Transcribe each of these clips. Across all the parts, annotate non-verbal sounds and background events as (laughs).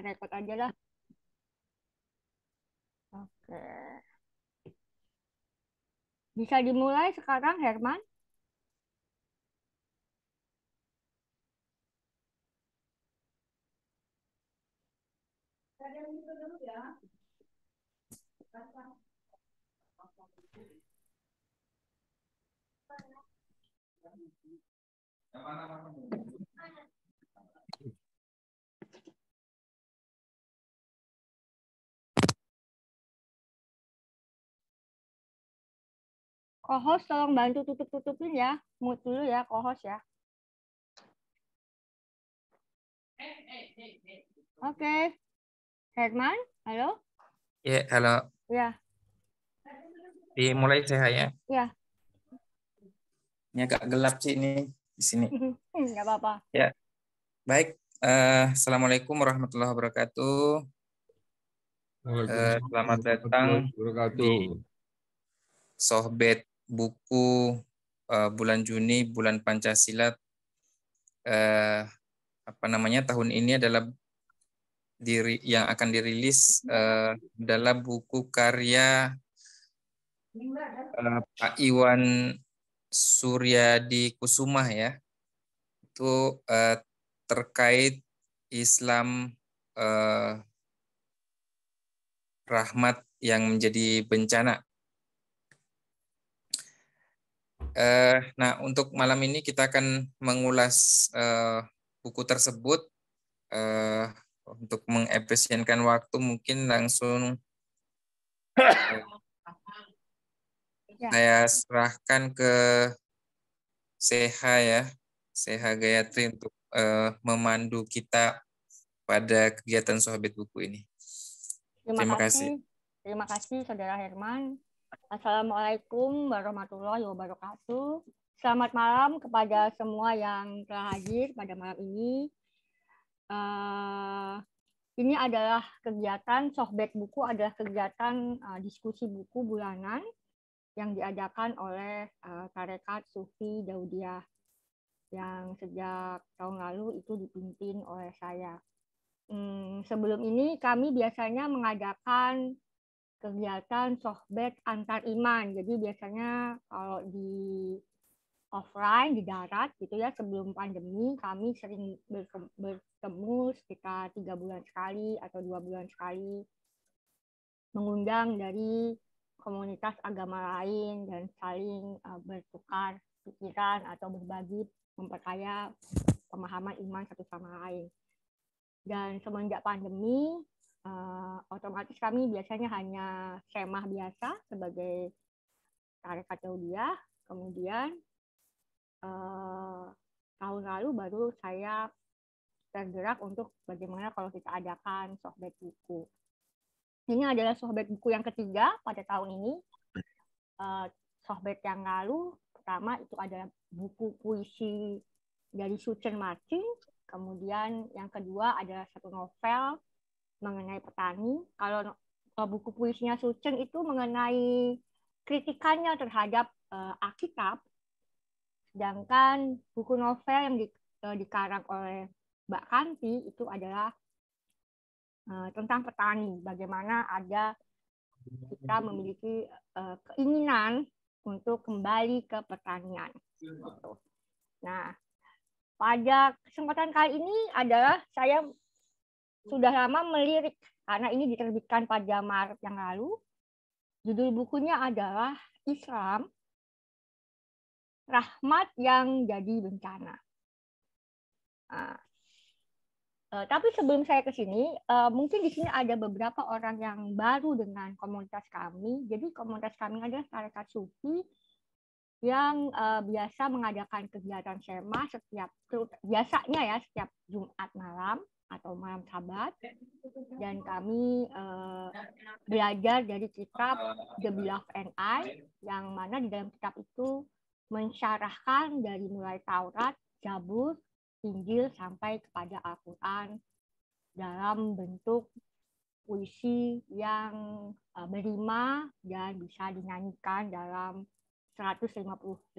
Rekod aja lah. Oke. Bisa dimulai sekarang, Herman? Kohos tolong bantu tutup-tutupin ya. Mute dulu ya, kohos ya. Oke. Herman, halo? Ya, halo. Ya, Dimulai saya ya. ya. Ini agak gelap sih ini di sini. (laughs) Nggak apa-apa. Baik. eh, Assalamualaikum warahmatullahi wabarakatuh. Eh, selamat datang di Sohbet buku eh, bulan Juni bulan Pancasila eh, apa namanya tahun ini adalah diri yang akan dirilis eh, adalah buku karya eh, Pak Iwan Suryadi Kusumah ya itu eh, terkait Islam eh, rahmat yang menjadi bencana. Eh, nah, untuk malam ini kita akan mengulas eh, buku tersebut. Eh, untuk mengefisienkan waktu, mungkin langsung eh, Ya. saya serahkan ke Seha ya, Seha Gayatri untuk eh, memandu kita pada kegiatan Sohbet Buku ini. Terima, Terima kasih. kasih. Terima kasih Saudara Herman. Assalamualaikum warahmatullahi wabarakatuh. Selamat malam kepada semua yang telah hadir pada malam ini. Eh, ini adalah kegiatan Sohbet Buku adalah kegiatan eh, diskusi buku bulanan yang diadakan oleh eh, Tarekat Sufi Daudiyah yang sejak tahun lalu itu dipimpin oleh saya. Hmm, sebelum ini kami biasanya mengadakan kegiatan sohbet antar iman. Jadi biasanya kalau di offline di darat gitu ya sebelum pandemi kami sering bertemu sekitar tiga bulan sekali atau dua bulan sekali mengundang dari komunitas agama lain dan saling uh, bertukar pikiran atau berbagi memperkaya pemahaman iman satu sama lain. Dan semenjak pandemi, uh, otomatis kami biasanya hanya semah biasa sebagai tarekat Daudiyah. Kemudian uh, tahun lalu baru saya tergerak untuk bagaimana kalau kita adakan sohbet buku. Ini adalah sohbet buku yang ketiga pada tahun ini. Uh, sohbet yang lalu pertama itu adalah buku puisi dari Sucen Martin. Kemudian yang kedua adalah satu novel mengenai petani. Kalau uh, buku puisinya Sucen itu mengenai kritikannya terhadap uh, Alkitab. Sedangkan buku novel yang di, uh, dikarang oleh Mbak Kanti itu adalah uh, tentang petani. Bagaimana ada kita memiliki uh, keinginan untuk kembali ke pertanian. Gitu. Nah, pada kesempatan kali ini adalah saya sudah lama melirik karena ini diterbitkan pada Maret yang lalu. Judul bukunya adalah Islam Rahmat yang jadi bencana. Nah, Uh, tapi sebelum saya ke sini, uh, mungkin di sini ada beberapa orang yang baru dengan komunitas kami. Jadi komunitas kami adalah Tarekat Sufi yang uh, biasa mengadakan kegiatan sema setiap biasanya ya setiap Jumat malam atau malam Sabat dan kami uh, belajar dari kitab The Beloved and I yang mana di dalam kitab itu mensyarahkan dari mulai Taurat, Zabur, Injil sampai kepada Al-Quran dalam bentuk puisi yang uh, berima dan bisa dinyanyikan dalam 150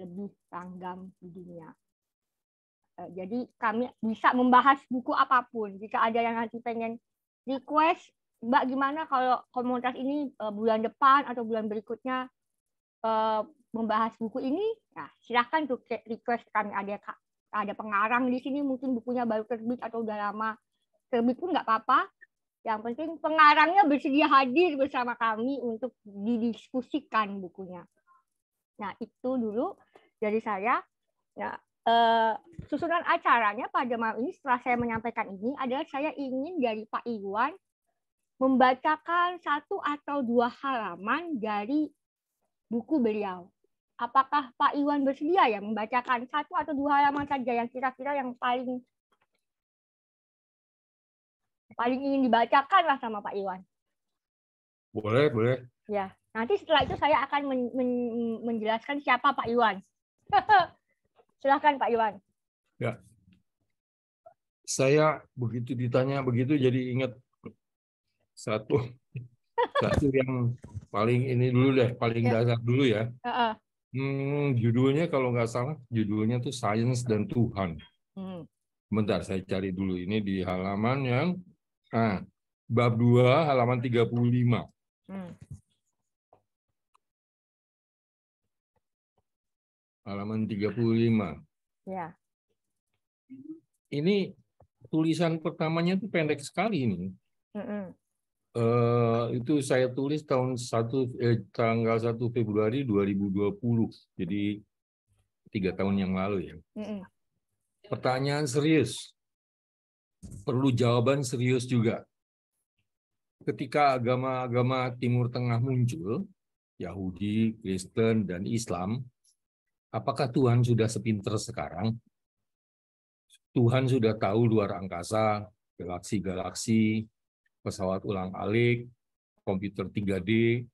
lebih langgam di dunia. Uh, jadi kami bisa membahas buku apa pun. Jika ada yang nanti pengen request Mbak gimana kalau komunitas ini uh, bulan depan atau bulan berikutnya uh, membahas buku ini, nah silahkan tuh request kami ada ada pengarang di sini mungkin bukunya baru terbit atau udah lama terbit pun nggak apa-apa. Yang penting pengarangnya bersedia hadir bersama kami untuk didiskusikan bukunya. Nah itu dulu dari saya. Nah, uh, susunan acaranya pada malam ini setelah saya menyampaikan ini adalah saya ingin dari Pak Iwan membacakan satu atau dua halaman dari buku beliau. Apakah Pak Iwan bersedia ya membacakan satu atau dua halaman saja yang kira-kira yang paling paling ingin dibacakan lah sama Pak Iwan? Boleh, boleh. Ya, nanti setelah itu saya akan men men menjelaskan siapa Pak Iwan. (laughs) Silahkan Pak Iwan. Ya, saya begitu ditanya begitu jadi ingat satu (laughs) satu yang paling ini dulu deh paling ya. dasar dulu ya hmm, judulnya kalau nggak salah judulnya tuh Science dan Tuhan hmm. bentar saya cari dulu ini di halaman yang ah, bab 2 halaman 35 hmm. Halaman 35 ya ini tulisan pertamanya tuh pendek sekali ini mm Uh, itu saya tulis tahun 1 eh, tanggal 1 Februari 2020. Jadi tiga tahun yang lalu ya. Mm-mm. Pertanyaan serius. Perlu jawaban serius juga. Ketika agama-agama Timur Tengah muncul, Yahudi, Kristen, dan Islam, apakah Tuhan sudah sepinter sekarang? Tuhan sudah tahu luar angkasa, galaksi-galaksi, pesawat ulang-alik, komputer 3D,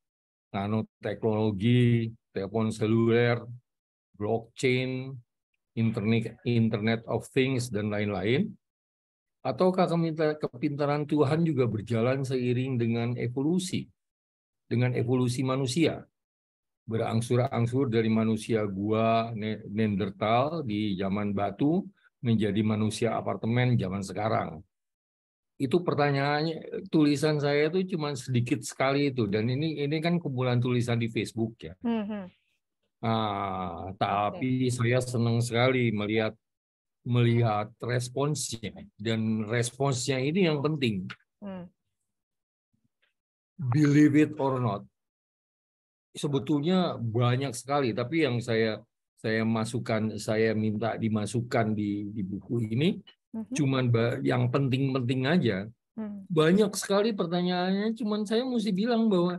nanoteknologi, telepon seluler, blockchain, internet, internet of things, dan lain-lain? Ataukah kepintaran Tuhan juga berjalan seiring dengan evolusi, dengan evolusi manusia? Berangsur-angsur dari manusia gua Neanderthal di zaman batu menjadi manusia apartemen zaman sekarang itu pertanyaannya tulisan saya itu cuma sedikit sekali itu dan ini ini kan kumpulan tulisan di Facebook ya. Mm-hmm. Nah, tapi okay. saya senang sekali melihat melihat responsnya dan responsnya ini yang penting. Mm. Believe it or not, sebetulnya banyak sekali tapi yang saya saya masukkan saya minta dimasukkan di di buku ini hmm Cuman yang penting-penting aja. Hmm. Banyak sekali pertanyaannya, cuman saya mesti bilang bahwa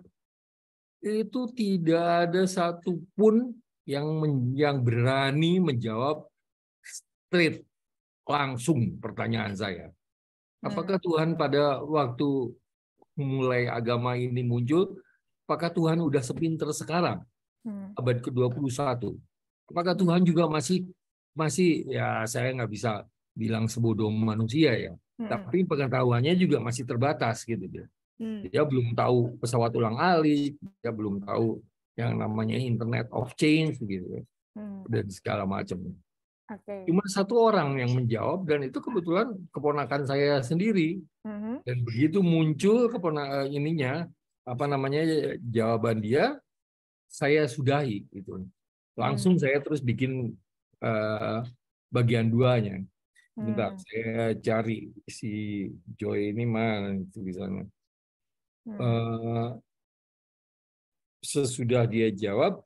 itu tidak ada satupun yang men, yang berani menjawab straight langsung pertanyaan saya. Apakah hmm. Tuhan pada waktu mulai agama ini muncul, apakah Tuhan udah sepinter sekarang hmm. abad ke-21? Apakah Tuhan juga masih masih ya saya nggak bisa bilang sebodoh manusia ya. Hmm. Tapi pengetahuannya juga masih terbatas gitu dia. Hmm. Dia belum tahu pesawat ulang alik, dia belum tahu yang namanya Internet of Change gitu hmm. dan segala macam. Okay. Cuma satu orang yang menjawab dan itu kebetulan keponakan saya sendiri. Hmm. Dan begitu muncul keponakan eh, ininya apa namanya jawaban dia, saya sudahi gitu. Langsung hmm. saya terus bikin uh, bagian duanya. Bentar, hmm. saya cari si Joy ini mana sana. Hmm. Uh, sesudah dia jawab,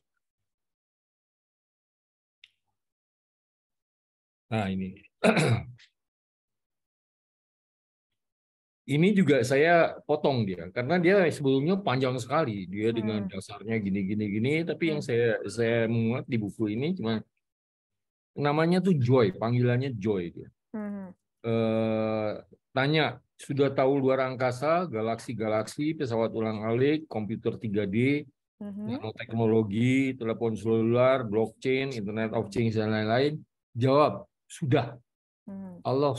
nah ini. (clears throat) ini juga saya potong dia karena dia sebelumnya panjang sekali dia hmm. dengan dasarnya gini gini gini tapi hmm. yang saya saya muat di buku ini cuma namanya tuh Joy panggilannya Joy dia eh, tanya sudah tahu luar angkasa, galaksi-galaksi, pesawat ulang-alik, komputer 3D, mm-hmm. nanoteknologi, telepon seluler, blockchain, Internet of Things dan lain-lain? Jawab, sudah. Allah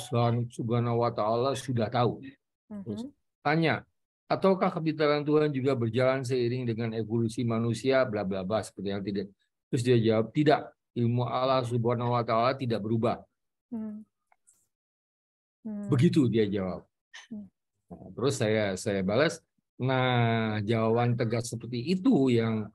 Subhanahu wa taala sudah tahu. Mm-hmm. tanya, ataukah kepintaran Tuhan juga berjalan seiring dengan evolusi manusia bla bla bla seperti yang tidak. Terus dia jawab, tidak. Ilmu Allah Subhanahu wa taala tidak berubah. Hmm. Hmm. Begitu dia jawab. Hmm. Nah, terus saya saya balas, nah jawaban tegas seperti itu yang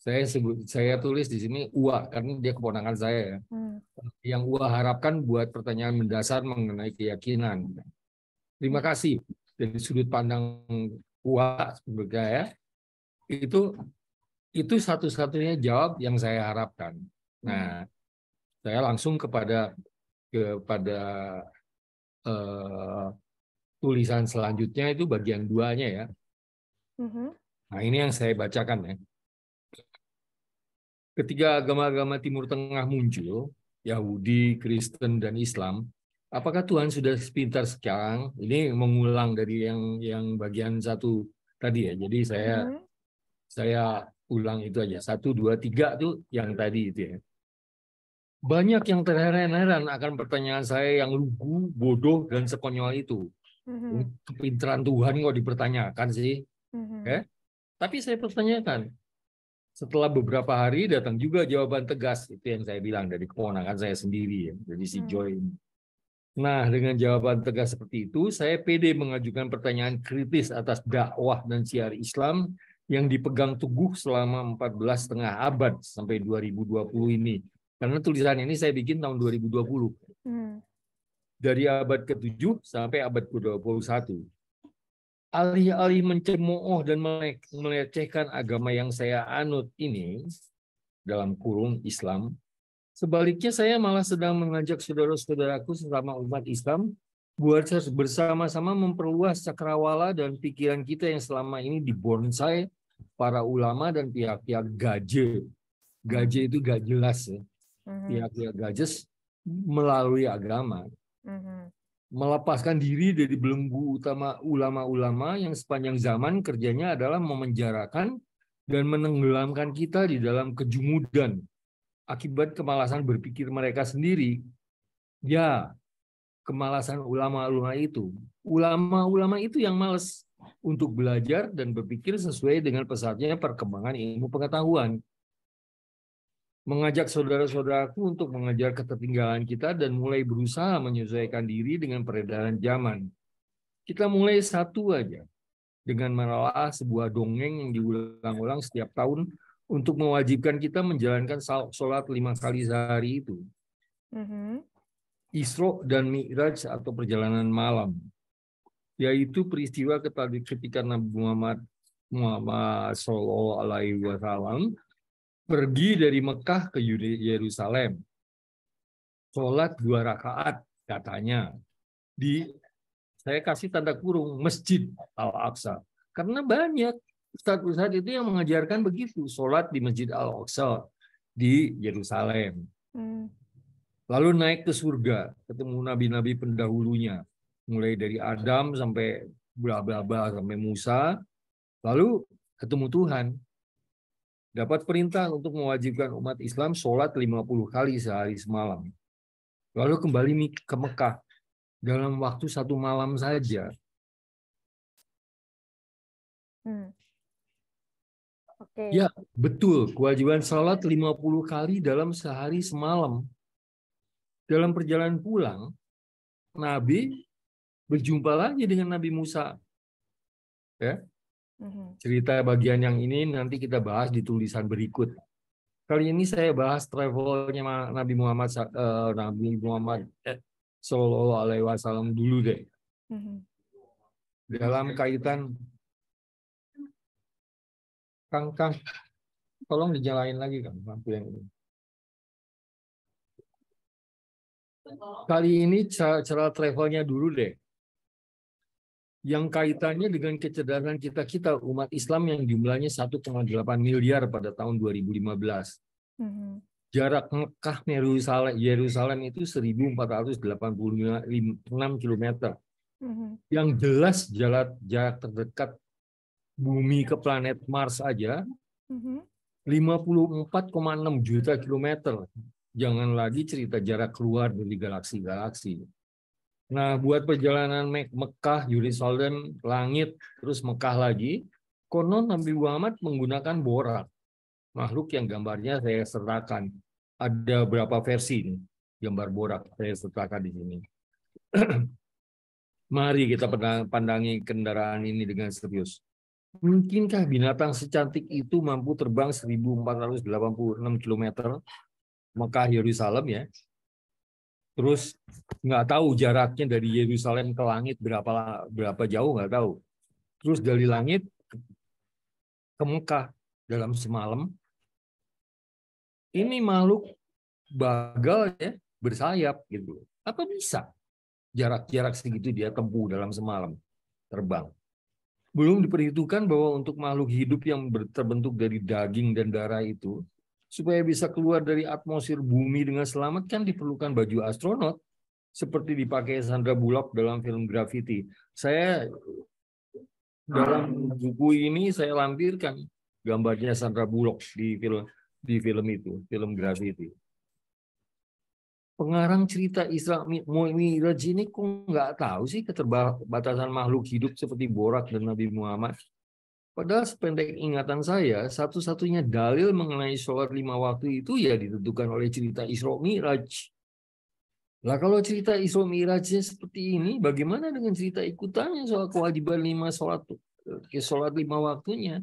saya sebut saya tulis di sini UA karena dia keponakan saya ya. Hmm. Yang UA harapkan buat pertanyaan mendasar mengenai keyakinan. Terima kasih dari sudut pandang UA sebagai ya. Itu itu satu-satunya jawab yang saya harapkan. Nah, saya langsung kepada kepada uh, tulisan selanjutnya itu bagian duanya ya. Mm-hmm. Nah ini yang saya bacakan ya. Ketika agama-agama Timur Tengah muncul, Yahudi, Kristen, dan Islam, apakah Tuhan sudah sepintar sekarang? Ini mengulang dari yang yang bagian satu tadi ya. Jadi saya mm-hmm. saya ulang itu aja. Satu, dua, tiga tuh yang tadi itu ya. Banyak yang terheran-heran akan pertanyaan saya yang lugu, bodoh, dan sekonyol itu. Mm-hmm. Kepintaran Tuhan kok dipertanyakan sih. Mm-hmm. Eh? Tapi saya pertanyakan. Setelah beberapa hari datang juga jawaban tegas. Itu yang saya bilang dari keponakan saya sendiri. Ya, dari si mm-hmm. Joy. Nah, dengan jawaban tegas seperti itu, saya pede mengajukan pertanyaan kritis atas dakwah dan siar Islam yang dipegang teguh selama 14 setengah abad sampai 2020 ini. Karena tulisan ini saya bikin tahun 2020. Hmm dari abad ke-7 sampai abad ke-21. Alih-alih mencemooh dan melecehkan agama yang saya anut ini, dalam kurung Islam, sebaliknya saya malah sedang mengajak saudara-saudaraku sesama umat Islam buat bersama-sama memperluas cakrawala dan pikiran kita yang selama ini dibonsai para ulama dan pihak-pihak gaje. Gaje itu gak jelas ya. Mhm. Pihak-pihak gajes melalui agama hmm Melepaskan diri dari belenggu utama ulama-ulama yang sepanjang zaman kerjanya adalah memenjarakan dan menenggelamkan kita di dalam kejumudan akibat kemalasan berpikir mereka sendiri. Ya, kemalasan ulama-ulama itu. Ulama-ulama itu yang males untuk belajar dan berpikir sesuai dengan pesatnya perkembangan ilmu pengetahuan mengajak saudara-saudaraku untuk mengejar ketertinggalan kita dan mulai berusaha menyesuaikan diri dengan peredaran zaman. Kita mulai satu aja dengan menelaah sebuah dongeng yang diulang-ulang setiap tahun untuk mewajibkan kita menjalankan sholat lima kali sehari itu. Mm-hmm. Isro dan Mi'raj atau perjalanan malam, yaitu peristiwa ketika Nabi Muhammad Muhammad Sallallahu Alaihi Wasallam pergi dari Mekah ke Yerusalem. Sholat dua rakaat katanya. Di saya kasih tanda kurung Masjid Al-Aqsa. Karena banyak ustadz-ustadz itu yang mengajarkan begitu. Sholat di Masjid Al-Aqsa di Yerusalem. Hmm. Lalu naik ke surga, ketemu nabi-nabi pendahulunya. Mulai dari Adam sampai bla bla bla sampai Musa. Lalu ketemu Tuhan dapat perintah untuk mewajibkan umat Islam sholat 50 kali sehari semalam. Lalu kembali ke Mekah dalam waktu satu malam saja. Hmm. Okay. Ya, betul. Kewajiban sholat 50 kali dalam sehari semalam. Dalam perjalanan pulang, Nabi berjumpa lagi dengan Nabi Musa. Ya, Mhm. Cerita bagian yang ini nanti kita bahas di tulisan berikut. Kali ini saya bahas travelnya Nabi Muhammad uh, Nabi Muhammad eh, Sallallahu Alaihi Wasallam dulu deh. Mhm. Dalam kaitan Kang Kang, tolong dinyalain lagi Kang lampu yang ini. Kali ini cara, cara travelnya dulu deh yang kaitannya dengan kecerdasan kita-kita umat Islam yang jumlahnya 1,8 miliar pada tahun 2015. Mm-hmm. Jarak Mekah Yerusalem, Yerusalem itu 1486 km. Mm-hmm. Yang jelas jarak, jarak terdekat bumi ke planet Mars aja mm-hmm. 54,6 juta kilometer. Jangan lagi cerita jarak keluar dari galaksi-galaksi. Nah, buat perjalanan Mek Mekah, Yerusalem, langit, terus Mekah lagi, konon Nabi Muhammad menggunakan borak. Makhluk yang gambarnya saya sertakan. Ada berapa versi nih gambar borak saya sertakan di sini. (clears throat) Mari kita pandangi kendaraan ini dengan serius. Mungkinkah binatang secantik itu mampu terbang 1486 km Mekah Yerusalem ya? Terus nggak tahu jaraknya dari Yerusalem ke langit berapa berapa jauh nggak tahu. Terus dari langit ke Mekah dalam semalam. Ini makhluk bagal ya bersayap gitu. Apa bisa? jarak-jarak segitu dia tempuh dalam semalam terbang. Belum diperhitungkan bahwa untuk makhluk hidup yang terbentuk dari daging dan darah itu, supaya bisa keluar dari atmosfer bumi dengan selamat kan diperlukan baju astronot. Seperti dipakai Sandra Bullock dalam film Gravity. Saya dalam buku ini saya lampirkan gambarnya Sandra Bullock di film di film itu, film Gravity pengarang cerita Isra Mi'raj ini kok nggak tahu sih keterbatasan makhluk hidup seperti Borak dan Nabi Muhammad. Padahal sependek ingatan saya, satu-satunya dalil mengenai sholat lima waktu itu ya ditentukan oleh cerita Isra Mi'raj. Lah kalau cerita Isra Mi'rajnya seperti ini, bagaimana dengan cerita ikutannya soal kewajiban lima sholat, sholat lima waktunya?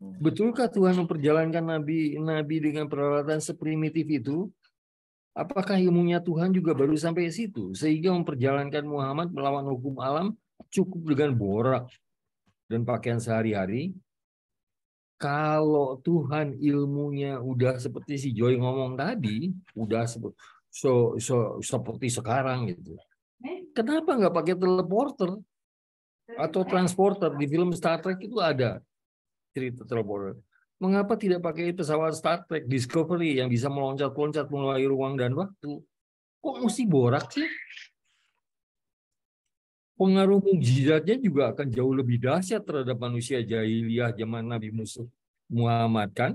Betulkah Tuhan memperjalankan Nabi Nabi dengan peralatan seprimitif itu? Apakah ilmunya Tuhan juga baru sampai situ sehingga memperjalankan Muhammad melawan hukum alam cukup dengan borak dan pakaian sehari-hari? Kalau Tuhan ilmunya udah seperti si Joy ngomong tadi, udah so, so, seperti sekarang gitu. Kenapa nggak pakai teleporter atau transporter di film Star Trek itu ada cerita teleporter? Mengapa tidak pakai pesawat Star Trek Discovery yang bisa meloncat-loncat melalui ruang dan waktu? Kok mesti borak sih? Pengaruh mujizatnya juga akan jauh lebih dahsyat terhadap manusia jahiliyah zaman Nabi Muhammad kan?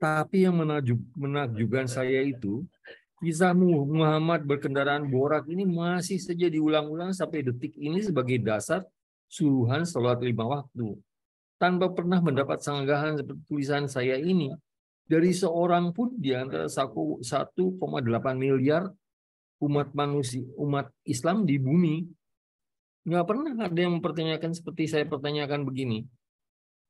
Tapi yang menakjub, menakjubkan saya itu, kisah Muhammad berkendaraan borak ini masih saja diulang-ulang sampai detik ini sebagai dasar suruhan sholat lima waktu tanpa pernah mendapat sanggahan seperti tulisan saya ini dari seorang pun di antara 1,8 miliar umat manusia umat Islam di bumi nggak pernah ada yang mempertanyakan seperti saya pertanyakan begini.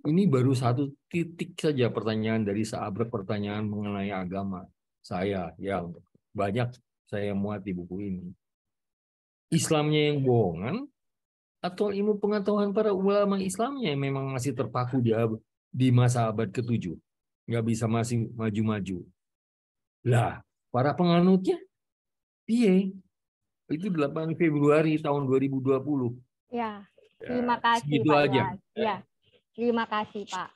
Ini baru satu titik saja pertanyaan dari seabrek pertanyaan mengenai agama saya yang banyak saya muat di buku ini. Islamnya yang bohongan atau ilmu pengetahuan para ulama Islamnya yang memang masih terpaku di, di masa abad ke-7. Nggak bisa masih maju-maju. Lah, para penganutnya, piye? Itu 8 Februari tahun 2020. Ya, terima ya, kasih Pak aja. Ya, terima kasih Pak.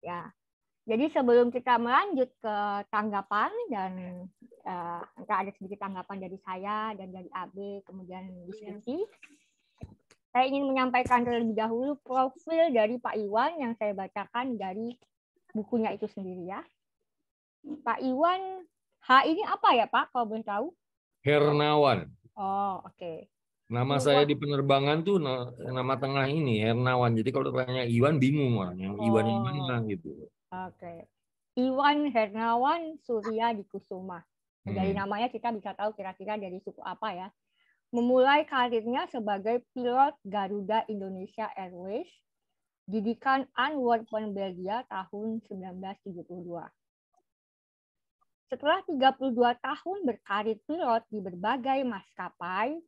Ya, jadi sebelum kita melanjut ke tanggapan dan uh, ada sedikit tanggapan dari saya dan dari AB, kemudian diskusi. Saya ingin menyampaikan terlebih dahulu profil dari Pak Iwan yang saya bacakan dari bukunya itu sendiri ya. Pak Iwan, H ini apa ya Pak, kalau boleh tahu? Hernawan. Oh, oke. Okay. Nama Iwan. saya di penerbangan tuh nama tengah ini Hernawan. Jadi kalau tanya Iwan bingung orang yang oh. Iwan yang mana gitu. Oke. Okay. Iwan Hernawan Surya di Kusuma. Dari hmm. namanya kita bisa tahu kira-kira dari suku apa ya memulai karirnya sebagai pilot Garuda Indonesia Airways, didikan Antwerpen, Belgia tahun 1972. Setelah 32 tahun berkarir pilot di berbagai maskapai,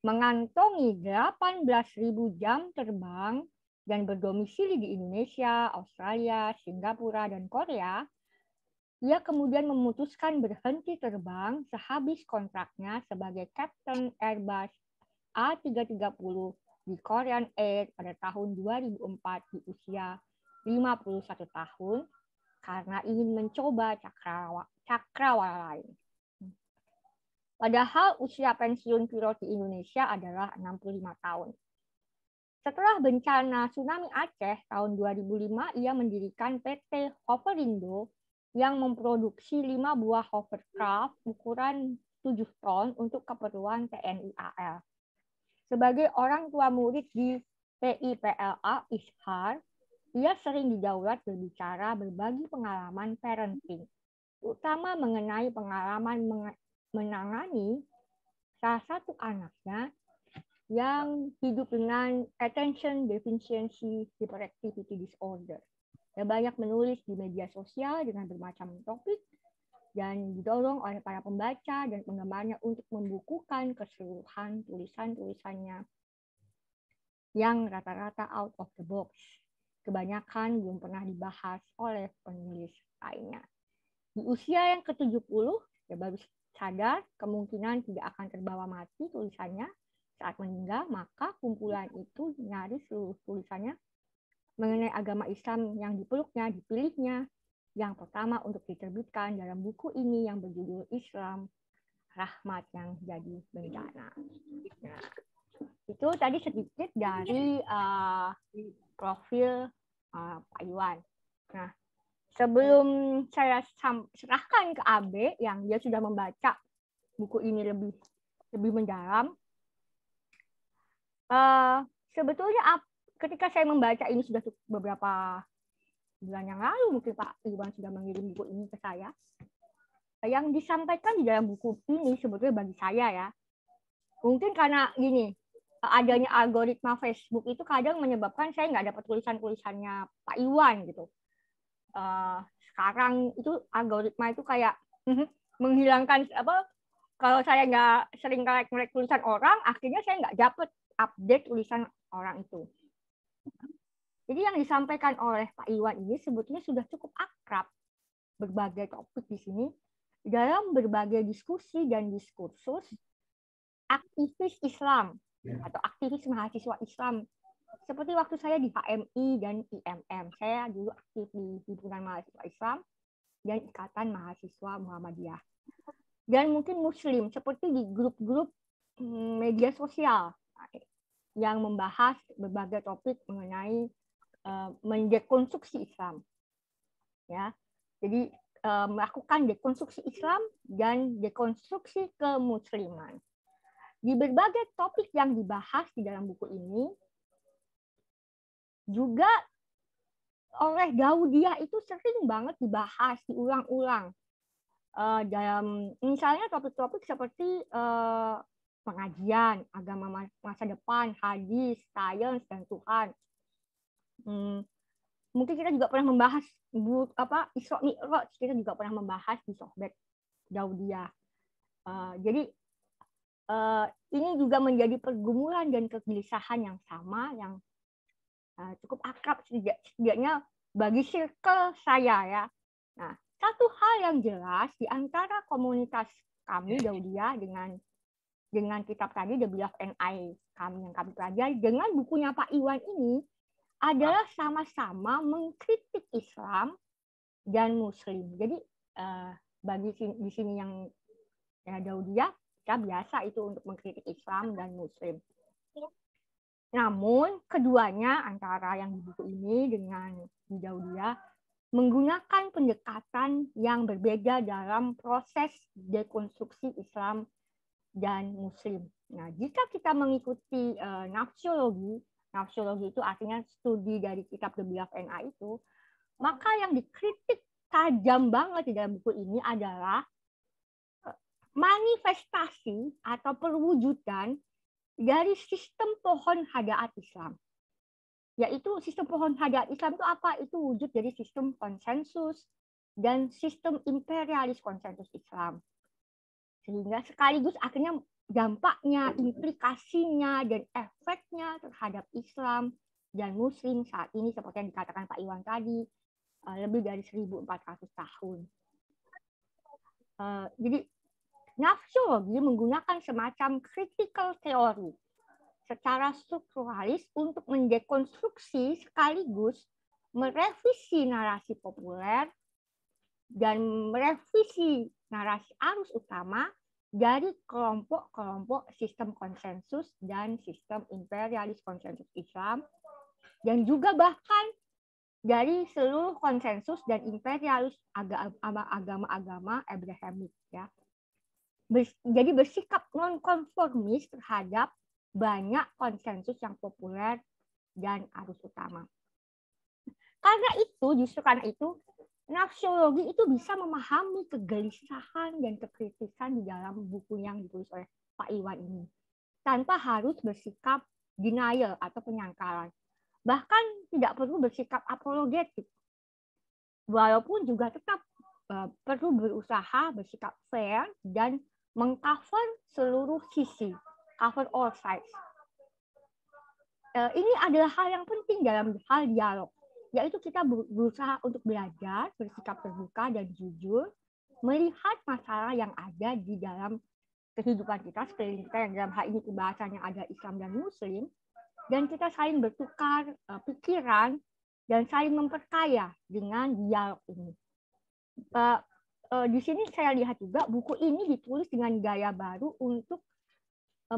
mengantongi 18.000 jam terbang dan berdomisili di Indonesia, Australia, Singapura, dan Korea, ia kemudian memutuskan berhenti terbang sehabis kontraknya sebagai Captain Airbus A330 di Korean Air pada tahun 2004 di usia 51 tahun karena ingin mencoba cakrawala, cakrawala lain. Padahal usia pensiun pilot di Indonesia adalah 65 tahun. Setelah bencana tsunami Aceh tahun 2005, ia mendirikan PT Hoverindo yang memproduksi lima buah hovercraft ukuran 7 ton untuk keperluan TNI AL. Sebagai orang tua murid di PIPLA Ishar, ia sering didaulat berbicara berbagi pengalaman parenting, terutama mengenai pengalaman menangani salah satu anaknya yang hidup dengan attention deficiency hyperactivity disorder. Dia banyak menulis di media sosial dengan bermacam topik dan didorong oleh para pembaca dan penggemarnya untuk membukukan keseluruhan tulisan-tulisannya yang rata-rata out of the box. Kebanyakan belum pernah dibahas oleh penulis lainnya. Di usia yang ke-70, dia baru sadar kemungkinan tidak akan terbawa mati tulisannya saat meninggal, maka kumpulan itu nyaris seluruh tulisannya mengenai agama Islam yang dipeluknya, dipilihnya, yang pertama untuk diterbitkan dalam buku ini yang berjudul Islam Rahmat yang jadi bencana. Nah, itu tadi sedikit dari uh, profil uh, Pak Iwan. Nah, sebelum saya serahkan ke AB yang dia sudah membaca buku ini lebih lebih mendalam, Uh, sebetulnya ketika saya membaca ini sudah beberapa bulan yang lalu mungkin Pak Iwan sudah mengirim buku ini ke saya. Yang disampaikan di dalam buku ini sebetulnya bagi saya ya, mungkin karena gini, adanya algoritma Facebook itu kadang menyebabkan saya nggak dapat tulisan-tulisannya Pak Iwan gitu. Uh, sekarang itu algoritma itu kayak mhm, menghilangkan apa kalau saya nggak sering ngelek tulisan orang, akhirnya saya nggak dapat update tulisan orang itu. Jadi yang disampaikan oleh Pak Iwan ini sebetulnya sudah cukup akrab berbagai topik di sini dalam berbagai diskusi dan diskursus aktivis Islam atau aktivis mahasiswa Islam seperti waktu saya di HMI dan IMM. Saya dulu aktif di himpunan mahasiswa Islam dan Ikatan Mahasiswa Muhammadiyah. Dan mungkin Muslim seperti di grup-grup mm, media sosial yang membahas berbagai topik mengenai uh, mendekonstruksi Islam. Ya. Jadi uh, melakukan dekonstruksi Islam dan dekonstruksi kemusliman. Di berbagai topik yang dibahas di dalam buku ini juga oleh Daudia itu sering banget dibahas, diulang-ulang. Uh, dalam misalnya topik-topik seperti pengajian, agama masa depan, hadis, sains, dan Tuhan. Hmm, mungkin kita juga pernah membahas bu, apa Isra Mi'raj, kita juga pernah membahas di Sohbet Daudia. Uh, jadi uh, ini juga menjadi pergumulan dan kegelisahan yang sama yang uh, cukup akrab setidaknya bagi circle saya ya. Nah, satu hal yang jelas di antara komunitas kami Daudia dengan dengan kitab tadi The Beloved and I kami yang kami pelajari dengan bukunya Pak Iwan ini adalah sama-sama mengkritik Islam dan Muslim. Jadi uh, bagi di sini yang ya Daudia kita biasa itu untuk mengkritik Islam dan Muslim. Namun keduanya antara yang di buku ini dengan di Daudia menggunakan pendekatan yang berbeda dalam proses dekonstruksi Islam dan muslim. Nah, jika kita mengikuti uh, nafsiologi, nafsiologi itu artinya studi dari kitab The Beloved NA itu, maka yang dikritik tajam banget di dalam buku ini adalah eh, manifestasi atau perwujudan dari sistem pohon hadaat Islam. Yaitu sistem pohon hadaat Islam itu apa? Itu wujud dari sistem konsensus dan sistem imperialis konsensus Islam sehingga sekaligus akhirnya dampaknya, implikasinya, dan efeknya terhadap Islam dan Muslim saat ini seperti yang dikatakan Pak Iwan tadi, eh, lebih dari 1.400 tahun. Eh, jadi nafsiologi menggunakan semacam critical theory secara strukturalis untuk mendekonstruksi sekaligus merevisi narasi populer dan merevisi narasi arus utama dari kelompok-kelompok sistem konsensus dan sistem imperialis konsensus Islam dan juga bahkan dari seluruh konsensus dan imperialis agama-agama Abrahamik ya. Jadi bersikap nonkonformis terhadap banyak konsensus yang populer dan arus utama. Karena itu, justru karena itu, nafsiologi itu bisa memahami kegelisahan dan kekritisan di dalam buku yang ditulis oleh Pak Iwan ini. tanpa harus bersikap denial atau penyangkalan. Bahkan tidak perlu bersikap apologetik. Walaupun juga tetap uh, perlu berusaha bersikap fair dan mengcover seluruh sisi, cover all sides. Uh, ini adalah hal yang penting dalam hal dialog, yaitu kita berusaha untuk belajar bersikap terbuka dan jujur, melihat masalah yang ada di dalam kehidupan kita sekeliling kita yang dalam hal ini bahasanya ada Islam dan Muslim dan kita saling bertukar uh, pikiran dan saling memperkaya dengan dialog ini. Uh, uh, di sini saya lihat juga buku ini ditulis dengan gaya baru untuk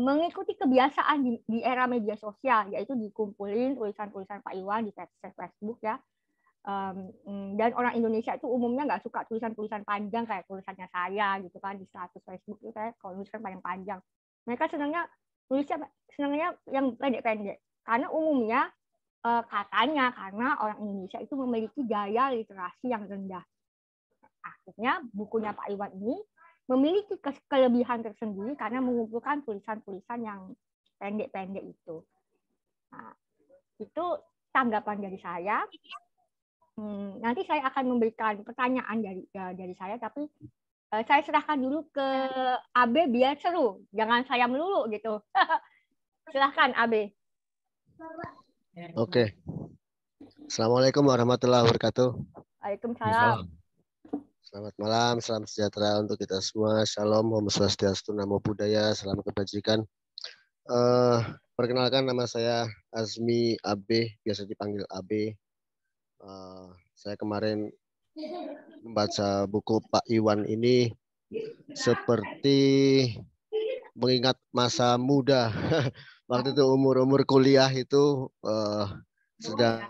mengikuti kebiasaan di, di era media sosial, yaitu dikumpulin tulisan-tulisan Pak Iwan di Facebook ya, um, dan orang Indonesia itu umumnya nggak suka tulisan-tulisan panjang kayak tulisannya saya gitu kan di status Facebook itu saya kalau tulisan paling panjang. Mereka senangnya tulisnya senangnya yang pendek-pendek. Karena umumnya uh, katanya karena orang Indonesia itu memiliki gaya literasi yang rendah. Akhirnya bukunya Pak Iwan ini memiliki kelebihan tersendiri karena mengumpulkan tulisan-tulisan yang pendek-pendek itu nah, itu tanggapan dari saya Hmm, nanti saya akan memberikan pertanyaan dari uh, dari saya, tapi uh, saya serahkan dulu ke Abe biar seru, jangan saya melulu gitu. (laughs) Silahkan Abe. Oke. Assalamualaikum warahmatullahi wabarakatuh. Waalaikumsalam. Selamat malam, salam sejahtera untuk kita semua. Shalom, Om Swastiastu, Namo Buddhaya, salam kebajikan. Uh, perkenalkan nama saya Azmi Abe, biasa dipanggil Abe. Uh, saya kemarin membaca buku Pak Iwan ini seperti mengingat masa muda. (laughs) Waktu itu umur-umur kuliah itu uh, sedang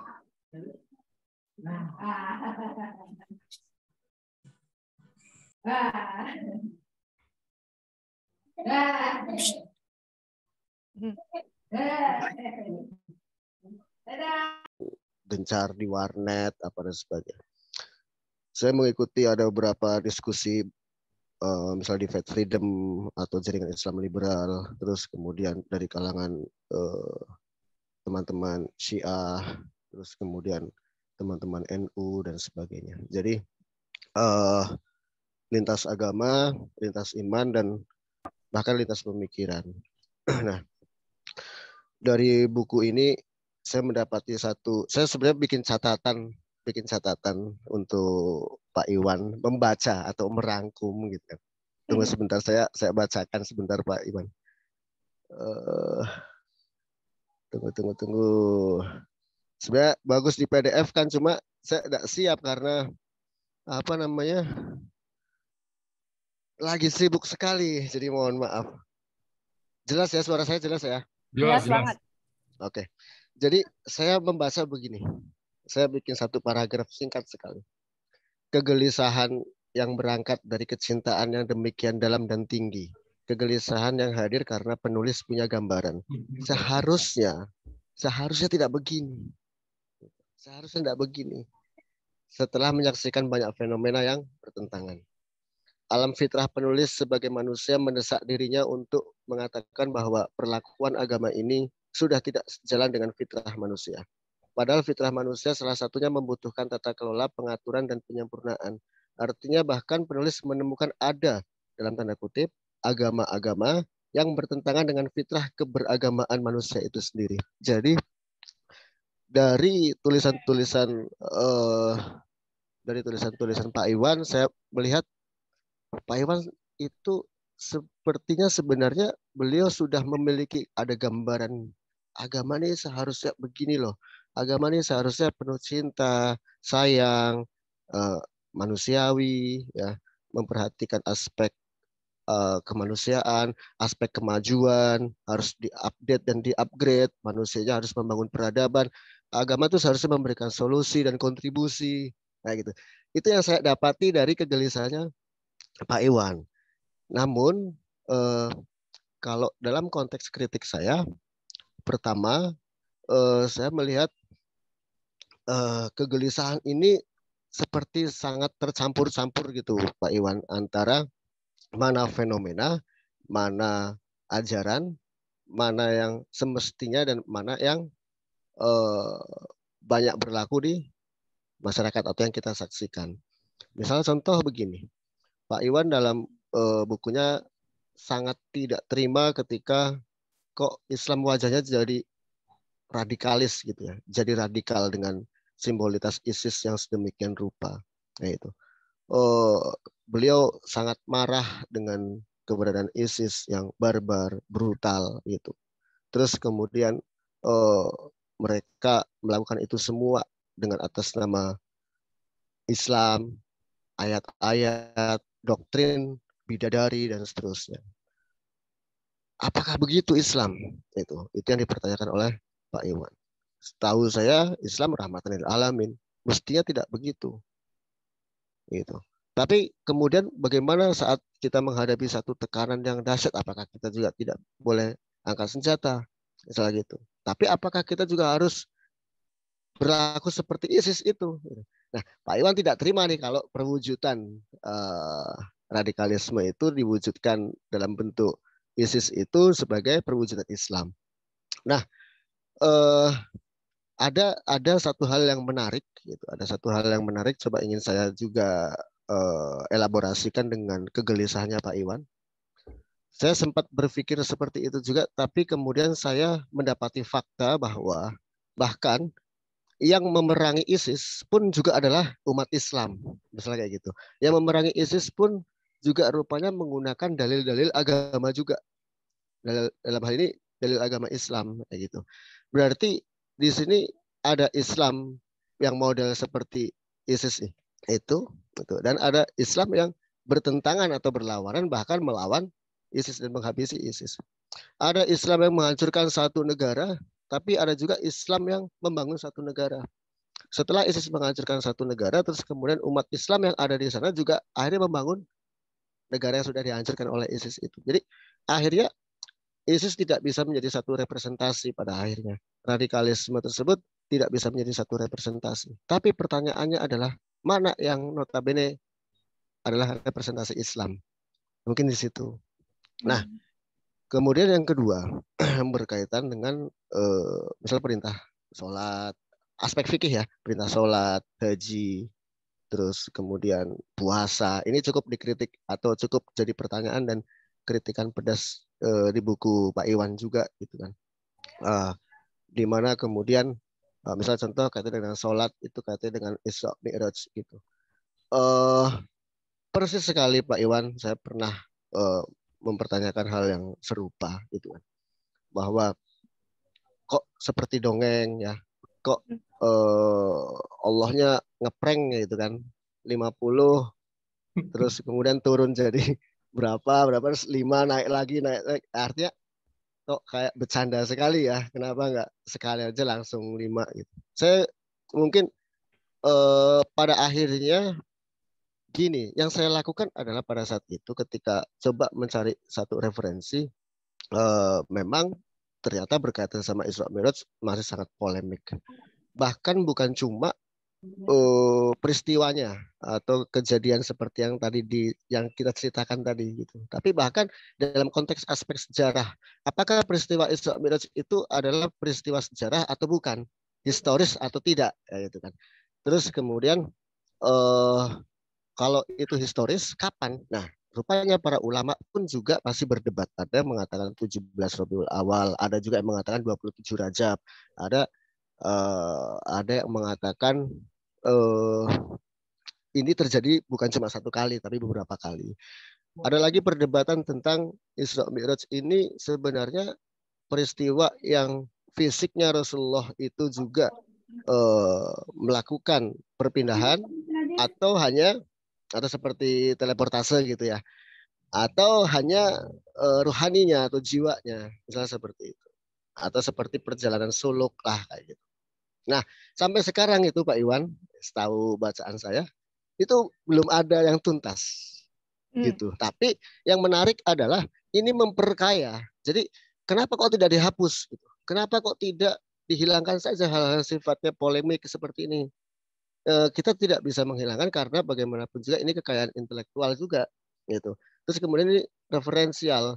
gencar di warnet apa dan sebagainya. Saya mengikuti ada beberapa diskusi uh, misalnya di Fed Freedom atau jaringan Islam liberal, terus kemudian dari kalangan uh, teman-teman Syiah, terus kemudian teman-teman NU dan sebagainya. Jadi uh, lintas agama, lintas iman dan bahkan lintas pemikiran. (clears throat) nah, dari buku ini saya mendapati satu, saya sebenarnya bikin catatan, bikin catatan untuk Pak Iwan membaca atau merangkum gitu. Tunggu hmm. sebentar saya saya bacakan sebentar Pak Iwan. Uh, tunggu tunggu tunggu. Sebenarnya bagus di PDF kan cuma saya tidak siap karena apa namanya lagi sibuk sekali jadi mohon maaf. Jelas ya suara saya jelas ya? Jelas, jelas. banget. Oke. Jadi saya membaca begini. Saya bikin satu paragraf singkat sekali. Kegelisahan yang berangkat dari kecintaan yang demikian dalam dan tinggi. Kegelisahan yang hadir karena penulis punya gambaran. Seharusnya, seharusnya tidak begini. Seharusnya tidak begini. Setelah menyaksikan banyak fenomena yang bertentangan. Alam fitrah penulis sebagai manusia mendesak dirinya untuk mengatakan bahwa perlakuan agama ini sudah tidak sejalan dengan fitrah manusia. Padahal fitrah manusia salah satunya membutuhkan tata kelola, pengaturan, dan penyempurnaan. Artinya bahkan penulis menemukan ada dalam tanda kutip agama-agama yang bertentangan dengan fitrah keberagamaan manusia itu sendiri. Jadi dari tulisan-tulisan uh, dari tulisan-tulisan Pak Iwan saya melihat Pak Iwan itu sepertinya sebenarnya beliau sudah memiliki ada gambaran agama ini seharusnya begini loh. Agama ini seharusnya penuh cinta, sayang, uh, manusiawi, ya, memperhatikan aspek uh, kemanusiaan, aspek kemajuan, harus diupdate dan diupgrade. Manusianya harus membangun peradaban. Agama itu seharusnya memberikan solusi dan kontribusi, kayak gitu. Itu yang saya dapati dari kegelisahannya Pak Iwan. Namun eh, kalau dalam konteks kritik saya, pertama uh, saya melihat uh, kegelisahan ini seperti sangat tercampur-campur gitu Pak Iwan antara mana fenomena, mana ajaran, mana yang semestinya dan mana yang uh, banyak berlaku di masyarakat atau yang kita saksikan. Misalnya contoh begini, Pak Iwan dalam uh, bukunya sangat tidak terima ketika kok Islam wajahnya jadi radikalis gitu ya, jadi radikal dengan simbolitas ISIS yang sedemikian rupa. Nah itu, uh, beliau sangat marah dengan keberadaan ISIS yang barbar, brutal gitu. Terus kemudian uh, mereka melakukan itu semua dengan atas nama Islam, ayat-ayat, doktrin, bidadari dan seterusnya. Apakah begitu Islam? Itu itu yang dipertanyakan oleh Pak Iwan. Setahu saya Islam rahmatan lil alamin. Mestinya tidak begitu. Gitu. Tapi kemudian bagaimana saat kita menghadapi satu tekanan yang dahsyat, apakah kita juga tidak boleh angkat senjata, misalnya gitu. Tapi apakah kita juga harus berlaku seperti ISIS itu? Nah, Pak Iwan tidak terima nih kalau perwujudan uh, radikalisme itu diwujudkan dalam bentuk ISIS itu sebagai perwujudan Islam. Nah, uh, ada ada satu hal yang menarik, gitu. Ada satu hal yang menarik. Coba ingin saya juga uh, elaborasikan dengan kegelisahannya Pak Iwan. Saya sempat berpikir seperti itu juga, tapi kemudian saya mendapati fakta bahwa bahkan yang memerangi ISIS pun juga adalah umat Islam, misalnya kayak gitu. Yang memerangi ISIS pun juga rupanya menggunakan dalil-dalil agama juga. Dalam hal ini dalil agama Islam kayak gitu. Berarti di sini ada Islam yang model seperti ISIS itu Gitu. Dan ada Islam yang bertentangan atau berlawanan bahkan melawan ISIS dan menghabisi ISIS. Ada Islam yang menghancurkan satu negara, tapi ada juga Islam yang membangun satu negara. Setelah ISIS menghancurkan satu negara, terus kemudian umat Islam yang ada di sana juga akhirnya membangun negara yang sudah dihancurkan oleh ISIS itu. Jadi akhirnya ISIS tidak bisa menjadi satu representasi pada akhirnya. Radikalisme tersebut tidak bisa menjadi satu representasi. Tapi pertanyaannya adalah mana yang notabene adalah representasi Islam. Mungkin di situ. Nah, hmm. Kemudian yang kedua (clears throat) berkaitan dengan uh, misal perintah sholat, aspek fikih ya, perintah sholat, haji, terus kemudian puasa. Ini cukup dikritik atau cukup jadi pertanyaan dan kritikan pedas uh, di buku Pak Iwan juga gitu kan. Uh, di mana kemudian Uh, misal contoh kaitan dengan sholat itu kaitan dengan Isra Mi'raj gitu. Uh, persis sekali Pak Iwan, saya pernah uh, mempertanyakan hal yang serupa gitu kan. Bahwa kok seperti dongeng ya, kok uh, Allahnya ngeprank gitu kan. 50 (laughs) terus kemudian turun jadi (laughs) berapa berapa terus 5 naik lagi naik, naik. artinya kok kayak bercanda sekali ya kenapa nggak sekali aja langsung lima gitu saya mungkin eh, pada akhirnya gini yang saya lakukan adalah pada saat itu ketika coba mencari satu referensi eh, memang ternyata berkaitan sama Isra Mi'raj masih sangat polemik bahkan bukan cuma uh, peristiwanya atau kejadian seperti yang tadi di yang kita ceritakan tadi gitu. Tapi bahkan dalam konteks aspek sejarah, apakah peristiwa Isra Mi'raj itu adalah peristiwa sejarah atau bukan? Historis atau tidak ya gitu kan. Terus kemudian uh, kalau itu historis kapan? Nah, rupanya para ulama pun juga masih berdebat. Ada yang mengatakan 17 Rabiul Awal, ada juga yang mengatakan 27 Rajab, ada uh, ada yang mengatakan uh, ini terjadi bukan cuma satu kali tapi beberapa kali. Ada lagi perdebatan tentang Isra Mi'raj ini sebenarnya peristiwa yang fisiknya Rasulullah itu juga uh, melakukan perpindahan atau hanya atau seperti teleportase gitu ya atau hanya uh, ruhaninya atau jiwanya misalnya seperti itu atau seperti perjalanan suluk lah kayak gitu. Nah sampai sekarang itu Pak Iwan setahu bacaan saya itu belum ada yang tuntas hmm. gitu. Tapi yang menarik adalah ini memperkaya. Jadi kenapa kok tidak dihapus? Gitu? Kenapa kok tidak dihilangkan saja hal-hal sifatnya polemik seperti ini? E, kita tidak bisa menghilangkan karena bagaimanapun juga ini kekayaan intelektual juga gitu. Terus kemudian ini referensial.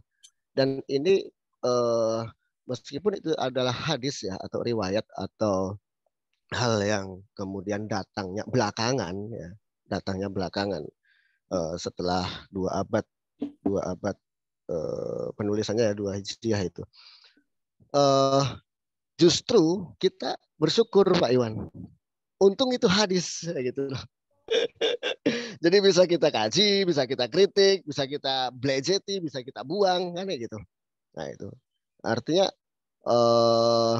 Dan ini uh, meskipun itu adalah hadis ya atau riwayat atau hal yang kemudian datangnya belakangan ya datangnya belakangan uh, setelah dua abad dua abad uh, penulisannya ya dua hijriah itu. Uh, justru kita bersyukur Pak Iwan untung itu hadis gitu loh. (laughs) Jadi bisa kita kaji bisa kita kritik bisa kita blejeti bisa kita buang kan gitu. Nah itu. Artinya uh,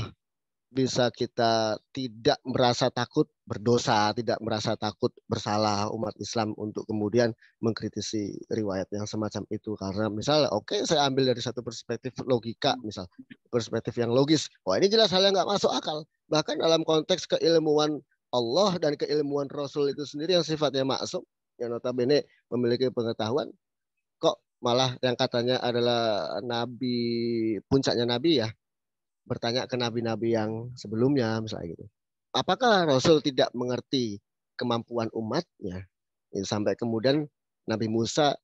bisa kita tidak merasa takut berdosa, tidak merasa takut bersalah umat Islam untuk kemudian mengkritisi riwayat yang semacam itu. Karena misalnya oke okay, saya ambil dari satu perspektif logika misal perspektif yang logis. Wah ini jelas hal yang nggak masuk akal. Bahkan dalam konteks keilmuan Allah dan keilmuan Rasul itu sendiri yang sifatnya maksum yang notabene memiliki pengetahuan kok malah yang katanya adalah nabi puncaknya nabi ya bertanya ke nabi-nabi yang sebelumnya misalnya gitu. Apakah Rasul tidak mengerti kemampuan umatnya? Ya, sampai kemudian Nabi Musa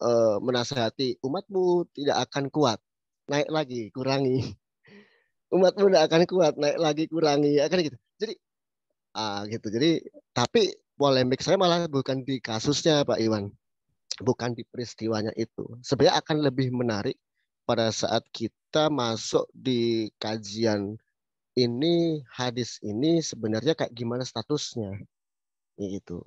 e, menasihati umatmu tidak akan kuat, naik lagi, kurangi. (laughs) Umatmu tidak akan kuat, naik lagi, kurangi, ya kan gitu. Ah gitu. Jadi tapi polemik saya malah bukan di kasusnya Pak Iwan, bukan di peristiwanya itu. Sebenarnya akan lebih menarik pada saat kita masuk di kajian ini hadis ini sebenarnya kayak gimana statusnya itu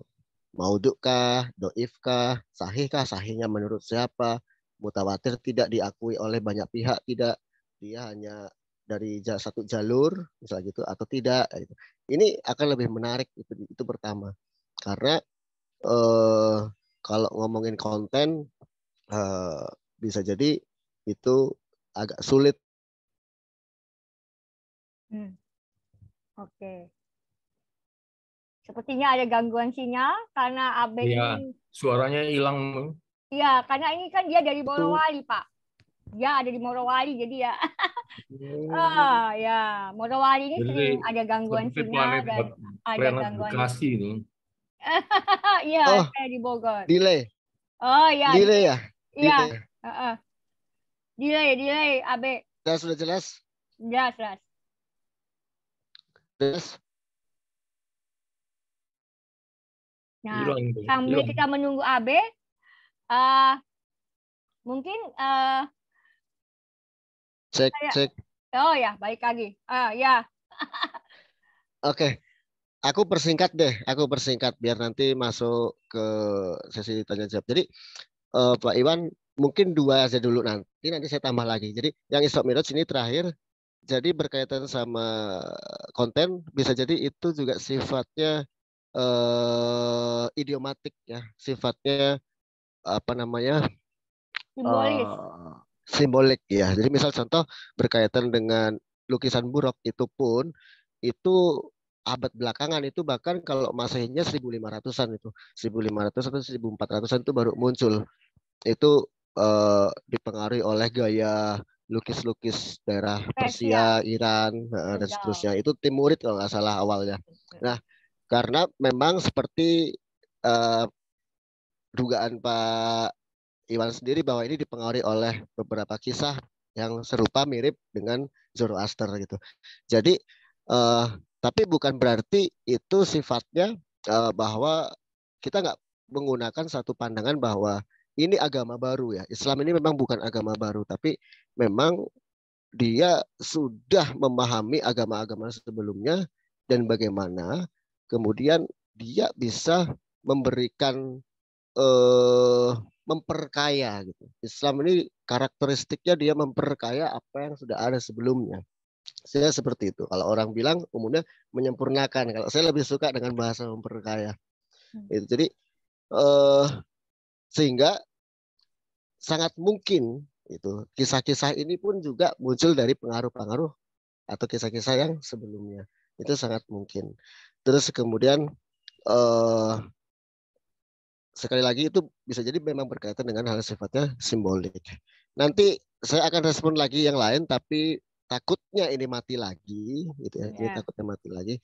maudukah doifkah sahihkah sahihnya menurut siapa mutawatir tidak diakui oleh banyak pihak tidak dia hanya dari satu jalur misalnya gitu atau tidak gitu. ini akan lebih menarik itu itu pertama karena eh, kalau ngomongin konten eh, bisa jadi itu agak sulit. Hmm. Oke. Okay. Sepertinya ada gangguan sinyal karena Abe ya, ini. Suaranya hilang. Iya, karena ini kan dia dari Morowali, Pak. Dia ada di Morowali, jadi ya. (laughs) Hmm. oh, ya. Morowali ini jadi, sering ada gangguan sinyal dan ada gangguan. Bekasi itu. (laughs) Iya, oh, saya di Bogor. Delay. Oh, iya. Delay ya? Iya. Uh -uh. Delay, delay, Abe. Sudah, sudah jelas? Jelas, jelas. Jelas. Nah, sambil kita menunggu Abe, uh, mungkin uh, cek saya, cek. Oh ya, baik lagi. Ah ya. (laughs) Oke. Okay. Aku persingkat deh, aku persingkat biar nanti masuk ke sesi tanya jawab. Jadi uh, Pak Iwan mungkin dua aja dulu nanti nanti saya tambah lagi. Jadi yang Isra Miraj ini terakhir jadi berkaitan sama konten bisa jadi itu juga sifatnya uh, idiomatik ya, sifatnya apa namanya? simbolis. Uh, simbolik ya. Jadi misal contoh berkaitan dengan lukisan buruk itu pun itu abad belakangan itu bahkan kalau masehinya 1500-an itu 1500 atau 1400-an itu baru muncul itu uh, dipengaruhi oleh gaya lukis-lukis daerah Persia, Iran, uh, dan seterusnya. Itu Timurid kalau nggak salah awalnya. Nah, karena memang seperti uh, dugaan Pak Iwan sendiri bahwa ini dipengaruhi oleh beberapa kisah yang serupa mirip dengan Zoroaster gitu. Jadi, uh, tapi bukan berarti itu sifatnya uh, bahwa kita nggak menggunakan satu pandangan bahwa ini agama baru ya. Islam ini memang bukan agama baru, tapi memang dia sudah memahami agama-agama sebelumnya dan bagaimana kemudian dia bisa memberikan eh, memperkaya gitu. Islam ini karakteristiknya dia memperkaya apa yang sudah ada sebelumnya. Saya seperti itu. Kalau orang bilang umumnya menyempurnakan. Kalau saya lebih suka dengan bahasa memperkaya. Hmm. Itu. Jadi eh, sehingga sangat mungkin itu kisah-kisah ini pun juga muncul dari pengaruh-pengaruh atau kisah-kisah yang sebelumnya itu sangat mungkin terus kemudian eh, sekali lagi itu bisa jadi memang berkaitan dengan hal sifatnya simbolik nanti saya akan respon lagi yang lain tapi takutnya ini mati lagi gitu ya, ini takutnya mati lagi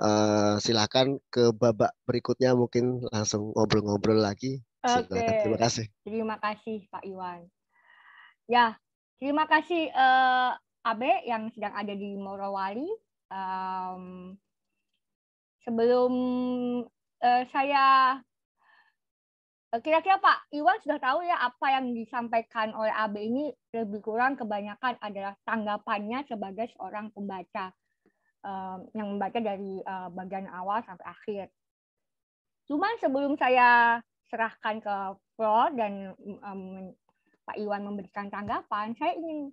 uh, silakan ke babak berikutnya mungkin langsung ngobrol-ngobrol lagi Oke. Okay. Terima kasih. Terima kasih Pak Iwan. Ya, terima kasih uh, Abe yang sedang ada di Morowali. Um, sebelum uh, saya kira-kira Pak Iwan sudah tahu ya apa yang disampaikan oleh Abe ini lebih kurang kebanyakan adalah tanggapannya sebagai seorang pembaca um, yang membaca dari uh, bagian awal sampai akhir. Cuman sebelum saya serahkan ke Pro dan Pak Iwan memberikan tanggapan, saya ingin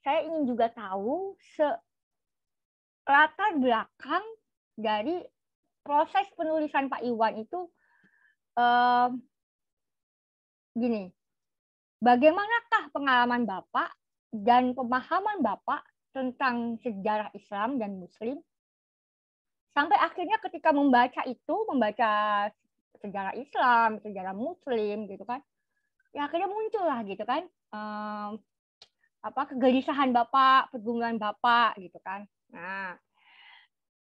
saya ingin juga tahu se latar belakang dari proses penulisan Pak Iwan itu uh, gini. Bagaimanakah pengalaman Bapak dan pemahaman Bapak tentang sejarah Islam dan Muslim sampai akhirnya ketika membaca itu membaca sejarah Islam, sejarah Muslim gitu kan, ya akhirnya muncul lah gitu kan um, apa kegelisahan bapak, pergumulan bapak gitu kan. Nah,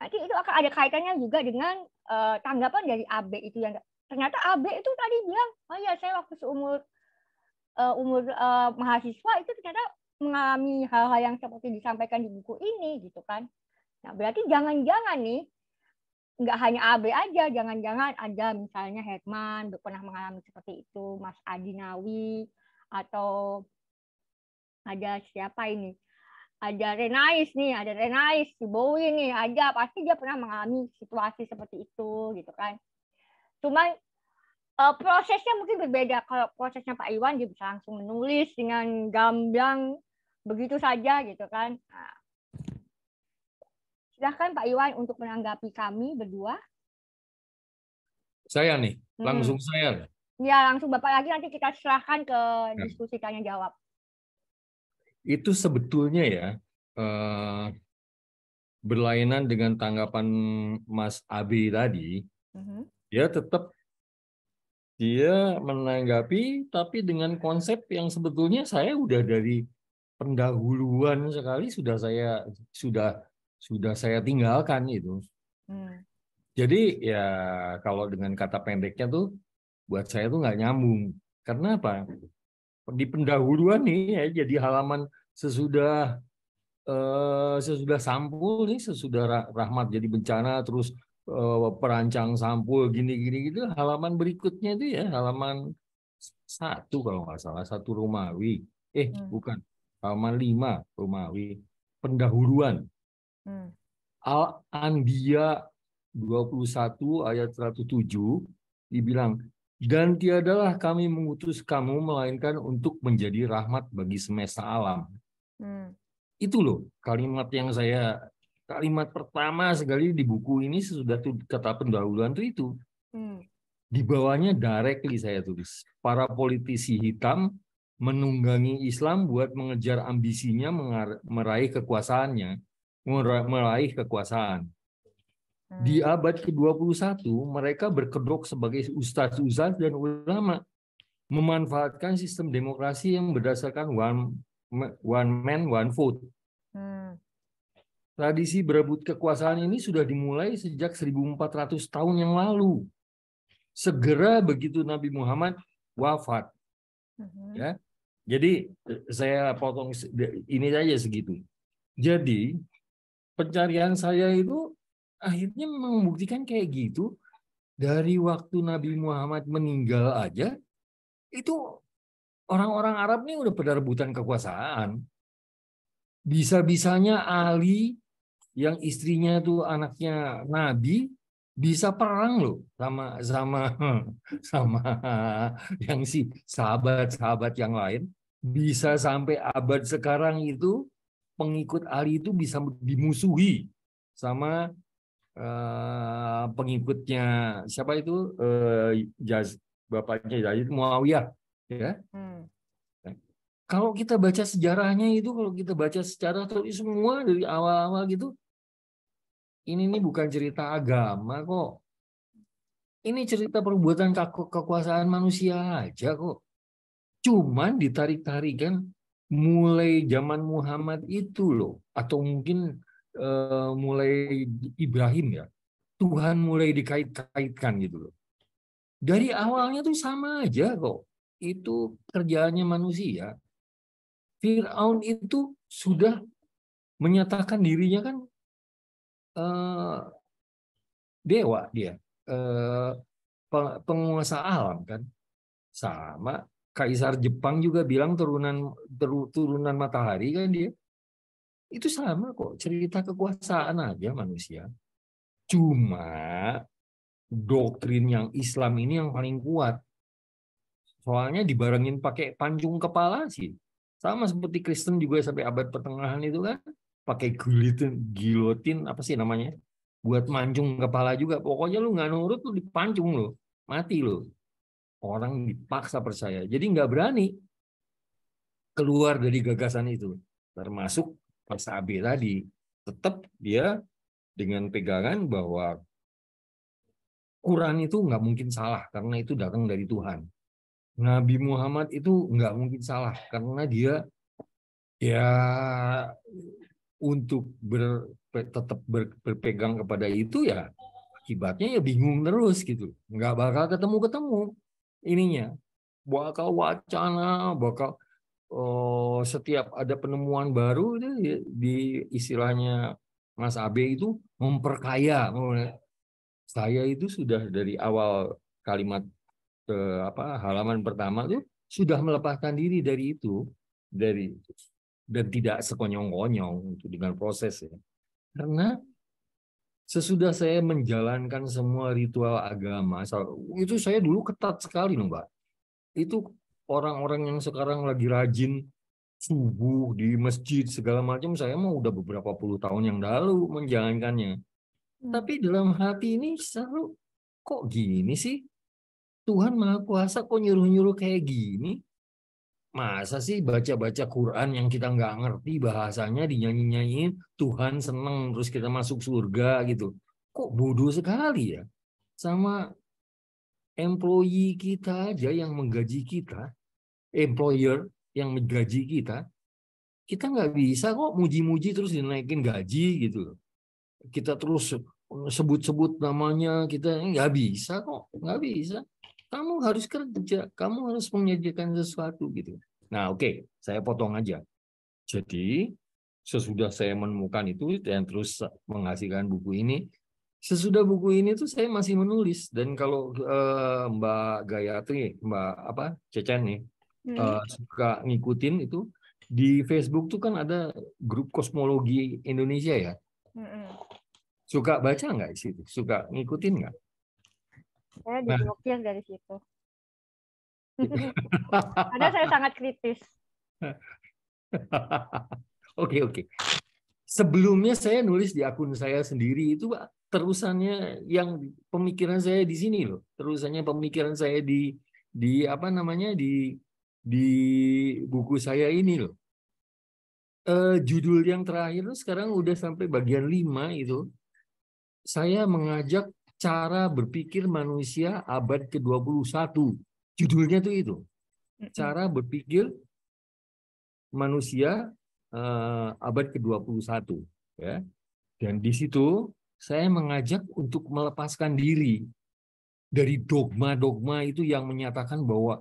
nanti itu akan ada kaitannya juga dengan uh, tanggapan dari AB itu yang ternyata AB itu tadi bilang, oh ya saya waktu seumur uh, umur uh, mahasiswa itu ternyata mengalami hal-hal yang seperti disampaikan di buku ini gitu kan. Nah, berarti jangan-jangan nih nggak hanya AB aja, jangan-jangan ada misalnya Herman pernah mengalami seperti itu, Mas Adi Nawi, atau ada siapa ini? Ada Renais nih, ada Renais, si Bowie nih, ada pasti dia pernah mengalami situasi seperti itu gitu kan. Cuman uh, prosesnya mungkin berbeda. Kalau prosesnya Pak Iwan dia bisa langsung menulis dengan gamblang begitu saja gitu kan. Nah, Silahkan Pak Iwan untuk menanggapi kami berdua. Saya nih, hmm. langsung hmm. saya. Ya, langsung Bapak lagi nanti kita serahkan ke ya. diskusi tanya jawab. Itu sebetulnya ya eh, berlainan dengan tanggapan Mas Abi tadi. Uh-huh. Dia tetap dia menanggapi tapi dengan konsep yang sebetulnya saya udah dari pendahuluan sekali sudah saya sudah sudah saya tinggalkan itu. Hmm. Jadi ya kalau dengan kata pendeknya tuh buat saya tuh nggak nyambung. Karena apa? Di pendahuluan nih ya jadi halaman sesudah eh, sesudah sampul nih sesudah rahmat jadi bencana terus perancang sampul gini-gini gitu halaman berikutnya itu ya halaman satu kalau nggak salah satu Romawi eh hmm. bukan halaman lima Romawi pendahuluan Hmm. Al-Anbiya 21 ayat 107 dibilang dan tiadalah kami mengutus kamu melainkan untuk menjadi rahmat bagi semesta alam. Hmm. Itu loh kalimat yang saya kalimat pertama sekali di buku ini sesudah tuh kata pendahuluan itu itu. Hmm. Di bawahnya directly saya tulis para politisi hitam menunggangi Islam buat mengejar ambisinya meraih kekuasaannya meraih kekuasaan. Di hmm. abad ke-21, mereka berkedok sebagai ustaz-ustaz dan ulama, memanfaatkan sistem demokrasi yang berdasarkan one, one man, one vote. Hmm. Tradisi berebut kekuasaan ini sudah dimulai sejak 1400 tahun yang lalu. Segera begitu Nabi Muhammad wafat. Hmm. Ya. Jadi saya potong ini saja segitu. Jadi pencarian saya itu akhirnya membuktikan kayak gitu dari waktu Nabi Muhammad meninggal aja itu orang-orang Arab ini udah pada rebutan kekuasaan. Bisa-bisanya Ali yang istrinya itu anaknya Nabi bisa perang loh sama sama (laughs) sama yang si sahabat-sahabat yang lain. Bisa sampai abad sekarang itu pengikut Ali itu bisa dimusuhi sama uh, pengikutnya siapa itu? Uh, Jaz, bapaknya Yazid Muawiyah ya. Hmm. kalau kita baca sejarahnya itu kalau kita baca secara terus semua dari awal-awal gitu ini nih bukan cerita agama kok. Ini cerita perbuatan kekuasaan manusia aja kok. Cuman ditarik-tarikan mulai zaman Muhammad itu loh. Atau mungkin uh, mulai Ibrahim ya. Tuhan mulai dikait-kaitkan gitu loh. Dari awalnya tuh sama aja kok. Itu kerjaannya manusia. Fir'aun itu sudah menyatakan dirinya kan uh, dewa dia, uh, penguasa alam kan. Sama Kaisar Jepang juga bilang turunan turunan matahari kan dia. Itu sama kok, cerita kekuasaan aja manusia. Cuma doktrin yang Islam ini yang paling kuat. Soalnya dibarengin pakai panjung kepala sih. Sama seperti Kristen juga sampai abad pertengahan itu kan pakai gilotin, gilotin apa sih namanya? Buat manjung kepala juga. Pokoknya lu nggak nurut lu dipancung lu, mati lu. Orang dipaksa percaya. Jadi nggak berani keluar dari gagasan itu. Termasuk SAB tadi. Tetap dia dengan pegangan bahwa Quran itu nggak mungkin salah karena itu datang dari Tuhan. Nabi Muhammad itu nggak mungkin salah karena dia ya untuk ber, tetap ber, berpegang kepada itu ya akibatnya ya bingung terus gitu. Nggak bakal ketemu ketemu ininya. Bakal wacana bakal oh, setiap ada penemuan baru itu di istilahnya Mas Abe itu memperkaya. Saya itu sudah dari awal kalimat ke apa halaman pertama tuh sudah melepaskan diri dari itu dari dan tidak sekonyong-konyong itu dengan proses ya. Karena sesudah saya menjalankan semua ritual agama, itu saya dulu ketat sekali loh, Mbak. Itu orang-orang yang sekarang lagi rajin subuh di masjid segala macam saya mau udah beberapa puluh tahun yang lalu menjalankannya. Hmm. Tapi dalam hati ini selalu kok gini sih? Tuhan Maha Kuasa kok nyuruh-nyuruh kayak gini? Masa sih baca-baca Quran yang kita nggak ngerti bahasanya dinyanyi-nyanyiin Tuhan seneng terus kita masuk surga gitu. Kok bodoh sekali ya. Sama employee kita aja yang menggaji kita, employer yang menggaji kita, kita nggak bisa kok muji-muji terus dinaikin gaji gitu. Kita terus sebut-sebut namanya kita nggak bisa kok, nggak bisa kamu harus kerja, kamu harus menyediakan sesuatu gitu. Nah, oke, okay, saya potong aja. Jadi, sesudah saya menemukan itu dan terus menghasilkan buku ini, sesudah buku ini tuh saya masih menulis dan kalau uh, Mbak Gayatri, Mbak apa Cecen nih hmm. uh, suka ngikutin itu di Facebook tuh kan ada grup kosmologi Indonesia ya. Hmm. Suka baca nggak sih? Suka ngikutin nggak? Saya nah. diblokir dari situ. (laughs) Ada saya sangat kritis. (laughs) Oke oke. Sebelumnya saya nulis di akun saya sendiri itu terusannya yang pemikiran saya di sini loh. Terusannya pemikiran saya di di apa namanya di di buku saya ini loh. Uh, judul yang terakhir sekarang udah sampai bagian lima itu. Saya mengajak cara berpikir manusia abad ke-21. Judulnya tuh itu. Cara berpikir manusia uh, abad ke-21 ya. Dan di situ saya mengajak untuk melepaskan diri dari dogma-dogma itu yang menyatakan bahwa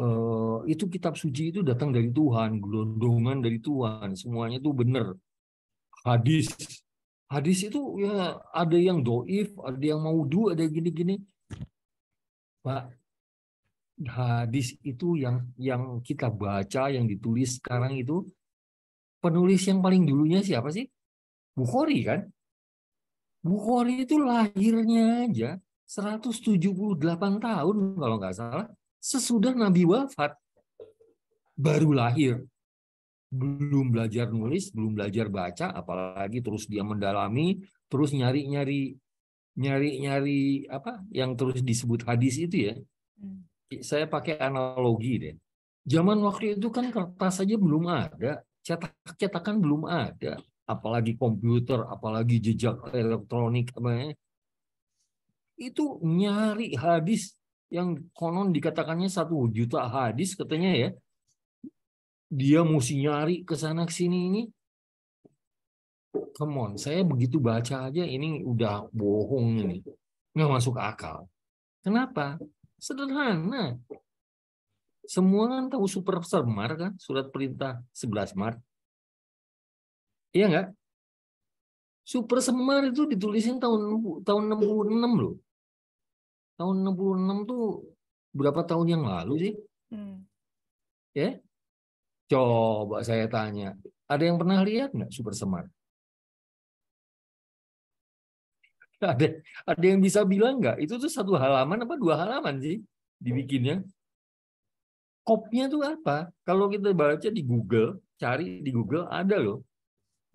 uh, itu kitab suci itu datang dari Tuhan, gelondongan dari Tuhan, semuanya itu benar. Hadis hadis itu ya ada yang doif, ada yang maudhu, ada gini-gini. Pak, hadis itu yang yang kita baca, yang ditulis sekarang itu penulis yang paling dulunya siapa sih? Bukhari kan? Bukhari itu lahirnya aja 178 tahun kalau nggak salah sesudah Nabi wafat baru lahir belum belajar nulis, belum belajar baca, apalagi terus dia mendalami, terus nyari-nyari nyari-nyari apa yang terus disebut hadis itu ya. Hmm. Saya pakai analogi deh. Zaman waktu itu kan kertas saja belum ada, cetak-cetakan belum ada, apalagi komputer, apalagi jejak elektronik apa ya. Itu nyari hadis yang konon dikatakannya satu juta hadis katanya ya dia mesti nyari ke sana ke sini ini come on saya begitu baca aja ini udah bohong ini nggak masuk akal kenapa sederhana Semua kan tahu super semar kan, surat perintah 11 Maret. Iya enggak? Super Semar itu ditulisin tahun tahun 66 loh. Tahun 66 tuh berapa tahun yang lalu sih? Hmm. Ya? Coba saya tanya. Ada yang pernah lihat nggak Super Semar? (laughs) Ada ada yang bisa bilang nggak? Itu tuh satu halaman apa dua halaman sih dibikinnya? Kopnya tuh apa? Kalau kita baca di Google, cari di Google ada loh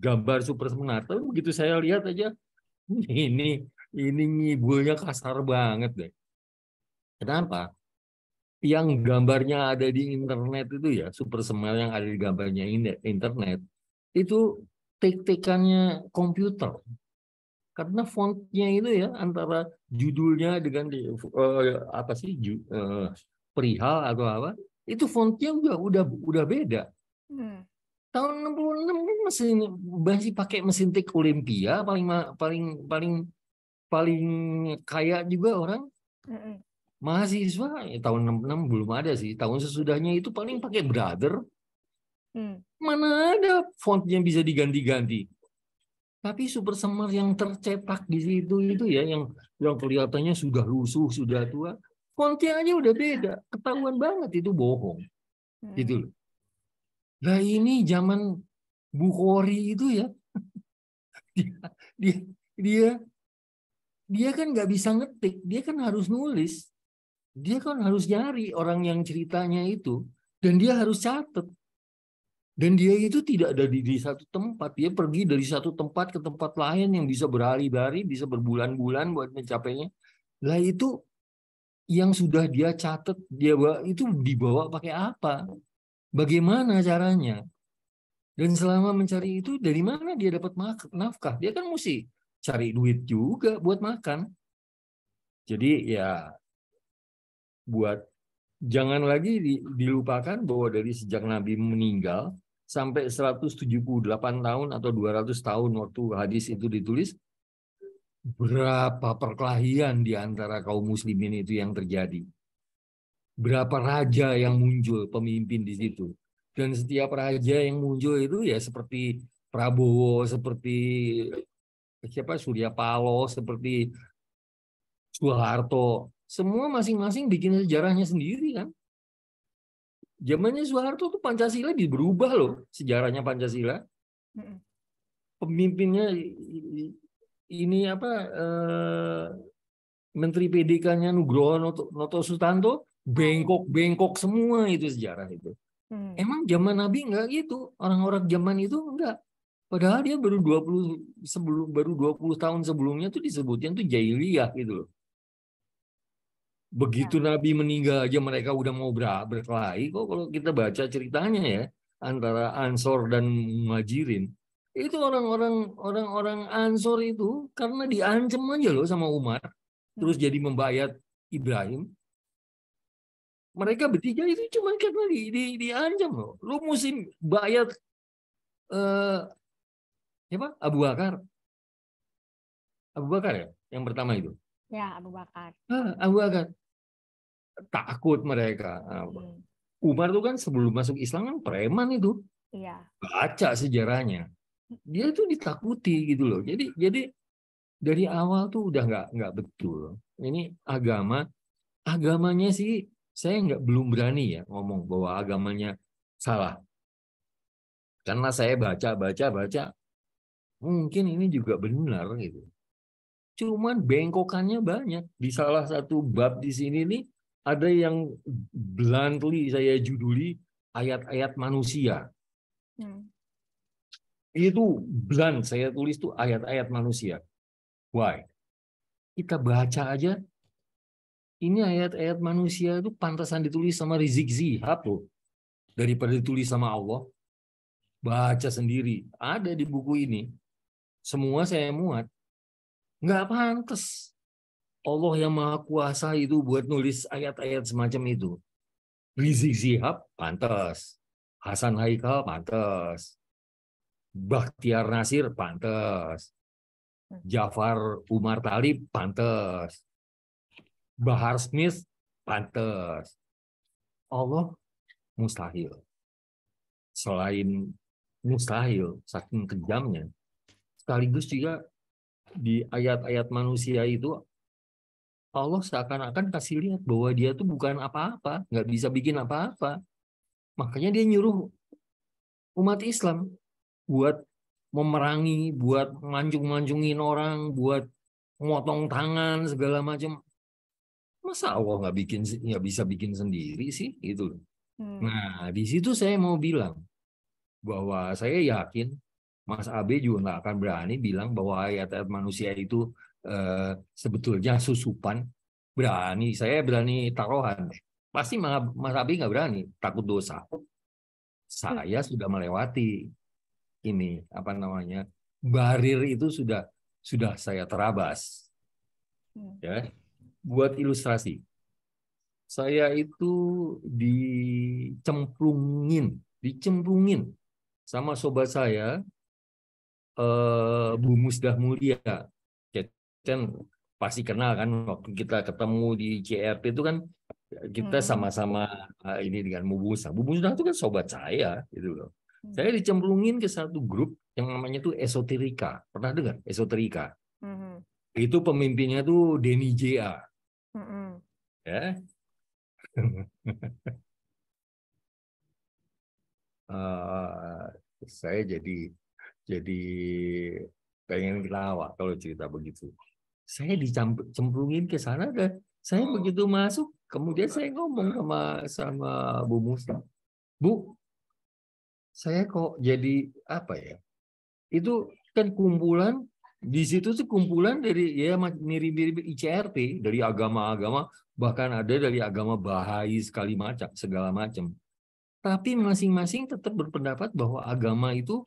gambar Super Semar. Tapi begitu saya lihat aja, (laughs) ini ini ngibulnya kasar banget deh. Kenapa? Yang gambarnya ada di internet itu ya, Super Semar yang ada di gambarnya internet, itu tik-tikannya komputer karena fontnya itu ya antara judulnya dengan di, uh, apa sih uh, perihal atau apa itu fontnya udah udah udah beda. Hmm. Tahun 66 kan mesin masih pakai mesin tik Olympia paling paling paling paling kaya juga orang. Hmm. Mahasiswa ya, tahun 66 belum ada sih. Tahun sesudahnya itu paling pakai brother. Hmm. Mana ada fontnya bisa diganti-ganti tapi super semar yang tercetak di situ itu ya yang yang kelihatannya sudah lusuh, sudah tua, fontnya aja udah beda. Ketahuan banget itu bohong. Hmm. Gitu loh. Nah ini zaman Bukhari itu ya. (laughs) dia dia dia, dia kan nggak bisa ngetik, dia kan harus nulis. Dia kan harus nyari orang yang ceritanya itu dan dia harus catat. Dan dia itu tidak ada di, di satu tempat. Dia pergi dari satu tempat ke tempat lain yang bisa berhari-hari, bisa berbulan-bulan buat mencapainya. Lah itu yang sudah dia catat, dia bawa, itu dibawa pakai apa? Bagaimana caranya? Dan selama mencari itu, dari mana dia dapat nafkah? Dia kan mesti cari duit juga buat makan. Jadi ya buat jangan lagi dilupakan bahwa dari sejak Nabi meninggal sampai 178 tahun atau 200 tahun waktu hadis itu ditulis berapa perkelahian di antara kaum muslimin itu yang terjadi. Berapa raja yang muncul pemimpin di situ. Dan setiap raja yang muncul itu ya seperti Prabowo, seperti siapa Surya Paloh, seperti Soeharto. Semua masing-masing bikin sejarahnya sendiri kan zamannya Soeharto tuh Pancasila berubah loh sejarahnya Pancasila. Pemimpinnya ini apa eh, Menteri PDK-nya Nugroho Noto, Noto Sutanto bengkok-bengkok semua itu sejarah itu. Hmm. Emang zaman Nabi enggak gitu. Orang-orang zaman itu enggak. Padahal dia baru 20 sebelum baru 20 tahun sebelumnya tuh disebutnya tuh jahiliyah gitu loh. Begitu ya. Nabi meninggal aja mereka udah mau ber berkelahi kok kalau kita baca ceritanya ya antara Ansor dan Muhajirin. Itu orang-orang orang-orang Ansor itu karena diancam aja loh sama Umar terus jadi membayar Ibrahim. Mereka bertiga itu cuma karena di, di diancam loh. Lu mesti bayar eh siapa? Abu Bakar. Abu Bakar ya yang pertama itu? Ya Abu Bakar. Ah, Abu Bakar takut mereka. Nah, hmm. Umar tuh kan sebelum masuk Islam kan preman itu. Iya. Baca sejarahnya. Dia itu ditakuti gitu loh. Jadi jadi dari awal tuh udah nggak nggak betul. Ini agama agamanya sih saya nggak belum berani ya ngomong bahwa agamanya salah. Karena saya baca baca baca mungkin ini juga benar gitu. Cuman bengkokannya banyak. Di salah satu bab di sini nih ada yang bluntly saya juduli ayat-ayat manusia. Hmm. Itu blunt saya tulis tuh ayat-ayat manusia. Why? Kita baca aja ini ayat-ayat manusia itu pantasan ditulis sama Rizik Zihab loh. Daripada ditulis sama Allah. Baca sendiri. Ada di buku ini. Semua saya muat. Nggak pantas. Allah yang Maha Kuasa itu buat nulis ayat-ayat semacam itu. Rizik Zihab pantas. Hasan Haikal pantas. Bakhtiar Nasir pantas. Jafar Umar Talib pantas. Bahar Smith pantas. Allah mustahil. Selain mustahil, saking kejamnya, sekaligus juga di ayat-ayat manusia itu Allah seakan-akan kasih lihat bahwa dia tuh bukan apa-apa, nggak bisa bikin apa-apa. Makanya dia nyuruh umat Islam buat memerangi, buat manjung-manjungin orang, buat motong tangan segala macam. Masa Allah nggak bikin nggak bisa bikin sendiri sih itu. Hmm. Nah di situ saya mau bilang bahwa saya yakin Mas Abe juga nggak akan berani bilang bahwa ayat-ayat manusia itu Eh, sebetulnya susupan berani. Saya berani taruhan pasti Mas Abi nggak berani takut dosa. Saya sudah melewati ini apa namanya barir itu sudah sudah saya terabas. Ya buat ilustrasi saya itu dicemplungin dicemplungin sama sobat saya eh, Bu Musdah Mulia kan pasti kenal kan waktu kita ketemu di CRT itu kan kita hmm. sama-sama hmm. ini dengan Bu Musda. Bu Musda itu kan sobat saya gitu loh. Hmm. Saya dicemplungin ke satu grup yang namanya tuh Esoterika. Pernah dengar Esoterika? Hmm. Itu pemimpinnya tuh Denny J.A. Hmm. Ya. uh, (laughs) saya jadi jadi pengen ketawa kalau cerita begitu saya dicemplungin ke sana dan saya oh. begitu masuk kemudian saya ngomong sama sama Bu Musa Bu saya kok jadi apa ya itu kan kumpulan di situ tuh kumpulan dari ya mirip-mirip ICRT dari agama-agama bahkan ada dari agama Bahai sekali macam segala macam tapi masing-masing tetap berpendapat bahwa agama itu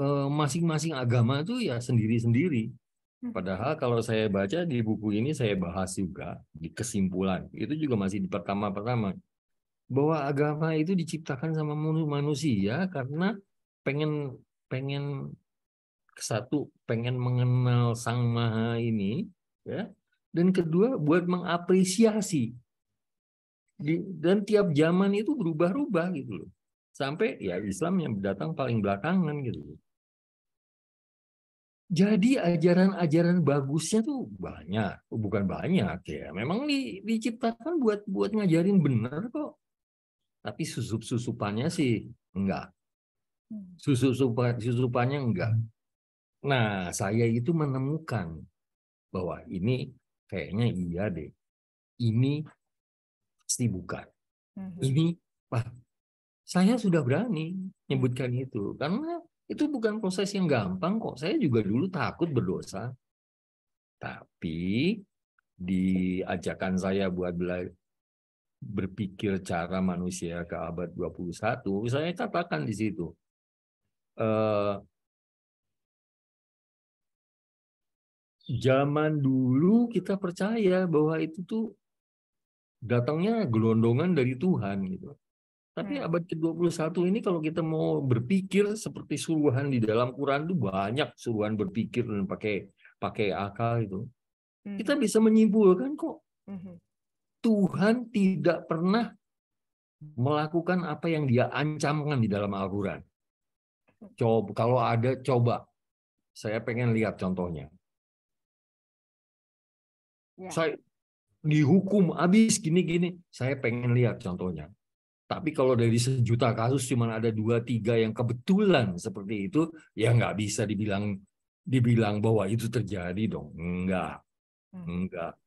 eh, masing-masing agama itu ya sendiri-sendiri Hmm. Padahal kalau saya baca di buku ini saya bahas juga di kesimpulan. Itu juga masih di pertama-pertama. Bahwa agama itu diciptakan sama manusia karena pengen pengen satu pengen mengenal sang maha ini ya. Dan kedua buat mengapresiasi. Di, dan tiap zaman itu berubah-ubah gitu loh. Sampai ya Islam yang datang paling belakangan gitu loh jadi ajaran-ajaran bagusnya tuh banyak, bukan banyak ya. Memang di, diciptakan buat buat ngajarin benar kok. Tapi susup-susupannya sih enggak. Hmm. Susup-susupan susupannya enggak. Nah, saya itu menemukan bahwa ini kayaknya iya deh. Ini pasti bukan. Hmm. Ini, wah, saya sudah berani menyebutkan itu karena itu bukan proses yang gampang kok. Saya juga dulu takut berdosa. Tapi diajakan saya buat belajar berpikir cara manusia ke abad 21, saya katakan di situ. Uh, zaman dulu kita percaya bahwa itu tuh datangnya gelondongan dari Tuhan gitu. Tapi hmm. abad ke-21 ini kalau kita mau berpikir seperti suruhan di dalam Quran itu banyak suruhan berpikir dan pakai pakai akal itu. Hmm. Kita bisa menyimpulkan kok hmm. Tuhan tidak pernah melakukan apa yang dia ancamkan di dalam Al-Quran. Coba kalau ada coba saya pengen lihat contohnya. Ya. Saya dihukum habis gini-gini, saya pengen lihat contohnya. Tapi kalau dari sejuta kasus cuma ada dua tiga yang kebetulan seperti itu, ya nggak bisa dibilang dibilang bahwa itu terjadi dong. Enggak, hmm. enggak.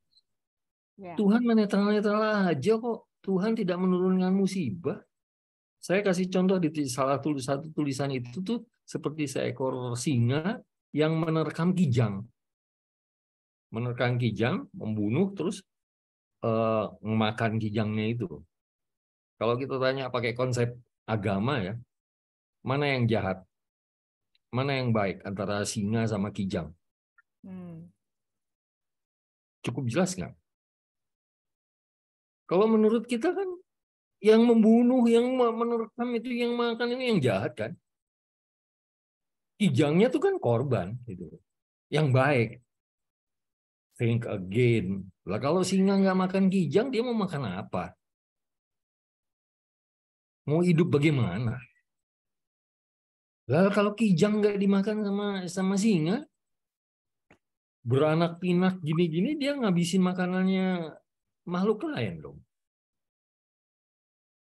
Ya. Tuhan menetral-netral aja kok. Tuhan tidak menurunkan musibah. Saya kasih contoh di salah tulis satu tulisan itu tuh seperti seekor singa yang menerkam kijang. Menerkam kijang, membunuh, terus uh, memakan kijangnya itu. Kalau kita tanya pakai konsep agama ya, mana yang jahat? Mana yang baik antara singa sama kijang? Hmm. Cukup jelas nggak? Kalau menurut kita kan yang membunuh, yang menerkam itu yang makan ini yang jahat kan? Kijangnya tuh kan korban gitu. Yang baik. Think again. Lah kalau singa nggak makan kijang, dia mau makan apa? Mau hidup bagaimana? Lalu kalau kijang nggak dimakan sama sama singa, beranak pinak gini-gini dia ngabisin makanannya makhluk lain dong.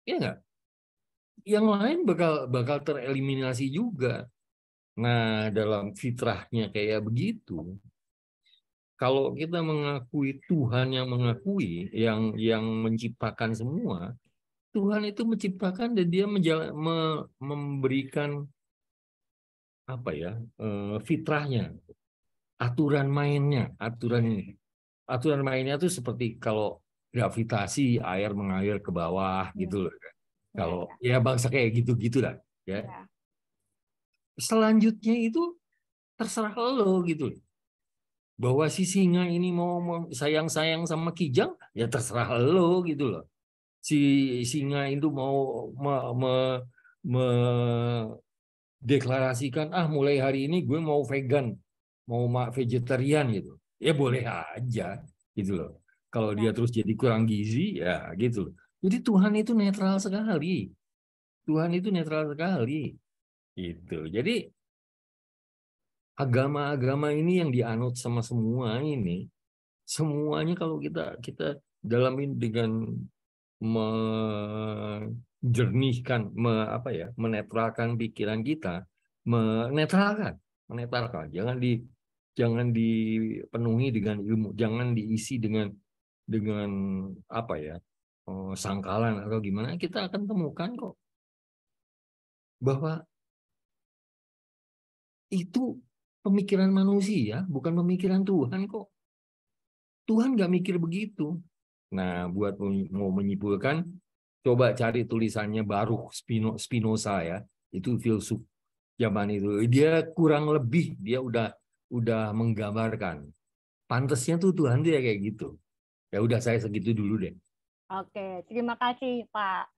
Iya nggak? Yang lain bakal bakal tereliminasi juga. Nah, dalam fitrahnya kayak begitu. Kalau kita mengakui Tuhan yang mengakui, yang yang menciptakan semua, Tuhan itu menciptakan dan dia menjala, me, memberikan apa ya eh, fitrahnya, aturan mainnya, aturan aturan mainnya itu seperti kalau gravitasi air mengalir ke bawah iya. gitu loh. Kan. Kalau ya, ya bangsa kayak gitu-gitu lah ya. ya. Selanjutnya itu terserah lo gitu loh. Bahwa si singa ini mau sayang-sayang sama kijang ya terserah lo gitu loh. Si singa itu mau me, me, me deklarasikan ah mulai hari ini gue mau vegan, mau vegetarian gitu. Ya boleh aja gitu loh. Kalau dia terus jadi kurang gizi, ya gitu. Jadi Tuhan itu netral sekali. Tuhan itu netral sekali. Gitu. Jadi agama-agama ini yang dianut sama semua ini, semuanya kalau kita kita dalamin dengan menjernihkan, me, apa ya, menetralkan pikiran kita, menetralkan, menetralkan. Jangan di jangan dipenuhi dengan ilmu, jangan diisi dengan dengan apa ya eh, sangkalan atau gimana. Kita akan temukan kok bahwa itu pemikiran manusia bukan pemikiran Tuhan kok. Tuhan nggak mikir begitu nah buat mau menyimpulkan coba cari tulisannya baru Spinoza ya itu filsuf zaman itu dia kurang lebih dia udah udah menggambarkan pantasnya tuh Tuhan dia kayak gitu Ya udah saya segitu dulu deh. Oke, terima kasih Pak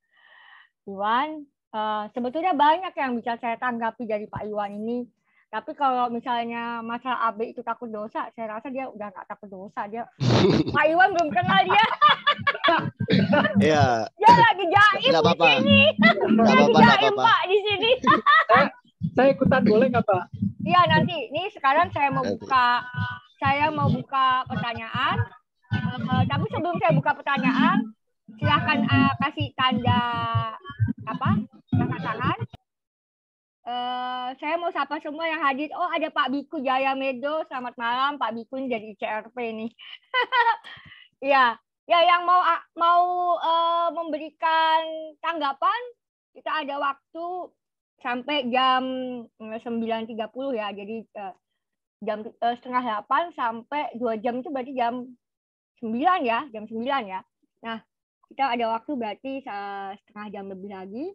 Iwan. Uh, sebetulnya banyak yang bisa saya tanggapi dari Pak Iwan ini. Tapi kalau misalnya masalah AB itu takut dosa, saya rasa dia udah nggak takut dosa. Dia (laughs) Pak Iwan belum kenal dia. (laughs) Iya. dia lagi jaim apa -apa. di sini. Gak lagi jaim Pak di sini. saya, saya ikutan boleh nggak Pak? Iya nanti. Ini sekarang saya mau buka saya mau buka pertanyaan. Uh, tapi sebelum saya buka pertanyaan, silahkan uh, kasih tanda apa? Tanda tangan. Uh, saya mau sapa semua yang hadir. Oh, ada Pak Biku Jaya Medo. Selamat malam, Pak Biku ini dari nih. (laughs) ya, ya yang mau mau uh, memberikan tanggapan, kita ada waktu sampai jam 9.30 ya. Jadi uh, jam uh, setengah delapan sampai dua jam itu berarti jam 9 ya, jam 9 ya. Nah, kita ada waktu berarti setengah jam lebih lagi.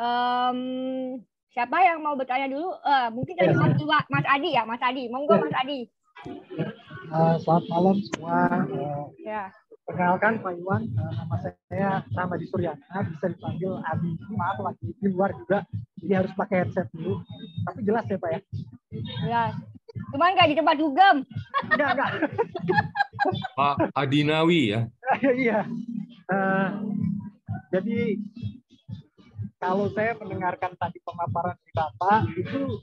Um, siapa yang mau bertanya dulu? Uh, mungkin dari Mas, Mas Adi ya, Mas Adi. Monggo Mas Adi. Uh, selamat malam semua. Uh, ya. Perkenalkan Pak Iwan, uh, nama saya nama di Suryana, bisa dipanggil Adi. Maaf lagi di luar juga, jadi harus pakai headset dulu. Tapi jelas ya Pak ya? Jelas. Cuman nggak di tempat dugem. Enggak, enggak. Pak Adinawi ya. (laughs) Iya. uh, jadi kalau saya mendengarkan tadi pemaparan di Bapak itu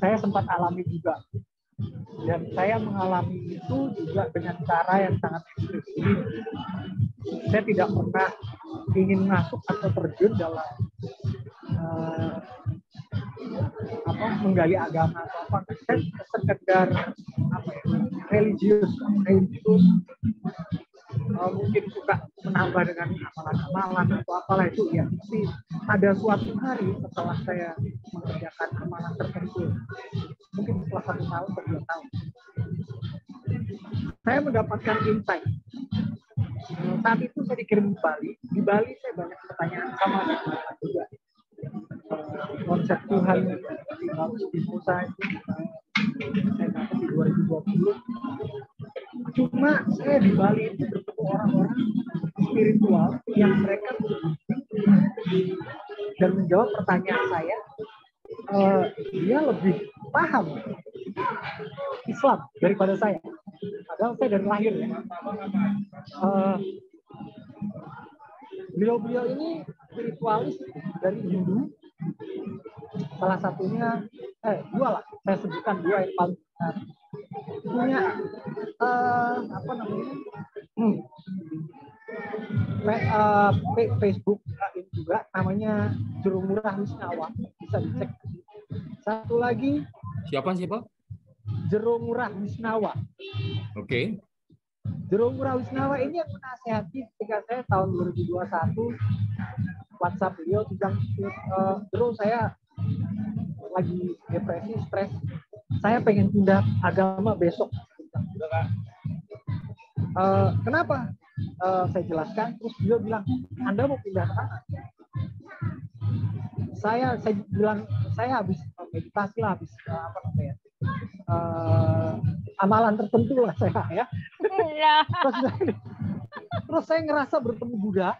saya sempat alami juga. Dan saya mengalami itu juga dengan cara yang sangat ekstrim. Saya tidak pernah ingin masuk atau terjun dalam uh, apa menggali agama atau apa saya sekedar apa ya religius religius uh, mungkin suka menambah dengan amalan-amalan atau apalah itu ya. Tapi ada suatu hari setelah saya mengerjakan amalan tertentu mungkin setelah satu tahun atau dua tahun saya mendapatkan insight. Saat itu saya dikirim di Bali. Di Bali saya banyak pertanyaan sama dengan juga. Konsep Tuhan di Musa itu saya dapat di 2020 cuma saya di Bali itu bertemu orang-orang spiritual yang mereka dan menjawab pertanyaan saya uh, dia lebih paham Islam daripada saya. Padahal saya dari lahir ya. Uh, beliau-beliau ini spiritualis dari Hindu. Salah satunya eh dua lah. Saya sebutkan dua yang paling punya uh, apa namanya? (clears throat) Hmm, uh, Facebook ini juga namanya Jurung Murah Wisnawa. Bisa dicek. Satu lagi. Siapa siapa? Jerung Murah Wisnawa. Oke. Okay. Jerung Murah Wisnawa ini yang menasehati ketika saya tahun 2021 WhatsApp beliau bilang uh, Jerung saya lagi depresi, stres. Saya pengen pindah agama besok. Uh, kenapa? Uh, saya jelaskan. Terus beliau bilang, Anda mau pindah ke mana? Saya saya bilang saya habis meditasi lah, habis uh, apa namanya? Uh, amalan tertentu lah saya ya. Iya. terus, terus saya ngerasa bertemu Buddha.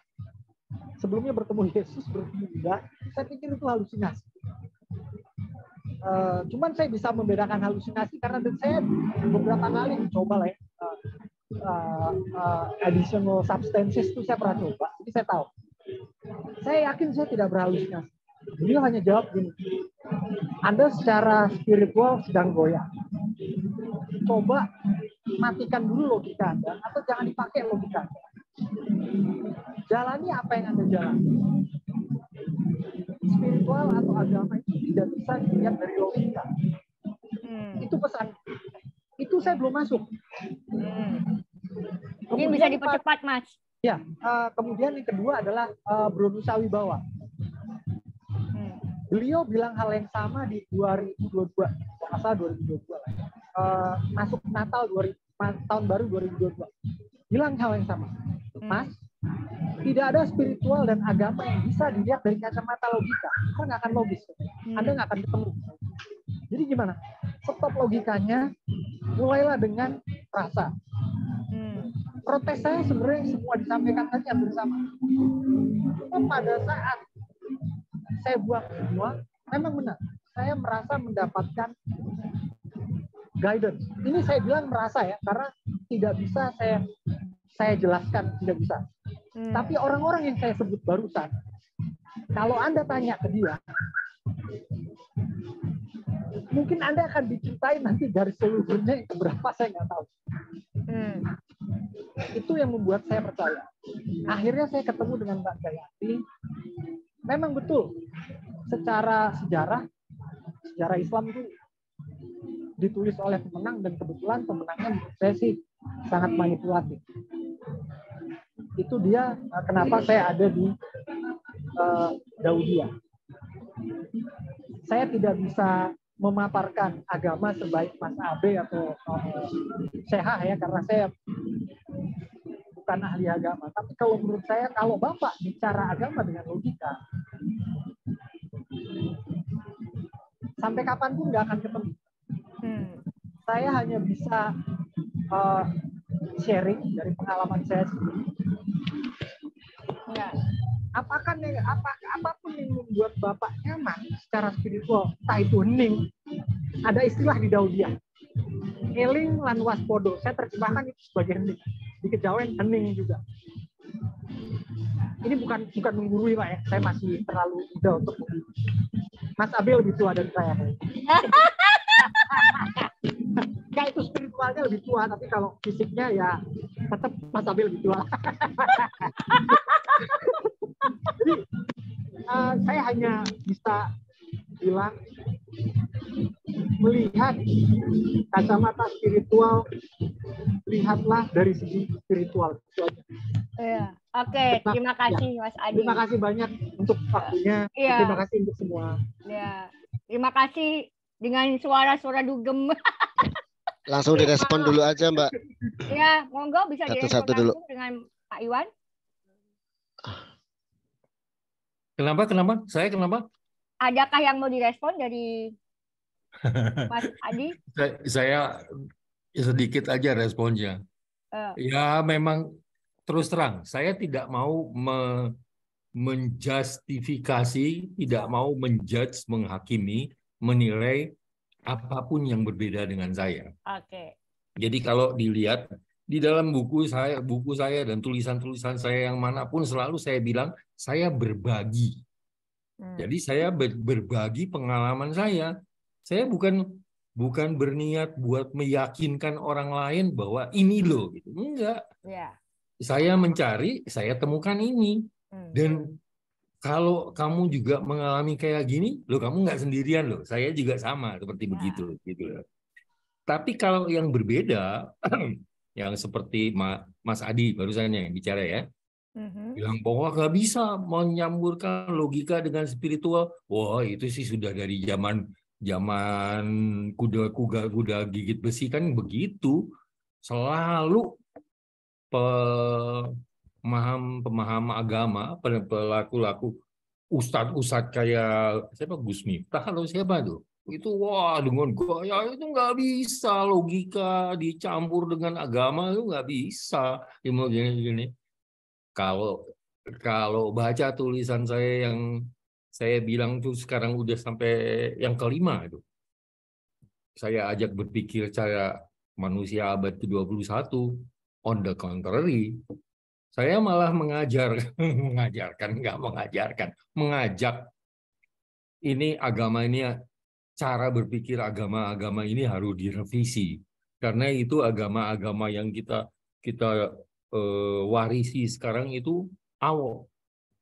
Sebelumnya bertemu Yesus, bertemu Buddha. Saya pikir itu halusinasi Uh, cuman saya bisa membedakan halusinasi karena dan saya beberapa kali mencoba lah ya, uh, uh, uh, additional substances itu saya pernah coba, jadi saya tahu. Saya yakin saya tidak berhalusinasi. Beliau hanya jawab gini, Anda secara spiritual sedang goyah. Coba matikan dulu logika Anda, atau jangan dipakai logika Anda. Jalani apa yang Anda jalani spiritual atau agama itu tidak bisa dilihat dari logika. Hmm. Itu pesan. Itu saya belum masuk. Hmm. Mungkin bisa dipercepat, Mas. Ya, uh, kemudian yang kedua adalah uh, Brunusa Wibawa. Hmm. Beliau bilang hal yang sama di 2022, masa 2022 Uh, masuk Natal 2000, tahun baru 2022. Bilang hal yang sama. Hmm. Tidak ada spiritual dan agama yang bisa dilihat dari kacamata logika. Karena nggak akan logis. Hmm. Anda nggak akan ketemu. Jadi gimana? Stop logikanya, mulailah dengan rasa. Hmm. Protes saya sebenarnya semua disampaikan tadi yang bersama. Cuma pada saat saya buang semua, memang benar. Saya merasa mendapatkan guidance. Ini saya bilang merasa ya, karena tidak bisa saya saya jelaskan tidak bisa. Hmm. Tapi orang-orang yang saya sebut barusan, kalau Anda tanya ke dia, mungkin Anda akan dicintai nanti dari seluruhnya yang berapa saya nggak tahu. Hmm. Itu yang membuat saya percaya. Akhirnya saya ketemu dengan Mbak Gayati. Memang betul, secara sejarah, sejarah Islam itu ditulis oleh pemenang dan kebetulan pemenangnya menurut saya sih sangat manipulatif itu dia eh, kenapa saya ada di uh, Daudia. Saya tidak bisa memaparkan agama sebaik Mas Abe atau uh, Seha ya karena saya bukan ahli agama. Tapi kalau menurut saya kalau Bapak bicara agama dengan logika, sampai kapan pun nggak akan ketemu. Hmm. Saya hanya bisa uh, sharing dari pengalaman saya sendiri Ya. Apakah apa apa pun yang membuat bapak nyaman secara spiritual, entah itu hening, ada istilah di Daudia, eling lan waspodo. Saya terjemahkan itu sebagai hening. Di kejawen hening juga. Ini bukan bukan menggurui pak ya, saya masih terlalu muda untuk Mas Abel lebih tua dari saya. (laughs) Enggak itu spiritualnya lebih tua, tapi kalau fisiknya ya tetap Mas Abel lebih tua. Jadi uh, saya hanya bisa bilang melihat kacamata spiritual, lihatlah dari segi spiritual. Iya. Oke, okay, terima kasih ya. Mas Adi. Terima kasih banyak untuk waktunya. Ya. Terima kasih untuk semua. Ya. Terima kasih dengan suara-suara dugem. (laughs) Langsung direspon dulu aja, Mbak. Ya, monggo bisa Satu -satu dulu. dengan Pak Iwan. Kenapa? Kenapa? Saya kenapa? Adakah yang mau direspon dari (laughs) Mas Adi? saya sedikit aja responnya. Uh. Ya memang terus terang, saya tidak mau me menjustifikasi, tidak mau menjudge, menghakimi, menilai apa pun yang berbeda dengan saya. Oke. Okay. Jadi kalau dilihat di dalam buku saya, buku saya dan tulisan-tulisan saya yang mana pun selalu saya bilang saya berbagi. Hmm. Jadi saya berbagi pengalaman saya. Saya bukan bukan berniat buat meyakinkan orang lain bahwa ini loh gitu. Enggak. Yeah. Saya mencari, saya temukan ini. Hmm. Dan kalau kamu juga mengalami kayak gini, lo kamu nggak sendirian loh. Saya juga sama seperti yeah. begitu gitu loh. Tapi kalau yang berbeda (clears throat) yang seperti Mas Adi barusan yang bicara ya, mm-hmm. bilang bahwa nggak bisa menyamburkan logika dengan spiritual. Wah itu sih sudah dari zaman zaman kuda kuda kuda gigit besi kan begitu. Selalu pemaham pemaham agama pelaku laku ustadz ustadz kayak siapa? Gus Miftah atau siapa tuh itu wah dengan gaya itu nggak bisa logika dicampur dengan agama itu nggak bisa. Gini gini kalau kalau baca tulisan saya yang saya bilang tuh sekarang udah sampai yang kelima itu. Saya ajak berpikir cara manusia abad ke-21 on the contrary saya malah mengajar (laughs) mengajarkan nggak mengajarkan mengajak ini agama ini cara berpikir agama-agama ini harus direvisi. Karena itu agama-agama yang kita kita uh, warisi sekarang itu awal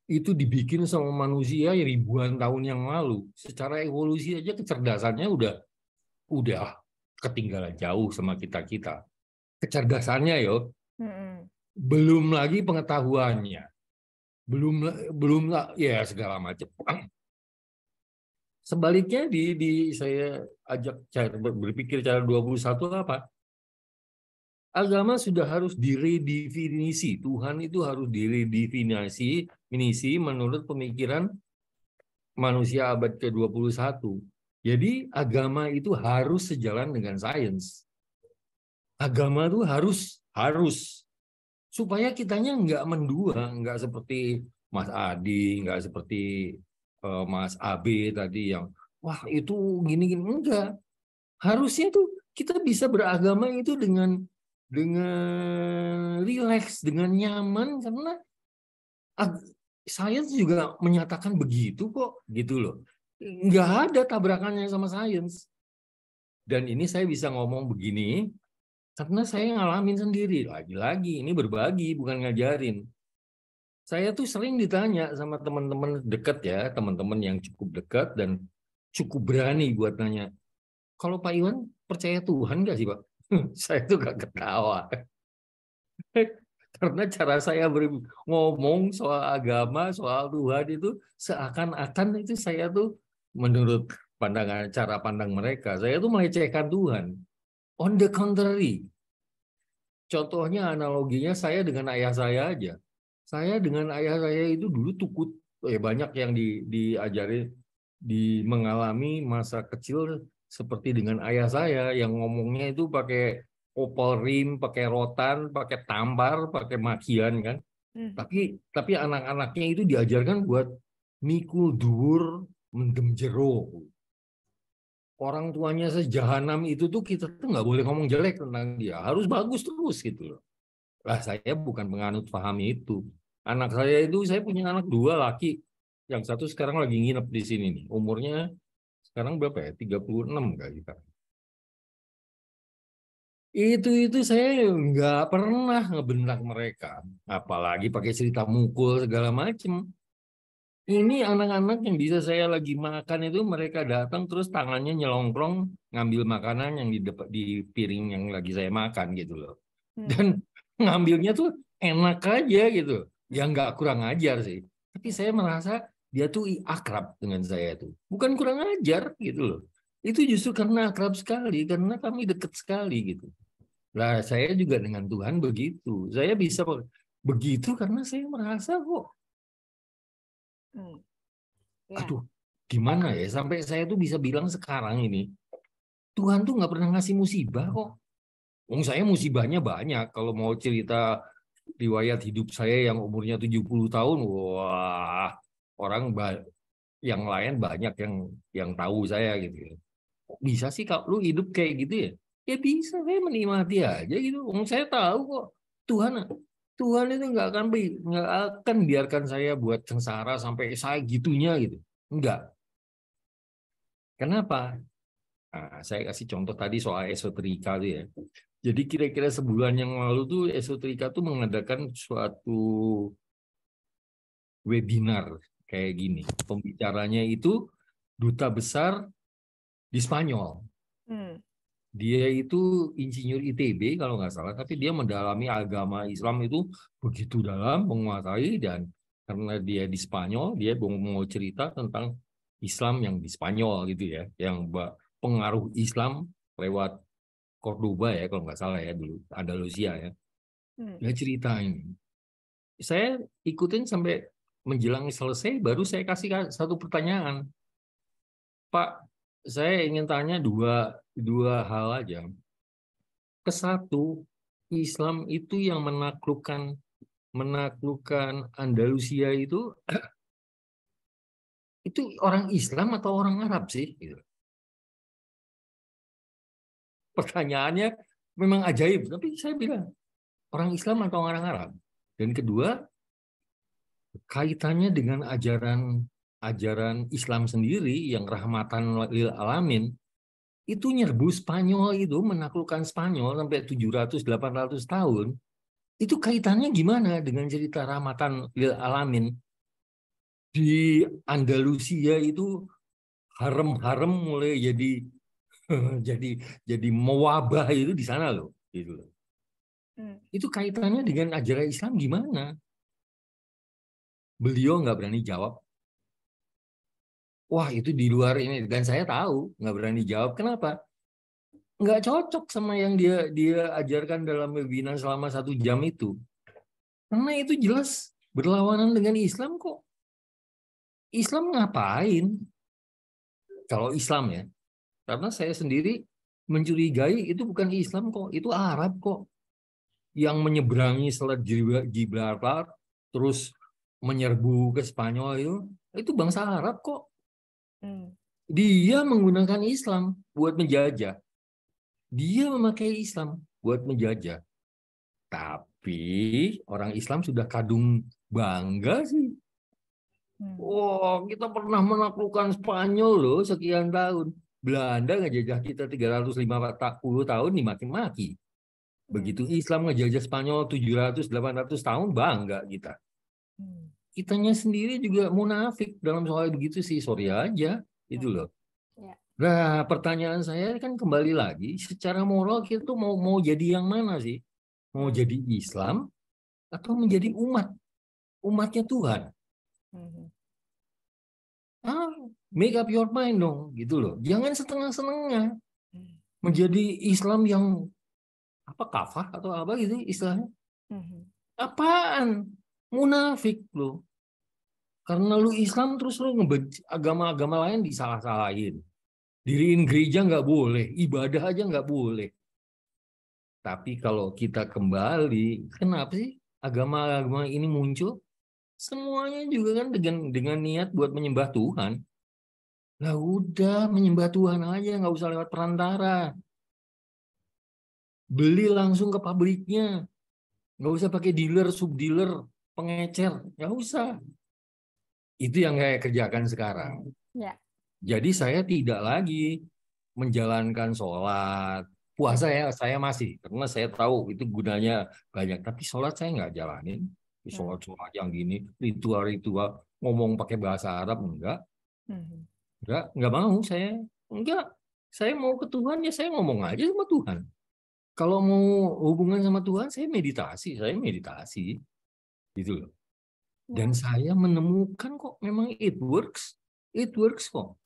itu dibikin sama manusia ribuan tahun yang lalu. Secara evolusi aja kecerdasannya udah udah ketinggalan jauh sama kita kita kecerdasannya yo. Belum lagi pengetahuannya belum belum ya segala macam Sebaliknya di, di saya ajak cara berpikir cara 21 apa? Agama sudah harus diredefinisi. Tuhan itu harus diredefinisi minisi menurut pemikiran manusia abad ke-21. Jadi agama itu harus sejalan dengan sains. Agama itu harus harus supaya kitanya nggak mendua, nggak seperti Mas Adi, nggak seperti uh, Mas AB tadi yang wah itu gini-gini enggak. Harusnya tuh kita bisa beragama itu dengan dengan rileks, dengan nyaman karena sains juga menyatakan begitu kok gitu loh. Enggak ada tabrakannya sama sains. Dan ini saya bisa ngomong begini karena saya ngalamin sendiri. Lagi-lagi ini berbagi bukan ngajarin saya tuh sering ditanya sama teman-teman dekat ya, teman-teman yang cukup dekat dan cukup berani buat nanya, kalau Pak Iwan percaya Tuhan nggak sih Pak? (laughs) saya tuh gak ketawa. (laughs) Karena cara saya ngomong soal agama, soal Tuhan itu seakan-akan itu saya tuh menurut pandangan cara pandang mereka, saya tuh melecehkan Tuhan. On the contrary, contohnya analoginya saya dengan ayah saya aja saya dengan ayah saya itu dulu tukut ya banyak yang di, diajari di mengalami masa kecil seperti dengan ayah saya yang ngomongnya itu pakai opal rim, pakai rotan, pakai tampar, pakai makian kan. Hmm. Tapi tapi anak-anaknya itu diajarkan buat mikul dur mendem jero. Orang tuanya sejahanam itu tuh kita tuh nggak boleh ngomong jelek tentang dia, harus bagus terus gitu loh. Lah saya bukan penganut paham itu. Anak saya itu saya punya anak dua laki. Yang satu sekarang lagi nginep di sini nih. Umurnya sekarang berapa ya? 36 kali kita. Itu itu saya nggak pernah ngebentak mereka, apalagi pakai cerita mukul segala macem. Ini anak-anak yang bisa saya lagi makan itu mereka datang terus tangannya nyelongkrong ngambil makanan yang di depan di piring yang lagi saya makan gitu loh. Hmm. Dan ngambilnya tuh enak aja gitu. Ya nggak kurang ajar sih. Tapi saya merasa dia tuh akrab dengan saya tuh. Bukan kurang ajar gitu loh. Itu justru karena akrab sekali, karena kami dekat sekali gitu. Lah saya juga dengan Tuhan begitu. Saya bisa begitu karena saya merasa kok. Hmm. Ya. Aduh, gimana ya sampai saya tuh bisa bilang sekarang ini Tuhan tuh nggak pernah ngasih musibah kok. Wong saya musibahnya banyak. Kalau mau cerita riwayat hidup saya yang umurnya 70 tahun, wah, orang yang lain banyak yang yang tahu saya gitu ya. Bisa sih kalau lu hidup kayak gitu ya? Ya bisa, saya menikmati aja gitu. Saya tahu kok Tuhan Tuhan itu nggak akan nggak akan biarkan saya buat sengsara sampai saya gitunya gitu. Enggak. Kenapa? Nah, saya kasih contoh tadi soal esoterika tuh ya. Jadi kira-kira sebulan yang lalu tuh esoterika tuh mengadakan suatu webinar kayak gini. Pembicaranya itu duta besar di Spanyol. Hmm. Dia itu insinyur ITB kalau nggak salah, tapi dia mendalami agama Islam itu begitu dalam, menguasai dan karena dia di Spanyol, dia mau cerita tentang Islam yang di Spanyol gitu ya, yang pengaruh Islam lewat Cordoba ya kalau nggak salah ya dulu Andalusia ya. Hmm. Dia cerita ini. Saya ikutin sampai menjelang selesai, baru saya kasih satu pertanyaan. Pak, saya ingin tanya dua dua hal aja. Kesatu, Islam itu yang menaklukkan menaklukkan Andalusia itu (clears throat) itu orang Islam atau orang Arab sih? Gitu. Pertanyaannya memang ajaib, tapi saya bilang orang Islam atau orang Arab. Dan kedua, kaitannya dengan ajaran ajaran Islam sendiri yang rahmatan lil alamin itu nyerbu Spanyol itu menaklukkan Spanyol sampai 700 800 tahun itu kaitannya gimana dengan cerita rahmatan lil alamin di Andalusia itu harem-harem mulai jadi (laughs) jadi jadi mewabah itu di sana loh gitu loh. Hmm. Itu kaitannya dengan ajaran Islam gimana? Beliau nggak berani jawab wah itu di luar ini. Dan saya tahu nggak berani jawab kenapa? Nggak cocok sama yang dia dia ajarkan dalam webinar selama satu jam itu. Karena itu jelas berlawanan dengan Islam kok. Islam ngapain? Kalau Islam ya karena saya sendiri mencurigai itu bukan Islam kok itu Arab kok. Yang menyeberangi Selat Gibraltar terus menyerbu ke Spanyol itu itu bangsa Arab kok Hmm. Dia menggunakan Islam buat menjajah. Dia memakai Islam buat menjajah. Tapi orang Islam sudah kadung bangga sih. Hmm. Oh, kita pernah menaklukkan Spanyol loh sekian tahun. Belanda ngejajah kita 350 tahun dimaki-maki. Begitu hmm. Islam ngejajah Spanyol 700 800 tahun bangga kita kitanya sendiri juga munafik dalam soal begitu sih sorry aja itu loh. Ya. nah pertanyaan saya kan kembali lagi secara moral kita tuh mau mau jadi yang mana sih? Mau hmm. jadi Islam atau menjadi umat? Umatnya Tuhan. Hmm. ah make up your mind dong gitu loh. Jangan setengah-setengah. Hmm. menjadi Islam yang apa kafah atau apa gitu istilahnya? Apaan munafik lo. Karena lu Islam terus lu ngebenci agama-agama lain disalah-salahin. Diriin gereja nggak boleh, ibadah aja nggak boleh. Tapi kalau kita kembali, kenapa sih agama-agama ini muncul? Semuanya juga kan dengan dengan niat buat menyembah Tuhan. Lah udah menyembah Tuhan aja, nggak usah lewat perantara. Beli langsung ke pabriknya, nggak usah pakai dealer, sub dealer, pengecer, nggak usah. Itu yang saya kerjakan sekarang. Ya. Jadi saya tidak lagi menjalankan sholat, puasa ya saya masih karena saya tahu itu gunanya banyak. Tapi sholat saya nggak jalanin. Ya. Sholat sholat yang gini ritual ritual ngomong pakai bahasa Arab enggak, hmm. enggak enggak mau saya enggak. Saya mau ke Tuhan ya saya ngomong aja sama Tuhan. Kalau mau hubungan sama Tuhan saya meditasi, saya meditasi gitu loh. Dan saya menemukan kok memang it works, it works kok.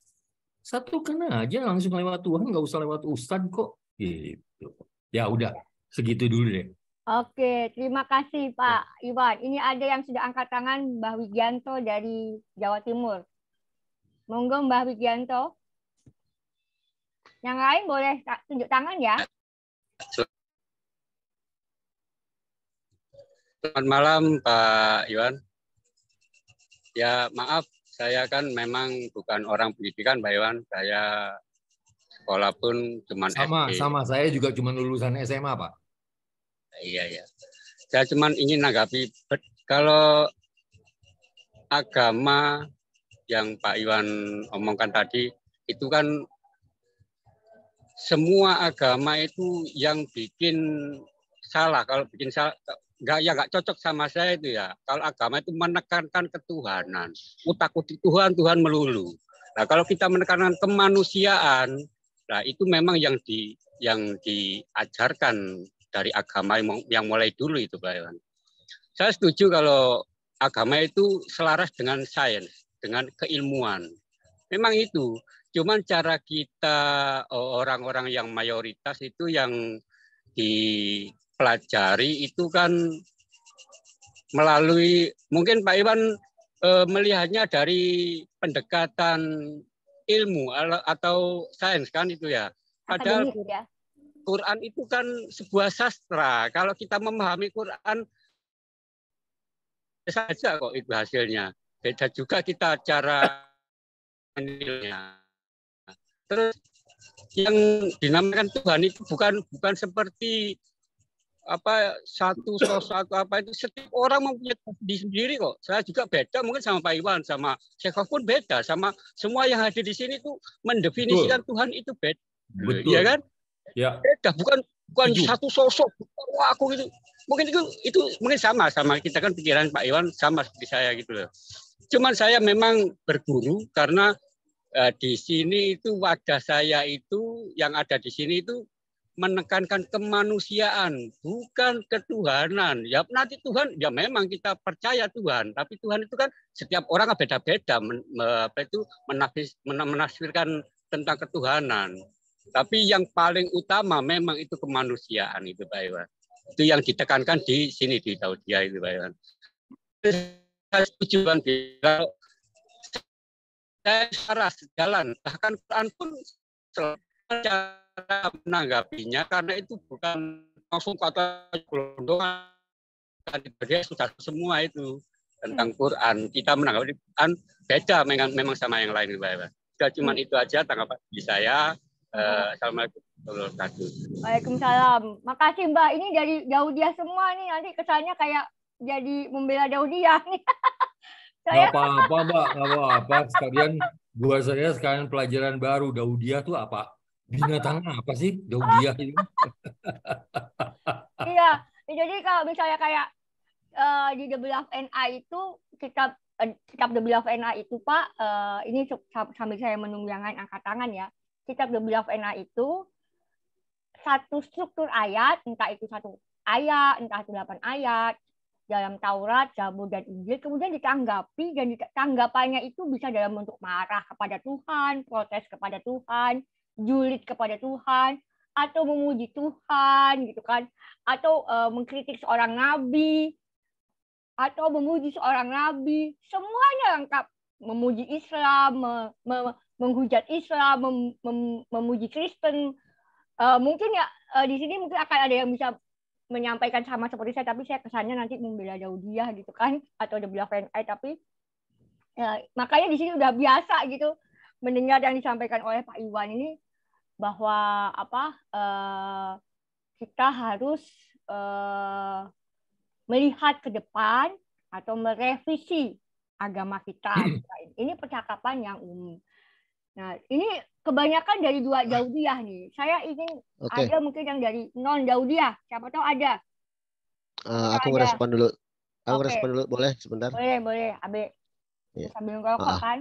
Satu kena aja langsung lewat Tuhan, nggak usah lewat Ustadz kok. Gitu. Ya udah, segitu dulu deh. Oke, terima kasih Pak Iwan. Ini ada yang sudah angkat tangan Mbah Wigianto dari Jawa Timur. Monggo Mbah Wigianto. Yang lain boleh tunjuk tangan ya. Selamat malam Pak Iwan. Ya maaf, saya kan memang bukan orang pendidikan Pak Iwan. Saya sekolah pun cuma sama, SD. Sama, saya juga cuma lulusan SMA, Pak. Iya, iya. Saya cuma ingin nanggapi kalau agama yang Pak Iwan omongkan tadi itu kan semua agama itu yang bikin salah kalau bikin salah nggak ya nggak cocok sama saya itu ya kalau agama itu menekankan ketuhanan utakuti Tuhan Tuhan melulu nah kalau kita menekankan kemanusiaan nah itu memang yang di yang diajarkan dari agama yang mulai dulu itu Pak Iwan saya setuju kalau agama itu selaras dengan sains, dengan keilmuan. Memang itu. Cuman cara kita orang-orang yang mayoritas itu yang dipelajari itu kan melalui mungkin Pak Iwan e, melihatnya dari pendekatan ilmu atau sains kan itu ya. Padahal ya. Quran itu kan sebuah sastra. Kalau kita memahami Quran saja kok itu hasilnya. Beda juga kita cara menilainya. Terus yang dinamakan Tuhan itu bukan bukan seperti apa satu sosok apa itu setiap orang mempunyai di sendiri kok. Saya juga beda mungkin sama Pak Iwan sama Syekh pun beda sama semua yang hadir di sini itu mendefinisikan Betul. Tuhan itu beda. Betul. Ya kan? Ya. Beda bukan bukan Tujuh. satu sosok. Wah, aku itu mungkin itu itu mungkin sama sama kita kan pikiran Pak Iwan sama seperti saya gitu loh. Cuman saya memang berguru karena uh, di sini itu wadah saya itu yang ada di sini itu menekankan kemanusiaan, bukan ketuhanan. Ya nanti Tuhan, ya memang kita percaya Tuhan, tapi Tuhan itu kan setiap orang beda-beda, apa itu menafsirkan tentang ketuhanan. Tapi yang paling utama memang itu kemanusiaan itu Pak Iwan. Itu yang ditekankan di sini di Taudia itu Pak Iwan. Saya saya salah jalan bahkan Quran pun menanggapinya karena itu bukan langsung kata gelondongan dia sudah semua itu tentang Quran kita menanggapi Quran beda memang, memang sama yang lain Iwan. Sudah cuma itu aja tanggapan di saya. Uh, Assalamualaikum Waalaikumsalam. Makasih Mbak. Ini dari Daudia semua nih. Nanti kesannya kayak jadi membela Daudia nih. (laughs) saya... Gak apa-apa Mbak. Gak apa-apa. Sekalian buat saya sekalian pelajaran baru. Daudia tuh apa? Binatang apa sih Daudia ini? (laughs) iya. Jadi kalau misalnya kayak uh, di The Beloved NA itu kitab uh, kitab The Beloved NA itu Pak, uh, ini sambil saya menunggu yang angkat tangan ya. Kitab The Beloved NA itu satu struktur ayat, entah itu satu ayat, entah itu delapan ayat, dalam Taurat, Zabur, dan Injil, kemudian ditanggapi dan tanggapannya itu bisa dalam bentuk marah kepada Tuhan, protes kepada Tuhan, julid kepada Tuhan, atau memuji Tuhan, gitu kan, atau uh, mengkritik seorang nabi, atau memuji seorang nabi, semuanya lengkap. Memuji Islam, me, me, menghujat Islam, mem, mem, memuji Kristen, uh, mungkin ya uh, di sini mungkin akan ada yang bisa menyampaikan sama seperti saya tapi saya kesannya nanti membela Daudiah gitu kan atau the beloved FNI tapi ya, makanya di sini udah biasa gitu mendengar yang disampaikan oleh Pak Iwan ini bahwa apa uh, kita harus uh, melihat ke depan atau merevisi agama kita. (clears throat) Ini percakapan yang umum. Nah, ini kebanyakan dari dua Daudiah nih. Saya ingin okay. ada mungkin yang dari non Daudiah. Siapa tahu ada. Uh, aku ngerespon dulu. Aku okay. ngerespon dulu, boleh sebentar? Boleh, boleh. Abe. Yeah. Sambil ngerokok uh. kan?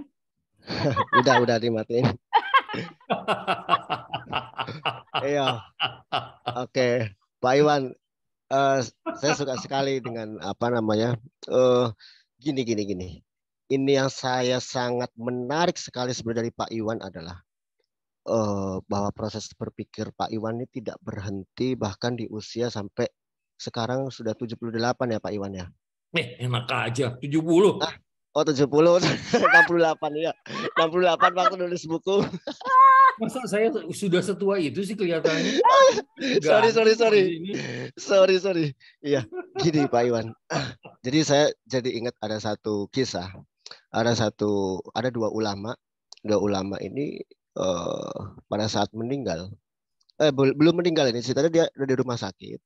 (laughs) udah, udah dimatiin. Iya. Oke, Pak Iwan, uh, saya suka sekali dengan apa namanya? Uh, gini, gini, gini ini yang saya sangat menarik sekali sebenarnya dari Pak Iwan adalah uh, bahwa proses berpikir Pak Iwan ini tidak berhenti bahkan di usia sampai sekarang sudah 78 ya Pak Iwan ya. Eh, enak aja 70. Ah, oh 70, 68 ya. 68 waktu nulis buku. (laughs) Masa saya sudah setua itu sih kelihatannya? (laughs) sorry, sorry, sorry. Sorry, sorry. Iya, gini Pak Iwan. (clears throat) Jadi saya jadi ingat ada satu kisah ada satu ada dua ulama dua ulama ini uh, pada saat meninggal, eh belum meninggal ini ceritanya dia di rumah sakit,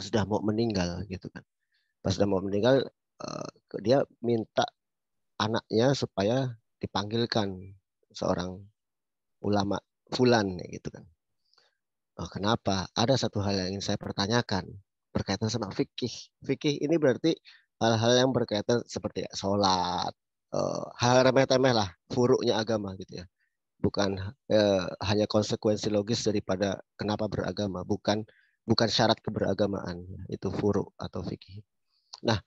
sudah mau meninggal gitu kan. Pas sudah mau meninggal, uh, dia minta anaknya supaya dipanggilkan seorang ulama fulan gitu kan. Oh, kenapa? Ada satu hal yang ingin saya pertanyakan berkaitan sama fikih. Fikih ini berarti hal-hal yang berkaitan seperti sholat, uh, hal remeh-temeh lah, furuknya agama gitu ya. Bukan uh, hanya konsekuensi logis daripada kenapa beragama, bukan bukan syarat keberagamaan, itu furuk atau fikih. Nah,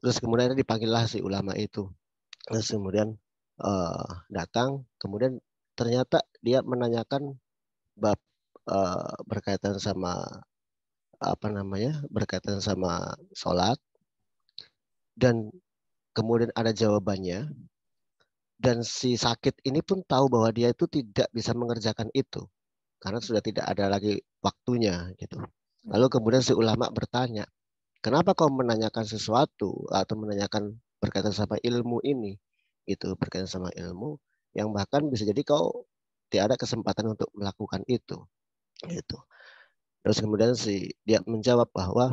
terus kemudian dipanggillah si ulama itu. Terus kemudian uh, datang, kemudian ternyata dia menanyakan bab uh, berkaitan sama apa namanya berkaitan sama sholat dan kemudian ada jawabannya dan si sakit ini pun tahu bahwa dia itu tidak bisa mengerjakan itu karena sudah tidak ada lagi waktunya gitu lalu kemudian si ulama bertanya kenapa kau menanyakan sesuatu atau menanyakan berkaitan sama ilmu ini? Itu berkaitan sama ilmu yang bahkan bisa jadi kau tidak ada kesempatan untuk melakukan itu. Gitu. Terus kemudian si dia menjawab bahwa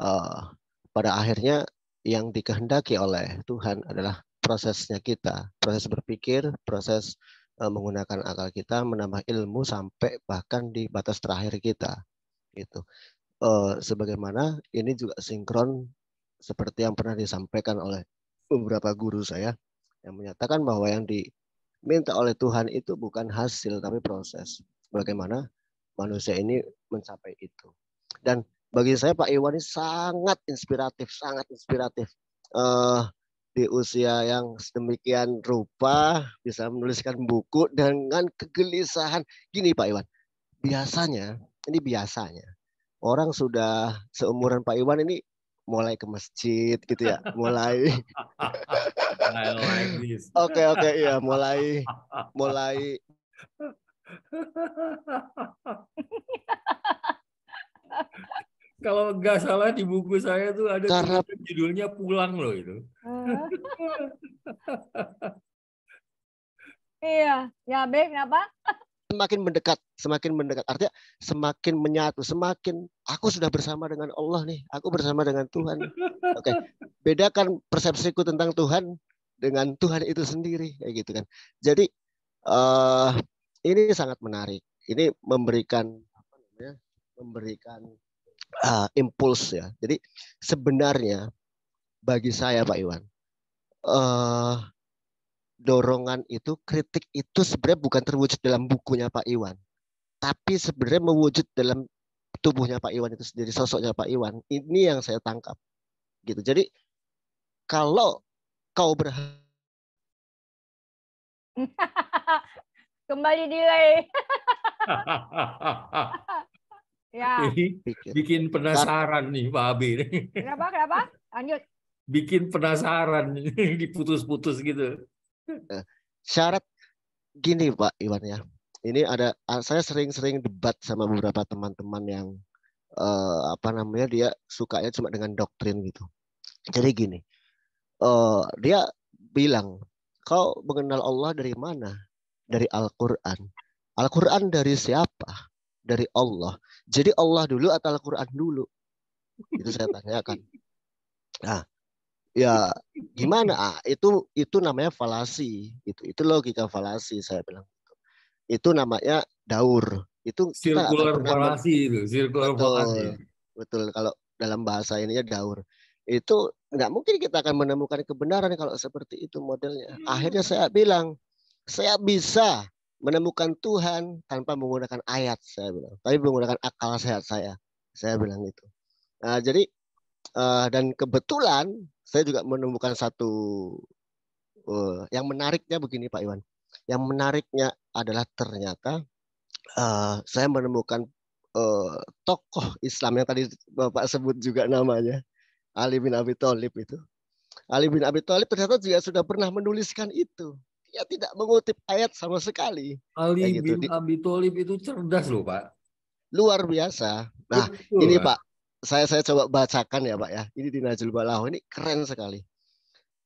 uh, pada akhirnya yang dikehendaki oleh Tuhan adalah prosesnya kita. Proses berpikir proses uh, menggunakan akal kita menambah ilmu sampai bahkan di batas terakhir kita. Gitu uh, sebagaimana ini juga sinkron seperti yang pernah disampaikan oleh beberapa guru saya yang menyatakan bahwa yang diminta oleh Tuhan itu bukan hasil tapi proses bagaimana manusia ini mencapai itu. Dan bagi saya Pak Iwan ini sangat inspiratif, sangat inspiratif. Uh, di usia yang sedemikian rupa bisa menuliskan buku dengan kegelisahan. Gini Pak Iwan, biasanya, ini biasanya, orang sudah seumuran Pak Iwan ini mulai ke masjid gitu ya, mulai. (laughs) Oke oke iya, mulai mulai Kalau nggak salah di buku saya tuh ada Karena... judulnya pulang loh itu. iya, ya baik kenapa? Semakin mendekat, semakin mendekat. Artinya semakin menyatu, semakin aku sudah bersama dengan Allah nih, aku bersama dengan Tuhan. Oke, bedakan persepsiku tentang Tuhan dengan Tuhan itu sendiri, kayak gitu kan. Jadi uh, ini sangat menarik. Ini memberikan apa namanya? Memberikan uh, impuls ya. Jadi sebenarnya bagi saya Pak Iwan, uh, dorongan itu, kritik itu sebenarnya bukan terwujud dalam bukunya Pak Iwan, tapi sebenarnya mewujud dalam tubuhnya Pak Iwan itu sendiri, sosoknya Pak Iwan. Ini yang saya tangkap, gitu. Jadi kalau kau berharap (laughs) Kembali delay. (laughs) ya. bikin penasaran nih Pak Abi. Kenapa? Kenapa? Lanjut. Bikin penasaran (laughs) diputus-putus gitu. Eh, syarat gini Pak Iwan ya. Ini ada saya sering-sering debat sama beberapa teman-teman yang uh, apa namanya dia sukanya cuma dengan doktrin gitu. Jadi gini, uh, dia bilang kau mengenal Allah dari mana? dari Al-Quran. Al-Quran dari siapa? Dari Allah. Jadi Allah dulu atau Al-Quran dulu? Itu saya tanyakan. Nah, ya gimana? Ah, itu itu namanya falasi. Itu itu logika falasi saya bilang. Itu namanya daur. Itu circular falasi itu, circular betul, falasi. Betul kalau dalam bahasa ininya daur. Itu nggak mungkin kita akan menemukan kebenaran kalau seperti itu modelnya. Akhirnya saya bilang, saya bisa menemukan Tuhan tanpa menggunakan ayat saya bilang tapi menggunakan akal sehat saya saya bilang itu nah, jadi uh, dan kebetulan saya juga menemukan satu uh, yang menariknya begini Pak Iwan yang menariknya adalah ternyata uh, saya menemukan uh, tokoh Islam yang tadi Bapak sebut juga namanya Ali bin Abi Thalib itu Ali bin Abi Thalib ternyata juga sudah pernah menuliskan itu dia tidak mengutip ayat sama sekali. Ali gitu. bin Abi Thalib itu cerdas loh Pak. Luar biasa. Nah Betul, ini Pak. Saya saya coba bacakan ya Pak ya. Ini di Najul Balahu ini keren sekali.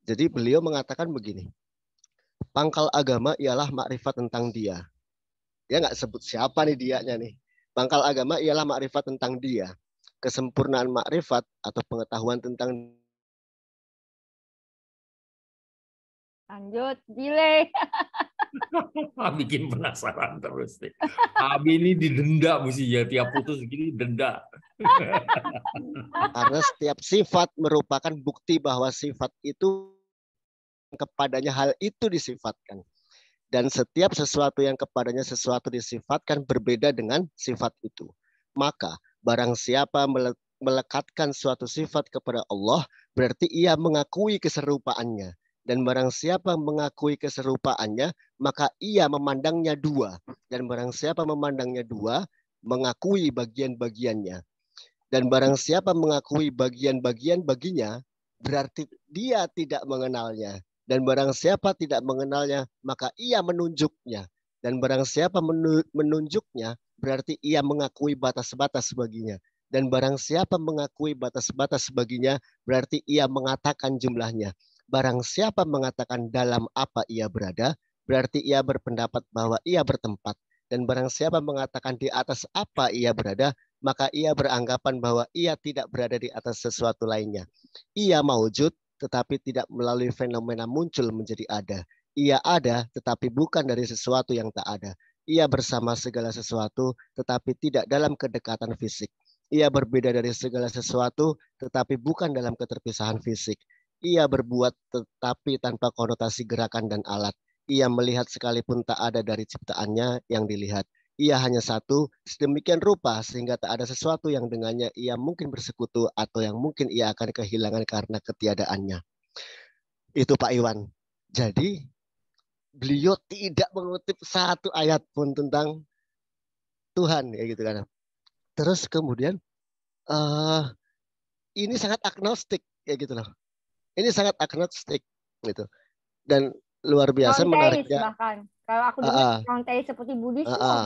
Jadi beliau mengatakan begini. pangkal agama ialah makrifat tentang dia. Dia nggak sebut siapa nih dianya nih. Pangkal agama ialah makrifat tentang dia. Kesempurnaan makrifat atau pengetahuan tentang Lanjut, gile. (laughs) Bikin penasaran terus nih. Abi ini didenda mesti ya tiap putus gini denda. (laughs) Karena setiap sifat merupakan bukti bahwa sifat itu kepadanya hal itu disifatkan. Dan setiap sesuatu yang kepadanya sesuatu disifatkan berbeda dengan sifat itu. Maka barang siapa melekatkan suatu sifat kepada Allah, berarti ia mengakui keserupaannya dan barang siapa mengakui keserupaannya, maka ia memandangnya dua. Dan barang siapa memandangnya dua, mengakui bagian-bagiannya. Dan barang siapa mengakui bagian-bagian baginya, berarti dia tidak mengenalnya. Dan barang siapa tidak mengenalnya, maka ia menunjuknya. Dan barang siapa menunjuknya, berarti ia mengakui batas-batas baginya. Dan barang siapa mengakui batas-batas baginya, berarti ia mengatakan jumlahnya. Barang siapa mengatakan dalam apa ia berada, berarti ia berpendapat bahwa ia bertempat. Dan barang siapa mengatakan di atas apa ia berada, maka ia beranggapan bahwa ia tidak berada di atas sesuatu lainnya. Ia maujud, tetapi tidak melalui fenomena muncul menjadi ada. Ia ada, tetapi bukan dari sesuatu yang tak ada. Ia bersama segala sesuatu, tetapi tidak dalam kedekatan fisik. Ia berbeda dari segala sesuatu, tetapi bukan dalam keterpisahan fisik. Ia berbuat tetapi tanpa konotasi gerakan dan alat. Ia melihat sekalipun tak ada dari ciptaannya yang dilihat. Ia hanya satu, sedemikian rupa sehingga tak ada sesuatu yang dengannya ia mungkin bersekutu atau yang mungkin ia akan kehilangan karena ketiadaannya. Itu Pak Iwan. Jadi beliau tidak mengutip satu ayat pun tentang Tuhan ya gitu kan. Terus kemudian uh, ini sangat agnostik ya gitu loh ini sangat agnostik gitu. Dan luar biasa menariknya bahkan. Kalau aku dengar uh, seperti Buddhis uh, uh,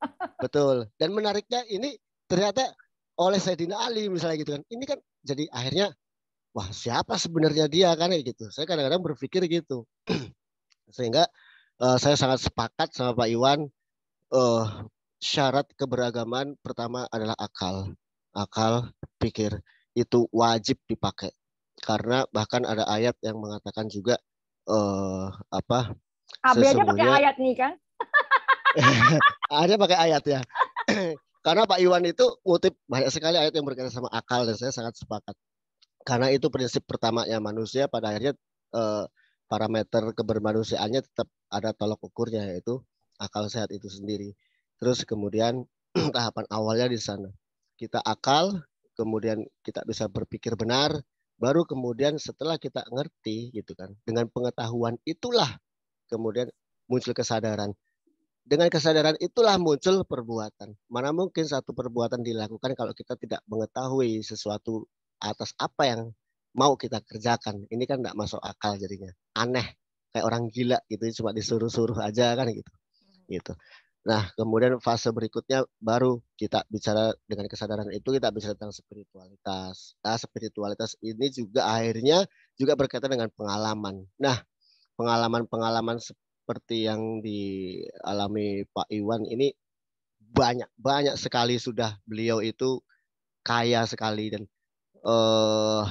(laughs) betul. Dan menariknya ini ternyata oleh Sayyidina Ali misalnya gitu kan. Ini kan jadi akhirnya wah siapa sebenarnya dia? kan gitu. Saya kadang-kadang berpikir gitu. (clears throat) Sehingga uh, saya sangat sepakat sama Pak Iwan uh, syarat keberagaman pertama adalah akal. Akal pikir. Itu wajib dipakai karena bahkan ada ayat yang mengatakan juga uh, apa AB aja pakai ayat nih kan? (laughs) Ada pakai ayat ya. (clears throat) Karena Pak Iwan itu ngutip banyak sekali ayat yang berkaitan sama akal dan saya sangat sepakat. Karena itu prinsip pertamanya manusia pada akhirnya uh, parameter kebermanusiaannya tetap ada tolok ukurnya yaitu akal sehat itu sendiri. Terus kemudian (clears throat) tahapan awalnya di sana. Kita akal kemudian kita bisa berpikir benar baru kemudian setelah kita ngerti gitu kan dengan pengetahuan itulah kemudian muncul kesadaran. Dengan kesadaran itulah muncul perbuatan. Mana mungkin satu perbuatan dilakukan kalau kita tidak mengetahui sesuatu atas apa yang mau kita kerjakan. Ini kan tidak masuk akal jadinya. Aneh kayak orang gila gitu cuma disuruh-suruh aja kan gitu. Gitu Nah, kemudian fase berikutnya baru kita bicara dengan kesadaran itu kita bicara tentang spiritualitas. Nah, spiritualitas ini juga akhirnya juga berkaitan dengan pengalaman. Nah, pengalaman-pengalaman seperti yang dialami Pak Iwan ini banyak banyak sekali sudah beliau itu kaya sekali dan uh,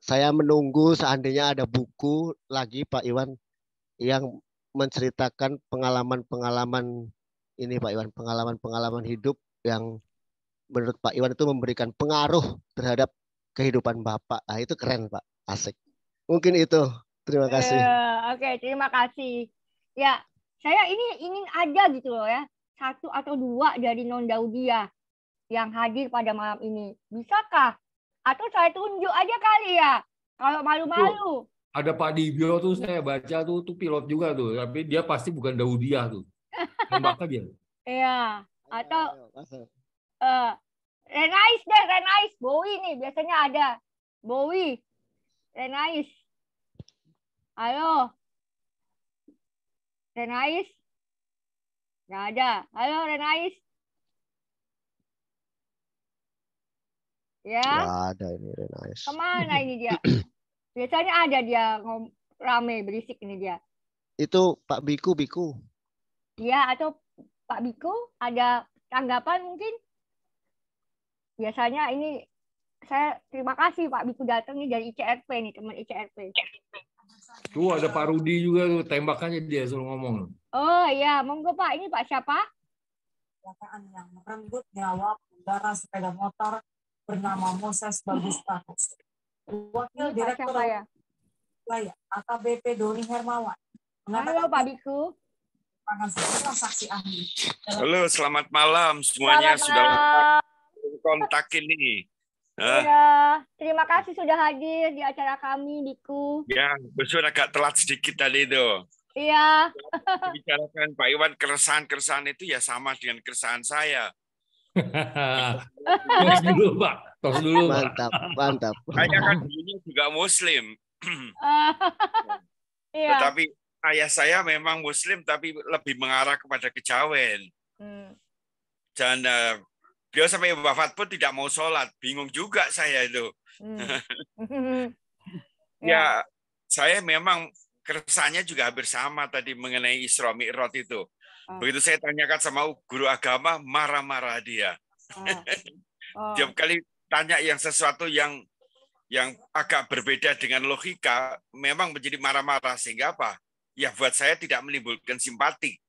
saya menunggu seandainya ada buku lagi Pak Iwan yang menceritakan pengalaman-pengalaman ini Pak Iwan, pengalaman-pengalaman hidup yang menurut Pak Iwan itu memberikan pengaruh terhadap kehidupan Bapak. Nah, itu keren Pak, asik. Mungkin itu. Terima kasih. Uh, Oke, okay, terima kasih. Ya, saya ini ingin ada gitu loh ya, satu atau dua dari non Daudia yang hadir pada malam ini. Bisakah? Atau saya tunjuk aja kali ya, kalau malu-malu ada Pak Dibio tuh saya baca tuh tuh pilot juga tuh tapi dia pasti bukan Daudiah tuh. Tembak aja iya. Atau uh, Renais deh Renais. Bowie nih biasanya ada. Bowie Renais. Halo Renais. Nggak ada. Halo Renais. Ya. Nggak ada ini Renais. Ke mana ini dia (clears throat) Biasanya ada dia rame berisik ini dia. Itu Pak Biku, Biku. Iya, atau Pak Biku ada tanggapan mungkin? Biasanya ini saya terima kasih Pak Biku datang nih dari ICRP nih, teman ICRP. Tuh ada Pak Rudi juga tuh, tembakannya dia suruh ngomong. Oh iya, monggo Pak. Ini Pak siapa? Kecelakaan yang merenggut nyawa pengendara sepeda motor bernama Moses Bagus Wakil Direktur ya? Laya, AKBP Doni Hermawan. Halo Pak Biku. saksi ahli. Halo, selamat malam semuanya selamat sudah malam. kontak ini. Iya, terima kasih sudah hadir di acara kami, Biku. Ya, besok agak telat sedikit tadi itu. Iya. Bicarakan Pak Iwan keresahan-keresahan itu ya sama dengan keresahan saya. Tos dulu, Pak. Tos dulu, Pak. Mantap, mantap. Saya kan dulunya juga Muslim. (laughs) Iya. Tetapi ayah saya memang Muslim, tapi lebih mengarah kepada kejawen. Hmm. Dan uh, beliau sampai wafat pun tidak mau sholat. Bingung juga saya itu. Hmm. (laughs) ya, saya memang keresahannya juga hampir sama tadi mengenai Isra Mi'raj itu. Oh. Begitu saya tanyakan sama guru agama, marah-marah dia. Oh. Oh. Tiap kali tanya yang sesuatu yang yang agak berbeda dengan logika, memang menjadi marah-marah sehingga apa? Ya buat saya tidak menimbulkan simpati.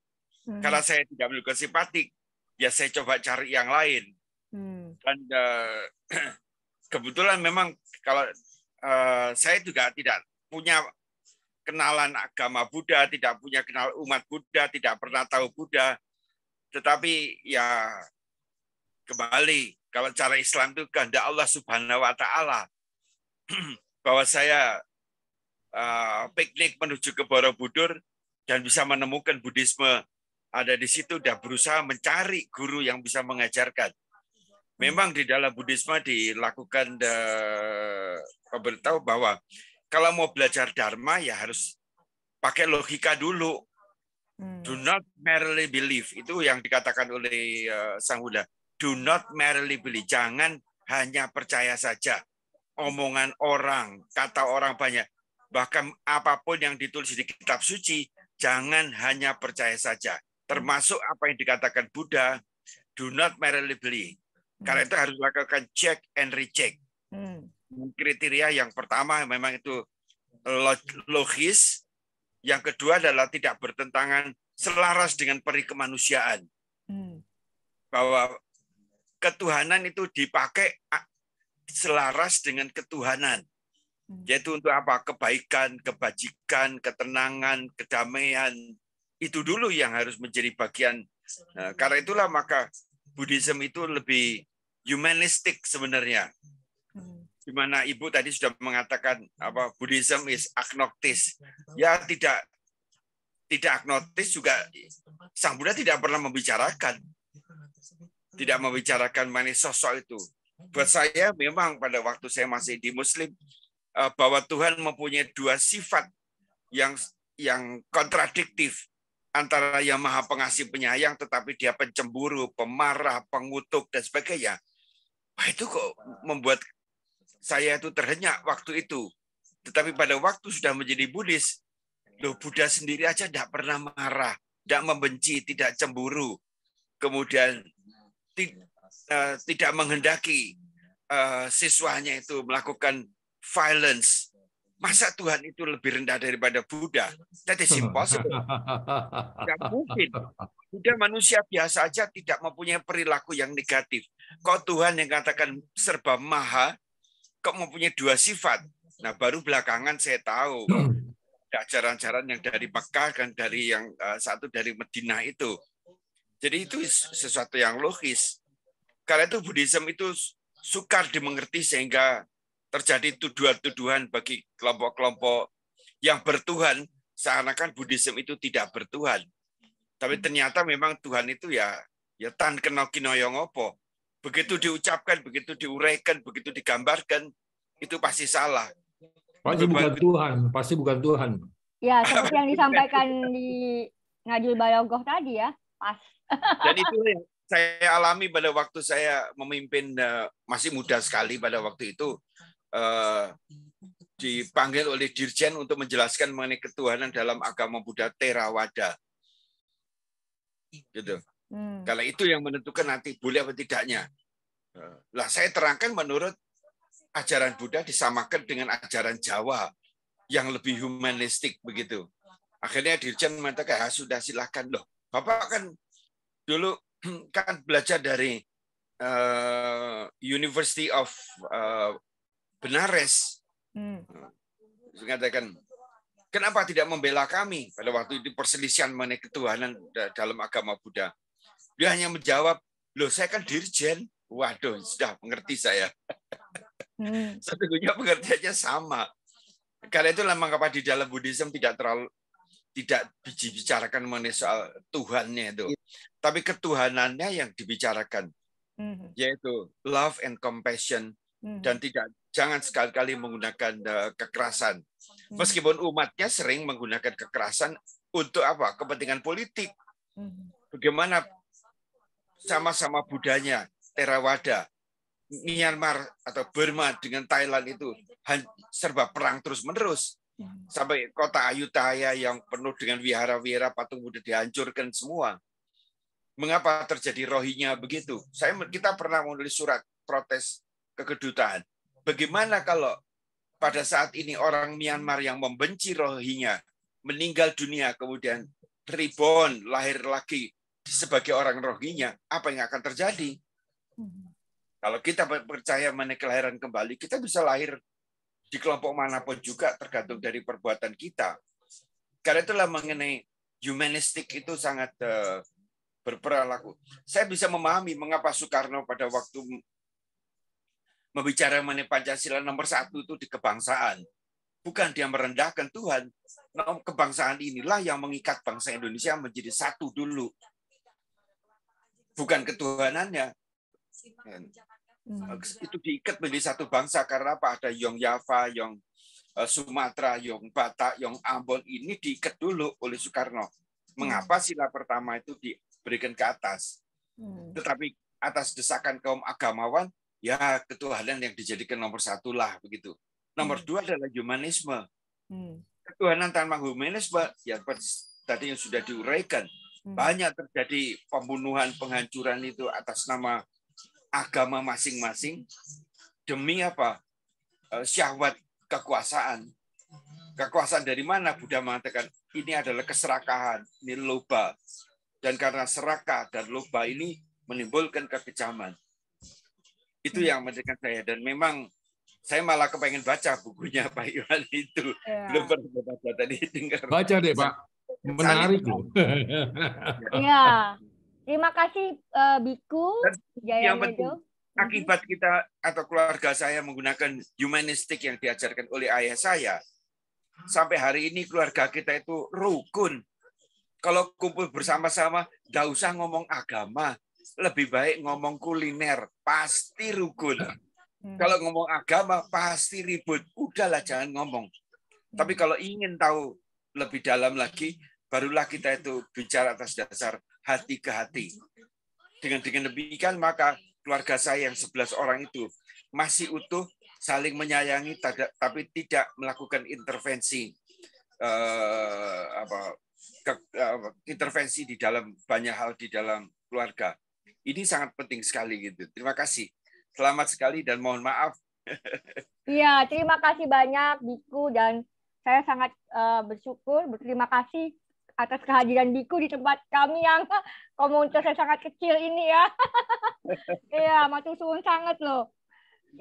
Hmm. Kalau saya tidak menimbulkan simpati, ya saya coba cari yang lain. Hmm. Dan uh, (clears throat) kebetulan memang kalau uh, saya juga tidak punya kenalan agama Buddha, tidak punya kenal umat Buddha, tidak pernah tahu Buddha. Tetapi ya kembali kalau cara Islam itu kehendak Allah Subhanahu wa taala (clears throat) bahwa saya uh, piknik menuju ke Borobudur dan bisa menemukan Buddhisme ada di situ dan berusaha mencari guru yang bisa mengajarkan. Memang di dalam Buddhisme dilakukan uh, memberitahu bahwa kalau mau belajar dharma ya harus pakai logika dulu. Hmm. Do not merely believe itu yang dikatakan oleh uh, Sang Buddha. Do not merely believe. Jangan hanya percaya saja omongan orang, kata orang banyak. Bahkan apa pun yang ditulis di kitab suci, jangan hanya percaya saja. Termasuk apa yang dikatakan Buddha, do not merely believe. Karena itu harus lakukan check and recheck. Hmm kriteria yang pertama memang itu logis, yang kedua adalah tidak bertentangan selaras dengan peri kemanusiaan. Hmm. Bahwa ketuhanan itu dipakai selaras dengan ketuhanan. Hmm. Yaitu untuk apa? Kebaikan, kebajikan, ketenangan, kedamaian. Itu dulu yang harus menjadi bagian. Nah, karena itulah maka Buddhism itu lebih humanistik sebenarnya di mana Ibu tadi sudah mengatakan apa Buddhism is agnostis. Ya tidak tidak agnostis juga Sang Buddha tidak pernah membicarakan tidak membicarakan mengenai sosok itu. Buat saya memang pada waktu saya masih di Muslim eh, bahwa Tuhan mempunyai dua sifat yang yang kontradiktif antara yang maha pengasih penyayang tetapi dia pencemburu, pemarah, pengutuk dan sebagainya. Itu kok membuat saya itu terhenyak waktu itu. Tetapi pada waktu sudah menjadi Buddhis, loh Buddha sendiri aja tidak pernah marah, tidak membenci, tidak cemburu. Kemudian uh, tidak menghendaki uh, siswanya itu melakukan violence. Masa Tuhan itu lebih rendah daripada Buddha? That is impossible. Tidak mungkin. Buddha manusia biasa aja tidak mempunyai perilaku yang negatif. Kok Tuhan yang katakan serba maha, kok mempunyai dua sifat. Nah, baru belakangan saya tahu (clears throat) ajaran-ajaran yang dari Mekah dan dari yang uh, satu dari Medina itu. Jadi itu sesuatu yang logis. Karena itu Buddhism itu sukar dimengerti sehingga terjadi tuduhan-tuduhan bagi kelompok-kelompok yang bertuhan seakan-akan Buddhism itu tidak bertuhan. Tapi ternyata memang Tuhan itu ya ya tan kena kinoyong opo. Begitu diucapkan, begitu diuraikan, begitu digambarkan, itu pasti salah. Pasti bukan Tuhan, pasti bukan Tuhan. Ya, seperti yang disampaikan di Ngajul Bayogoh tadi ya, pas. (laughs) Dan itu yang saya alami pada waktu saya memimpin eh, masih muda sekali pada waktu itu eh, dipanggil oleh Dirjen untuk menjelaskan mengenai ketuhanan dalam agama Buddha Theravada. Gitu. Hmm. Kalau itu yang menentukan nanti boleh atau tidaknya. Eh, lah saya terangkan menurut ajaran Buddha disamakan dengan ajaran Jawa yang lebih humanistik begitu. Akhirnya Dirjen mengatakan, ah, sudah silahkan loh. Bapak kan dulu (clears throat) kan belajar dari uh, University of uh, Benares. Hmm. Mengatakan, kenapa tidak membela kami pada waktu itu perselisihan mengenai ketuhanan dalam agama Buddha. Dia hanya menjawab, loh saya kan dirjen. Waduh, sudah mengerti saya. Hmm. (laughs) Sesungguhnya pengertiannya sama. Karena itu mengapa di dalam Buddhism tidak terlalu tidak dibicarakan mengenai soal Tuhannya itu. Tapi ketuhanannya yang dibicarakan. Hmm. Yaitu love and compassion. Hmm. Dan tidak jangan sekali-kali menggunakan uh, kekerasan. Meskipun umatnya sering menggunakan kekerasan untuk apa? Kepentingan politik. Bagaimana sama-sama budanya Theravada, Myanmar atau Burma dengan Thailand itu serba perang terus-menerus. Sampai kota Ayutthaya yang penuh dengan wihara-wihara patung Buddha dihancurkan semua. Mengapa terjadi rohinya begitu? Saya kita pernah menulis surat protes ke kedutaan. Bagaimana kalau pada saat ini orang Myanmar yang membenci rohinya meninggal dunia kemudian reborn lahir lagi sebagai orang rohinya, apa yang akan terjadi? Hmm. Kalau kita percaya mengenai kelahiran kembali, kita bisa lahir di kelompok mana pun juga tergantung dari perbuatan kita. Karena itulah mengenai humanistik itu sangat uh, berperilaku. Saya bisa memahami mengapa Soekarno pada waktu membicara mengenai Pancasila nomor satu itu di kebangsaan. Bukan dia merendahkan Tuhan. Kebangsaan inilah yang mengikat bangsa Indonesia menjadi satu dulu bukan ketuhanannya. Hmm. Itu diikat menjadi satu bangsa karena apa? Ada Yong Java, Yong eh, Sumatera, Yong Batak, Yong Ambon ini diikat dulu oleh Soekarno. Mengapa hmm. sila pertama itu diberikan ke atas? Hmm. Tetapi atas desakan kaum agamawan, ya ketuhanan yang dijadikan nomor satu lah begitu. Nomor dua adalah humanisme. Ketuhanan tanpa humanisme, ya tadi yang sudah diuraikan. Banyak terjadi pembunuhan, penghancuran itu atas nama agama masing-masing demi apa? Eh, syahwat kekuasaan. Kekuasaan dari mana? Buddha mengatakan ini adalah keserakahan, ini loba. Dan karena serakah dan loba ini menimbulkan kekejaman. Itu hmm. yang menjadikan saya. Dan memang saya malah kepengen baca bukunya (laughs) Pak Iwan itu. Ya. Belum pernah baca tadi dengar. Baca deh Pak menarik loh. (laughs) Iya. Terima kasih uh, Biku Jaya yang penting, akibat kita atau keluarga saya menggunakan humanistik yang diajarkan oleh ayah saya, sampai hari ini keluarga kita itu rukun. Kalau kumpul bersama-sama, nggak usah ngomong agama, lebih baik ngomong kuliner, pasti rukun. Hmm. Kalau ngomong agama, pasti ribut. Udahlah, jangan ngomong. Tapi hmm. kalau ingin tahu lebih dalam lagi, barulah kita itu bicara atas dasar hati ke hati. Dengan dengan demikian maka keluarga saya yang 11 orang itu masih utuh, saling menyayangi, tapi tidak melakukan intervensi eh, apa ke, uh, intervensi di dalam banyak hal di dalam keluarga. Ini sangat penting sekali gitu. Terima kasih. Selamat sekali dan mohon maaf. (laughs) Iya, terima kasih banyak Biku dan saya sangat uh, bersyukur, berterima kasih atas kehadiran Biku di tempat kami yang (laughs) komunitasnya sangat kecil ini ya. (laughs) Iya, matur suwun sangat loh.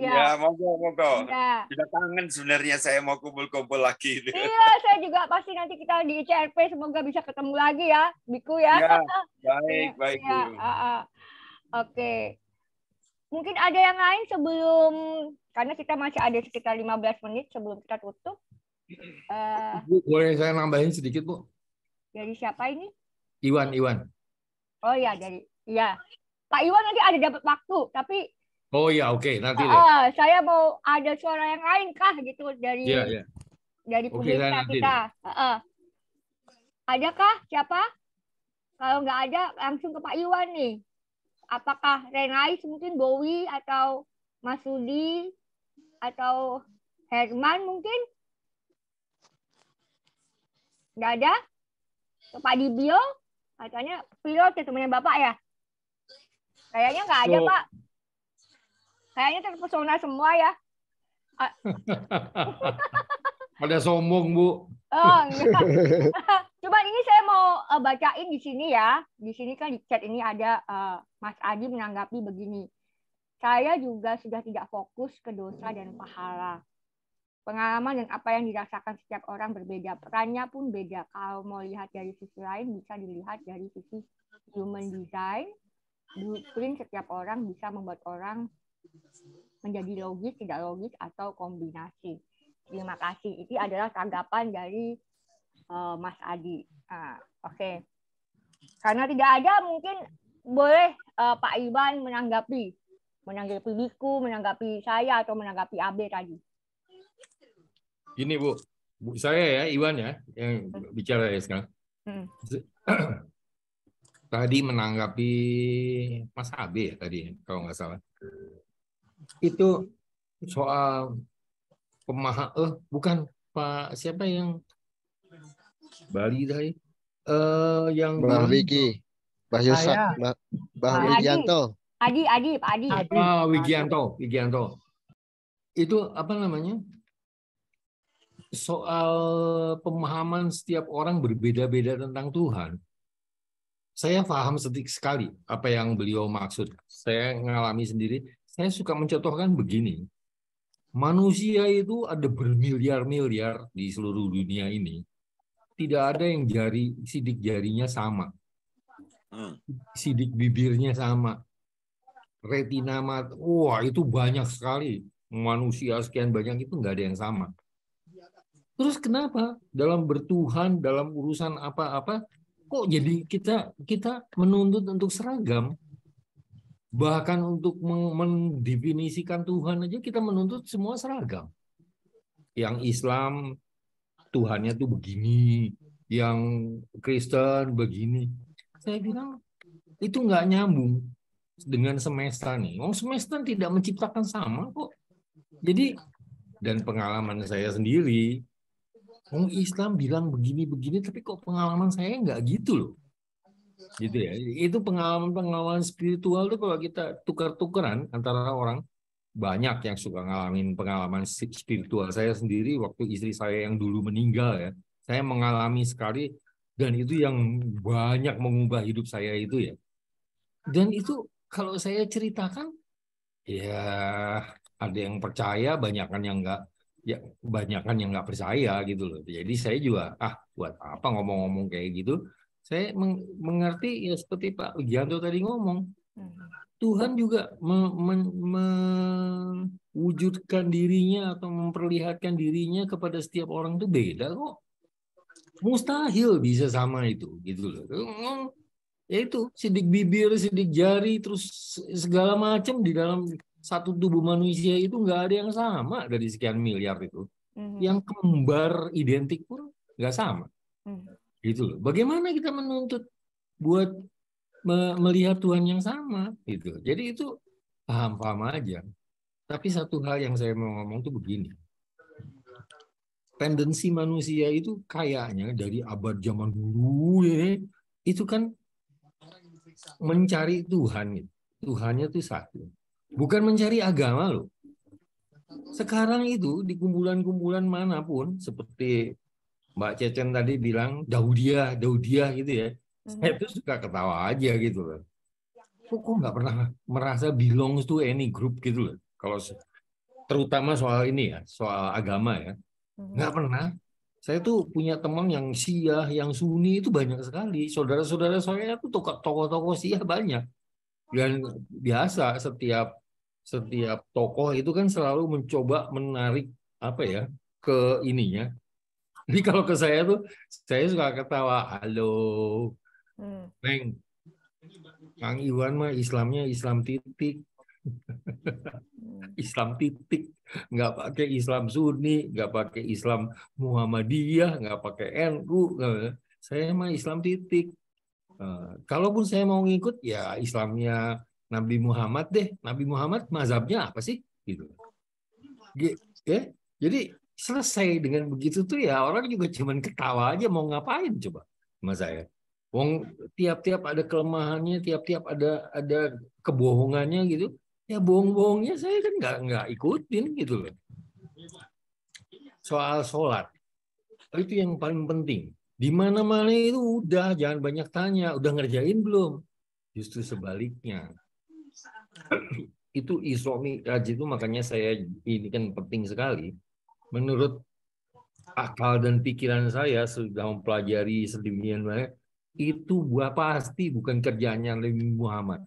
Ya, ya monggo monggo. Ya. Sudah kangen sebenarnya saya mau kumpul-kumpul lagi. Iya, saya juga pasti nanti kita di ICRP semoga bisa ketemu lagi ya, Biku ya. Ya, (laughs) baik, ya, baik. Ya, uh, uh. Oke. Mungkin ada yang lain sebelum karena kita masih ada sekitar 15 menit sebelum kita tutup. Uh, Bu, boleh saya nambahin sedikit, Bu? Dari siapa ini? Iwan, Iwan. Oh ya, dari ya. Pak Iwan nanti ada dapat waktu, tapi Oh ya, oke, okay. nanti deh. Uh, saya mau ada suara yang lain kah gitu dari yeah, yeah. dari pemirsa okay, kita. Uh, uh. Adakah siapa? Kalau nggak ada, langsung ke Pak Iwan nih. Apakah Renais mungkin Bowie atau Mas Sudi atau Herman mungkin? Nggak ada? Pak Dibio? Katanya pilot ya temannya Bapak ya? Kayaknya nggak ada, Pak. Kayaknya terpesona semua ya. (laughs) Ada sombong, Bu. Oh, enggak. (laughs) Coba ini saya mau uh, bacain di sini ya. Di sini kan di chat ini ada uh, Mas Adi menanggapi begini. Saya juga sudah tidak fokus ke dosa dan pahala. Pengalaman dan apa yang dirasakan setiap orang berbeda. Perannya pun beda. Kalau mau lihat dari sisi lain, bisa dilihat dari sisi human design. Blueprint setiap orang bisa membuat orang menjadi logis, tidak logis, atau kombinasi. Terima kasih. Ini adalah tanggapan dari uh, Mas Adi. Nah, Oke. Okay. Karena tidak ada, mungkin boleh uh, Pak Iwan menanggapi. Menanggapi Biku, menanggapi saya, atau menanggapi Abe tadi. Gini Bu, Bu saya ya, Iwan ya, yang bicara ya sekarang. Hmm. (clears throat) tadi menanggapi Mas Abe ya tadi, kalau nggak salah. Itu soal pemaham eh bukan Pak siapa yang Bali tadi? Eh yang Bang Wiki Mbah Yusak. Mbah Wigianto. Adi Adi Pak Adi. Ah Wigianto Wigianto. Itu apa namanya soal pemahaman setiap orang berbeda-beda tentang Tuhan saya paham sedikit sekali apa yang beliau maksud saya mengalami sendiri saya suka mencontohkan begini manusia itu ada bermiliar-miliar di seluruh dunia ini. Tidak ada yang jari sidik jarinya sama. Hmm. Sidik bibirnya sama. Retina mata, wah itu banyak sekali. Manusia sekian banyak itu nggak ada yang sama. Terus kenapa dalam bertuhan, dalam urusan apa-apa, kok jadi kita kita menuntut untuk seragam? bahkan untuk mendefinisikan Tuhan aja kita menuntut semua seragam. Yang Islam Tuhannya tuh begini, yang Kristen begini. Saya bilang itu nggak nyambung dengan semesta nih. Wong semesta tidak menciptakan sama kok. Jadi dan pengalaman saya sendiri, Wong Islam bilang begini-begini, tapi kok pengalaman saya nggak gitu loh. Gitu ya. Itu pengalaman-pengalaman spiritual tuh kalau kita tukar-tukaran antara orang banyak yang suka ngalamin pengalaman spiritual saya sendiri waktu istri saya yang dulu meninggal ya. Saya mengalami sekali dan itu yang banyak mengubah hidup saya itu ya. Dan itu kalau saya ceritakan ya ada yang percaya banyakkan yang enggak ya banyakkan yang nggak percaya gitu loh jadi saya juga ah buat apa ngomong-ngomong kayak gitu saya mengerti ya seperti Pak Gianto tadi ngomong. Hmm. Tuhan juga mewujudkan dirinya atau memperlihatkan dirinya kepada setiap orang itu beda kok. Mustahil bisa sama itu gitu loh. Ya itu sidik bibir, sidik jari, terus segala macam di dalam satu tubuh manusia itu nggak ada yang sama dari sekian miliar itu. Hmm. Yang kembar identik pun nggak sama. Hmm. Gitu loh. Bagaimana kita menuntut buat melihat Tuhan yang sama gitu. Jadi itu paham-paham aja. Tapi satu hal yang saya mau ngomong tuh begini. Tendensi manusia itu kayaknya dari abad zaman dulu ya, itu kan mencari Tuhan. Tuhannya itu satu. Bukan mencari agama loh. Sekarang itu di kumpulan-kumpulan mana pun seperti Mbak Cecen tadi bilang Daudia, Daudia gitu ya. Hmm. Saya tuh suka ketawa aja gitu loh. Kok, nggak pernah merasa belongs to any group gitu loh. Kalau terutama soal ini ya, soal agama ya. Hmm. Nggak pernah. Saya tuh punya teman yang Syiah, yang Sunni itu banyak sekali. Saudara-saudara saya tuh tokoh-tokoh Syiah banyak. Dan biasa setiap setiap tokoh itu kan selalu mencoba menarik apa ya ke ininya (laughs) jadi kalau ke saya tuh, saya suka ketawa, halo, hmm. Neng, Kang Iwan mah Islamnya Islam titik. Hmm. (laughs) Islam titik, nggak pakai Islam Sunni, nggak pakai Islam Muhammadiyah, nggak pakai NU, saya mah Islam titik. Uh, kalaupun saya mau ngikut, ya Islamnya Nabi Muhammad deh. Nabi Muhammad mazhabnya apa sih? Gitu. Ya, jadi selesai dengan begitu tuh ya orang juga cuman ketawa aja mau ngapain coba sama saya. Wong tiap-tiap ada kelemahannya, tiap-tiap ada ada kebohongannya gitu. Ya bohong-bohongnya saya kan nggak nggak ikutin gitu loh. Soal sholat itu yang paling penting. Di mana-mana itu udah jangan banyak tanya, udah ngerjain belum? Justru sebaliknya. itu Isra Mi'raj itu makanya saya ini kan penting sekali. Menurut akal dan pikiran saya sudah mempelajari sedemikian banyak itu buah pasti bukan kerjanya Nabi Muhammad.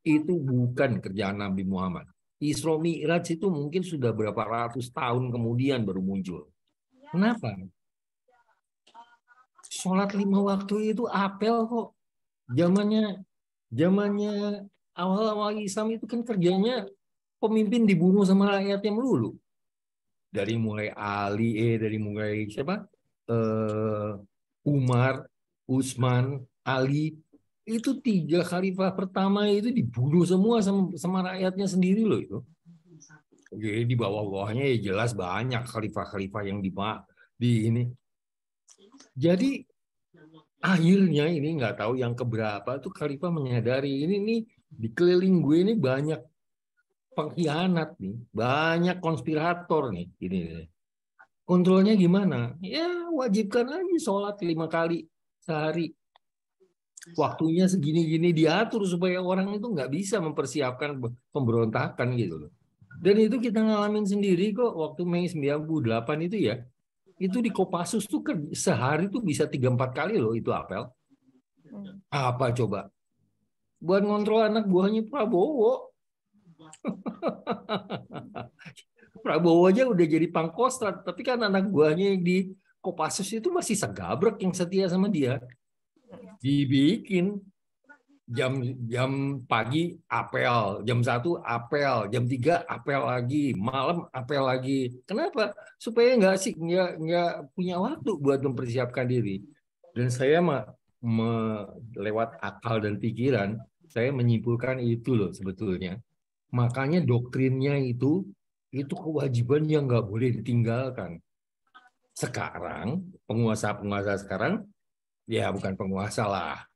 Itu bukan kerjaan Nabi Muhammad. Isra Mi'raj itu mungkin sudah berapa ratus tahun kemudian baru muncul. Kenapa? Sholat lima waktu itu apel kok. Zamannya zamannya awal-awal Islam itu kan kerjanya pemimpin dibunuh sama rakyatnya melulu. Dari mulai Ali, eh dari mulai siapa? Uh, Umar, Utsman, Ali, itu tiga khalifah pertama itu dibunuh semua sama, sama rakyatnya sendiri loh itu. Oke, di bawah-bawahnya ya jelas banyak khalifah-khalifah yang di di ini. Jadi akhirnya ini nggak tahu yang keberapa tuh khalifah menyadari ini nih di keliling gue ini banyak pengkhianat nih, banyak konspirator nih. Ini kontrolnya gimana? Ya wajibkan aja sholat lima kali sehari. Waktunya segini-gini diatur supaya orang itu nggak bisa mempersiapkan pemberontakan gitu loh. Dan itu kita ngalamin sendiri kok waktu Mei 98 itu ya. Itu di Kopassus tuh sehari tuh bisa 3 4 kali loh itu apel. Hmm. Apa coba? Buat ngontrol anak buahnya Prabowo. (laughs) Prabowo aja udah jadi pangkostrat, tapi kan anak buahnya yang di Kopassus itu masih segabrek yang setia sama dia. Dibikin jam jam pagi apel, jam satu apel, jam tiga apel lagi, malam apel lagi. Kenapa? Supaya nggak sih nggak nggak punya waktu buat mempersiapkan diri. Dan saya mah me, lewat akal dan pikiran, saya menyimpulkan itu loh sebetulnya. Makanya doktrinnya itu itu kewajiban yang nggak boleh ditinggalkan sekarang penguasa-penguasa sekarang ya bukan penguasa lah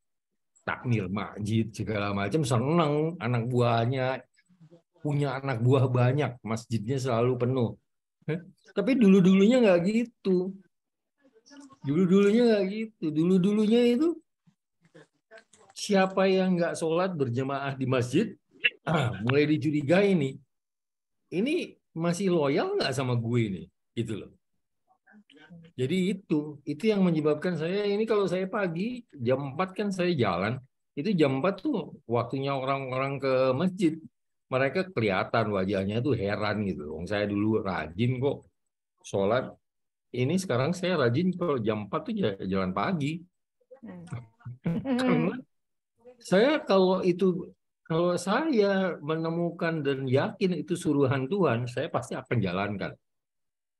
takmir masjid segala macam seneng anak buahnya. Punya anak buah banyak masjidnya selalu penuh. Tapi dulu dulunya nggak gitu. Dulu dulunya nggak gitu. Dulu dulunya itu siapa yang nggak sholat berjamaah di masjid ah, (clears throat) mulai dicurigai nih ini masih loyal nggak sama gue nih? Gitu loh jadi itu, itu yang menyebabkan saya ini kalau saya pagi jam 4 kan saya jalan, itu jam 4 tuh waktunya orang-orang ke masjid. Mereka kelihatan wajahnya tuh heran gitu. Wong saya dulu rajin kok sholat. Ini sekarang saya rajin kalau jam 4 tuh jalan pagi. (laughs) Karena saya kalau itu kalau saya menemukan dan yakin itu suruhan Tuhan, saya pasti akan jalankan.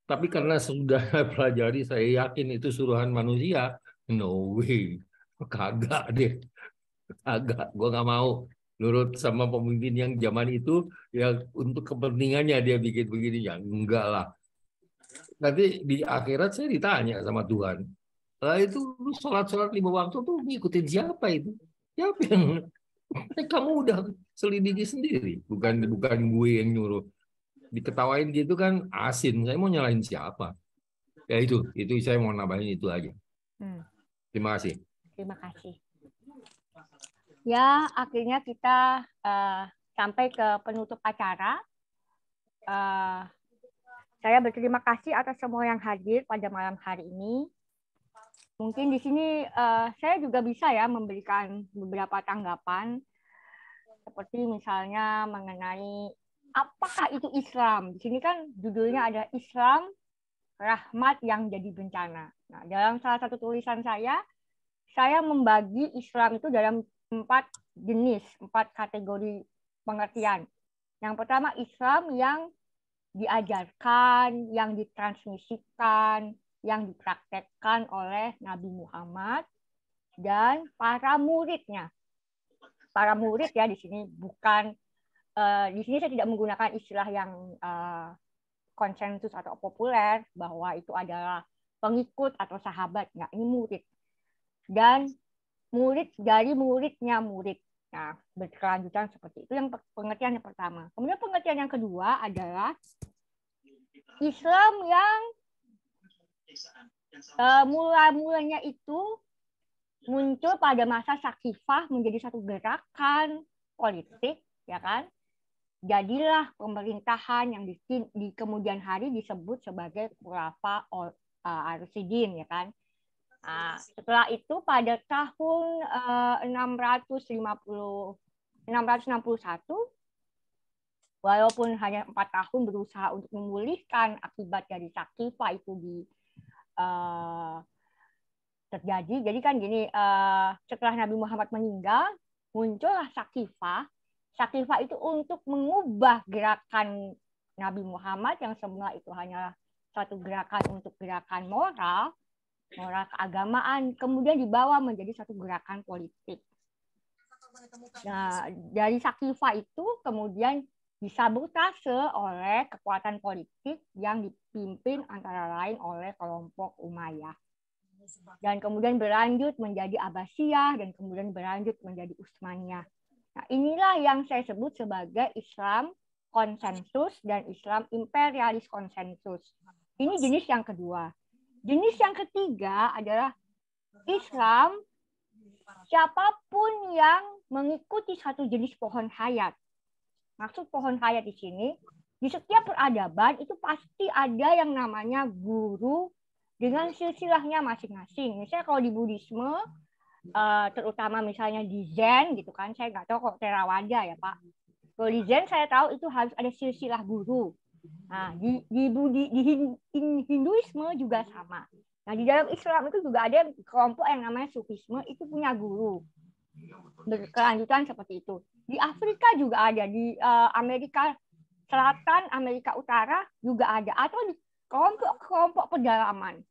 Tapi karena sudah (laughs) pelajari, saya yakin itu suruhan manusia. No way. Kagak deh. Kagak. Gue nggak mau nurut sama pemimpin yang zaman itu ya untuk kepentingannya dia bikin begini ya enggak lah nanti di akhirat saya ditanya sama Tuhan lah itu lu sholat sholat lima waktu tuh ngikutin siapa itu siapa yang (laughs) kamu udah selidiki sendiri bukan bukan gue yang nyuruh diketawain gitu kan asin. Saya mau nyalain siapa? Ya itu, itu saya mau nambahin itu aja. Hmm. Terima kasih. Terima kasih. Ya, akhirnya kita uh, sampai ke penutup acara. Uh, saya berterima kasih atas semua yang hadir pada malam hari ini. Mungkin di sini uh, saya juga bisa ya memberikan beberapa tanggapan, seperti misalnya mengenai apakah itu Islam? Di sini kan judulnya ada Islam rahmat yang jadi bencana. Nah, dalam salah satu tulisan saya, saya membagi Islam itu dalam empat jenis, empat kategori pengertian. Yang pertama Islam yang diajarkan, yang ditransmisikan, yang dipraktekkan oleh Nabi Muhammad dan para muridnya. Para murid ya di sini bukan uh, di sini saya tidak menggunakan istilah yang uh, konsensus atau populer bahwa itu adalah pengikut atau sahabat. Nah, ini murid. Dan murid dari muridnya murid. Nah, berkelanjutan seperti itu yang pengertian yang pertama. Kemudian pengertian yang kedua adalah Islam yang uh, mula-mulanya itu muncul pada masa Sakifah menjadi satu gerakan politik, ya kan? Jadilah pemerintahan yang di, di kemudian hari disebut sebagai Khulafa uh, Arsidin, ya kan? Nah, setelah itu pada tahun uh, 650 661 walaupun hanya empat tahun berusaha untuk memulihkan akibat dari Sakifa itu di uh, terjadi. Jadi kan gini, uh, setelah Nabi Muhammad meninggal, muncullah Sakifa. Sakifa itu untuk mengubah gerakan Nabi Muhammad yang semula itu hanyalah satu gerakan untuk gerakan moral moral keagamaan, kemudian dibawa menjadi satu gerakan politik. Nah, dari Sakifa itu kemudian disabotase oleh kekuatan politik yang dipimpin antara lain oleh kelompok Umayyah. Dan kemudian berlanjut menjadi Abbasiyah dan kemudian berlanjut menjadi Utsmaniyah. Nah, inilah yang saya sebut sebagai Islam konsensus dan Islam imperialis konsensus. Ini jenis yang kedua. Jenis yang ketiga adalah Islam siapa pun yang mengikuti satu jenis pohon hayat. Maksud pohon hayat di sini, di setiap peradaban itu pasti ada yang namanya guru dengan silsilahnya masing-masing. Misalnya kalau di Buddhisme, eh, terutama misalnya di Zen gitu kan, saya nggak tahu kok Theravada ya Pak. Kalau di Zen saya tahu itu harus ada silsilah guru. Nah, di di, di, di Hinduisme juga sama. Nah, di dalam Islam itu juga ada kelompok yang namanya Sufisme itu punya guru. Berkelanjutan seperti itu. Di Afrika juga ada, di uh, Amerika Selatan, Amerika Utara juga ada atau di kelompok-kelompok pedalaman.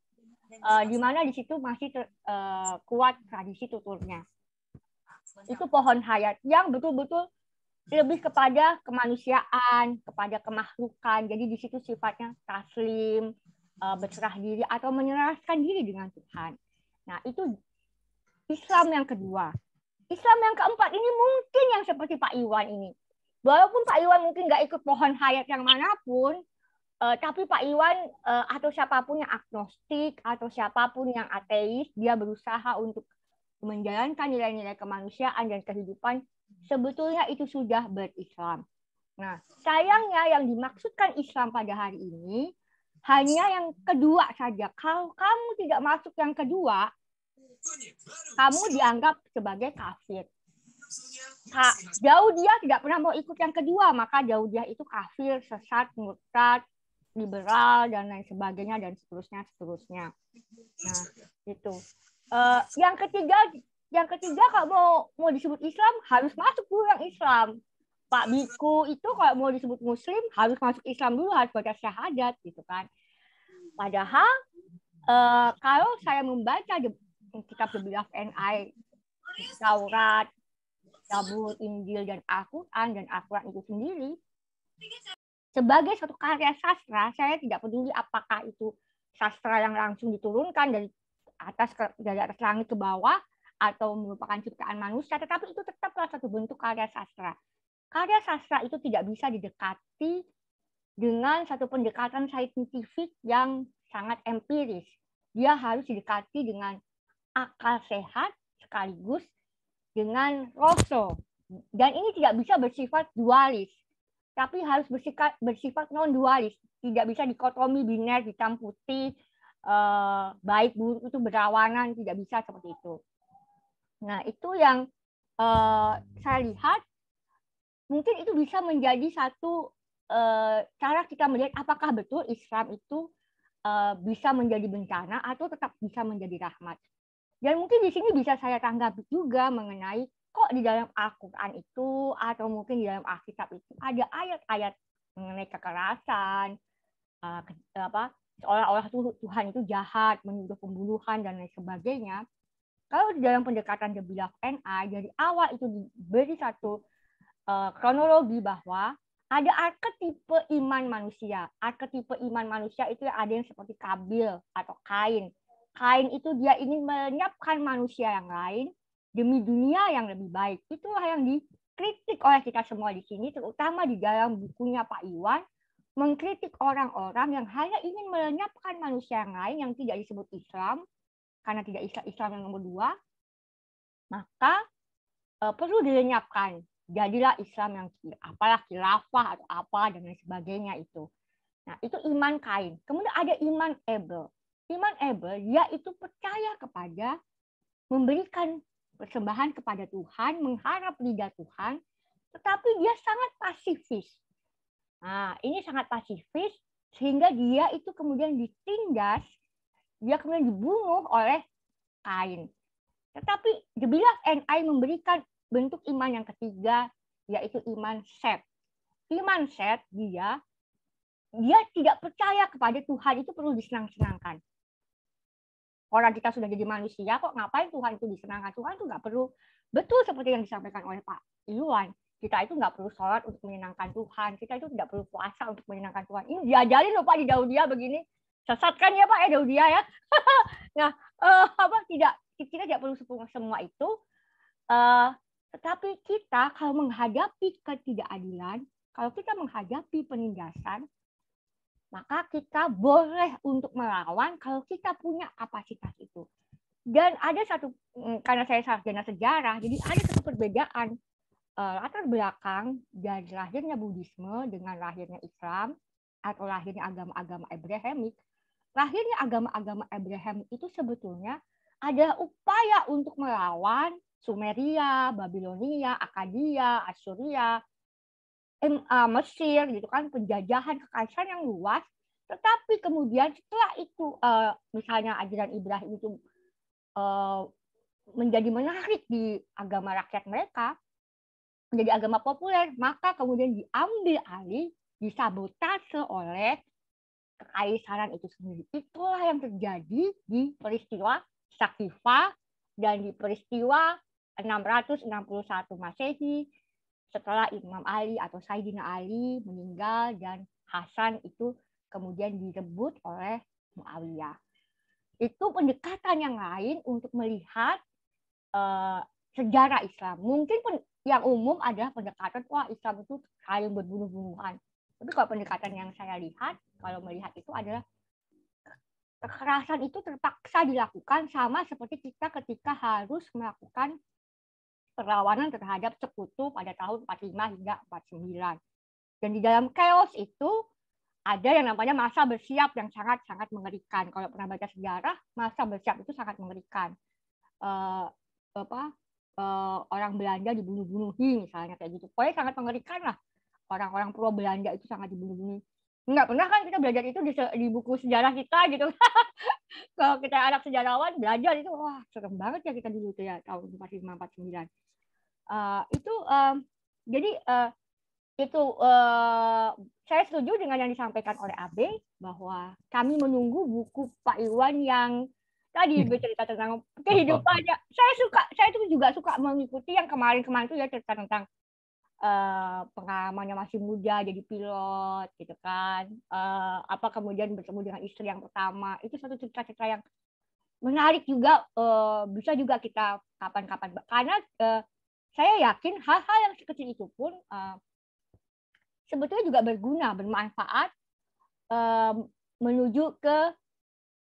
Uh, di mana di situ masih ter, uh, kuat tradisi tuturnya. Itu pohon hayat yang betul-betul lebih kepada kemanusiaan, kepada kemakhlukan. Jadi di situ sifatnya taslim, eh, berserah diri atau menyerahkan diri dengan Tuhan. Nah, itu Islam yang kedua. Islam yang keempat ini mungkin yang seperti Pak Iwan ini. Walaupun Pak Iwan mungkin nggak ikut pohon hayat yang mana pun, eh, tapi Pak Iwan eh, atau siapa pun yang agnostik atau siapa pun yang ateis, dia berusaha untuk menjalankan nilai-nilai kemanusiaan dan kehidupan sebetulnya itu sudah berislam. Nah, sayangnya yang dimaksudkan Islam pada hari ini hanya yang kedua saja. Kalau kamu tidak masuk yang kedua, kamu dianggap sebagai kafir. Nah, jauh dia tidak pernah mau ikut yang kedua, maka jauh dia itu kafir, sesat, murtad, liberal dan lain sebagainya dan seterusnya seterusnya. Nah, itu. Uh, yang ketiga yang ketiga kalau mau mau disebut Islam harus masuk dulu yang Islam. Pak Biku itu kalau mau disebut Muslim harus masuk Islam dulu harus baca syahadat gitu kan. Padahal uh, kalau saya membaca di, kitab The Bill of NI, Taurat, Zabur, Injil dan Al-Quran dan Al-Quran itu sendiri sebagai suatu karya sastra saya tidak peduli apakah itu sastra yang langsung diturunkan dari atas ke, dari atas langit ke bawah atau merupakan ciptaan manusia, tetapi itu tetaplah satu bentuk karya sastra. Karya sastra itu tidak bisa didekati dengan satu pendekatan saintifik yang sangat empiris. Dia harus didekati dengan akal sehat sekaligus dengan rosso. Dan ini tidak bisa bersifat dualis, tapi harus bersifat, bersifat non-dualis. Tidak bisa dikotomi biner, hitam putih, eh, baik buruk itu berlawanan, tidak bisa seperti itu. Nah, itu yang uh, saya lihat mungkin itu bisa menjadi satu uh, cara kita melihat apakah betul Islam itu uh, bisa menjadi bencana atau tetap bisa menjadi rahmat. Dan mungkin di sini bisa saya tanggapi juga mengenai kok di dalam Al-Quran itu atau mungkin di dalam Alkitab itu ada ayat-ayat mengenai kekerasan, uh, apa seolah-olah Tuhan itu jahat, menyuruh pembunuhan dan lain sebagainya. Kalau di dalam pendekatan The Bill of NI, dari awal itu diberi satu uh, kronologi bahwa ada arketipe iman manusia. Arketipe iman manusia itu ada yang seperti Kabil atau Kain. Kain itu dia ingin melenyapkan manusia yang lain demi dunia yang lebih baik. Itulah yang dikritik oleh kita semua di sini, terutama di dalam bukunya Pak Iwan, mengkritik orang-orang yang hanya ingin melenyapkan manusia yang lain yang tidak disebut Islam, karena tidak Islam, yang nomor dua, maka uh, perlu dilenyapkan jadilah Islam yang apalah khilafah atau apa dan lain sebagainya itu. Nah, itu iman Kain. Kemudian ada iman Abel. Iman Abel dia itu percaya kepada memberikan persembahan kepada Tuhan, mengharap lidah Tuhan, tetapi dia sangat pasifis. Nah, ini sangat pasifis sehingga dia itu kemudian ditindas, dia kemudian dibunuh oleh Kain. Tetapi the beloved and I memberikan bentuk iman yang ketiga yaitu iman set. Iman set dia dia tidak percaya kepada Tuhan itu perlu disenang-senangkan. Orang kita sudah jadi manusia kok ngapain Tuhan itu disenangkan? Tuhan itu nggak perlu betul seperti yang disampaikan oleh Pak Iwan. Kita itu nggak perlu sholat untuk menyenangkan Tuhan. Kita itu tidak perlu puasa untuk menyenangkan Tuhan. Ini diajarin loh Pak di Daudia begini. Sesatkan ya Pak ya Daudia ya. (laughs) nah, uh, apa tidak kita tidak perlu semua itu. Uh, tetapi kita kalau menghadapi ketidakadilan, kalau kita menghadapi penindasan, maka kita boleh untuk melawan kalau kita punya kapasitas itu. Dan ada satu, mm, karena saya sarjana sejarah, jadi ada satu perbedaan uh, latar belakang dari lahirnya Buddhisme dengan lahirnya Islam atau lahirnya agama-agama Abrahamik. Lahirnya agama-agama Abraham itu sebetulnya ada upaya untuk melawan Sumeria, Babilonia, Akadia, Assyria, uh, Mesir gitu kan penjajahan kekaisaran yang luas. Tetapi kemudian setelah itu uh, misalnya ajaran Ibrahim itu uh, menjadi menarik di agama rakyat mereka menjadi agama populer maka kemudian diambil alih disabotase oleh kekaisaran itu sendiri. Itulah yang terjadi di peristiwa Sakifa dan di peristiwa 661 Masehi setelah Imam Ali atau Sayyidina Ali meninggal dan Hasan itu kemudian direbut oleh Muawiyah. Itu pendekatan yang lain untuk melihat uh, sejarah Islam. Mungkin pun yang umum adalah pendekatan wah Islam itu saling berbunuh-bunuhan. Tapi kalau pendekatan yang saya lihat, kalau melihat itu adalah kekerasan itu terpaksa dilakukan sama seperti kita ketika harus melakukan perlawanan terhadap sekutu pada tahun 45 hingga 49. Dan di dalam chaos itu ada yang namanya masa bersiap yang sangat-sangat mengerikan. Kalau pernah baca sejarah, masa bersiap itu sangat mengerikan. Uh, apa uh, orang Belanda dibunuh-bunuhi misalnya kayak gitu. Pokoknya sangat mengerikan lah. Orang-orang pro Belanda itu sangat dibunuh-bunuh. Enggak pernah kan kita belajar itu di, di buku sejarah kita gitu. (laughs) Kalau kita anak sejarawan belajar itu wah serem banget ya kita dulu tuh ya tahun 45 49 uh, itu uh, jadi uh, itu uh, saya setuju dengan yang disampaikan oleh Abe bahwa kami menunggu buku Pak Iwan yang tadi hmm. bercerita tentang kehidupannya. Saya suka, saya itu juga suka mengikuti yang kemarin-kemarin itu ya cerita tentang uh, pengalamannya masih muda jadi pilot gitu kan. Uh, apa kemudian bertemu dengan istri yang pertama itu satu cerita-cerita yang menarik juga uh, bisa juga kita kapan-kapan karena uh, saya yakin hal-hal yang sekecil itu pun uh, sebetulnya juga berguna, bermanfaat uh, menuju ke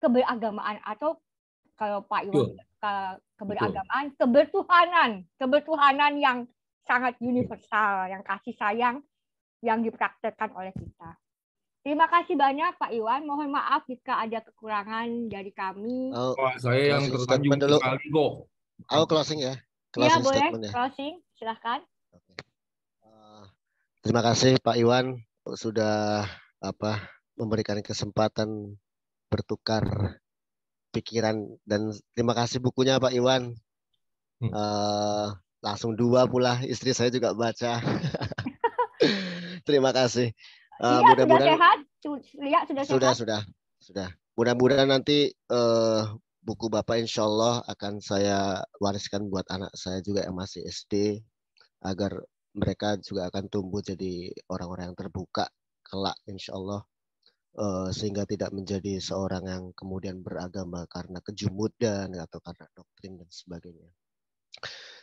keberagamaan atau kalau Pak Iwan ke keberagamaan, Betul. kebertuhanan, kebertuhanan yang sangat universal, yang kasih sayang yang dipraktekkan oleh kita. Terima kasih banyak Pak Iwan. Mohon maaf jika ada kekurangan dari kami. Oh, saya yang tersanjung kok. Aku closing ya. Iya boleh ya. closing silahkan. Uh, terima kasih Pak Iwan sudah apa memberikan kesempatan bertukar pikiran dan terima kasih bukunya Pak Iwan. Hmm. Uh, langsung dua pula istri saya juga baca. (laughs) terima kasih. Uh, mudah-mudahan sehat. Lihat sudah sehat. Sudah sudah sudah. Mudah-mudahan nanti uh, buku Bapak insya Allah akan saya wariskan buat anak saya juga yang masih SD agar mereka juga akan tumbuh jadi orang-orang yang terbuka kelak insya Allah uh, sehingga tidak menjadi seorang yang kemudian beragama karena kejumudan atau karena doktrin dan sebagainya.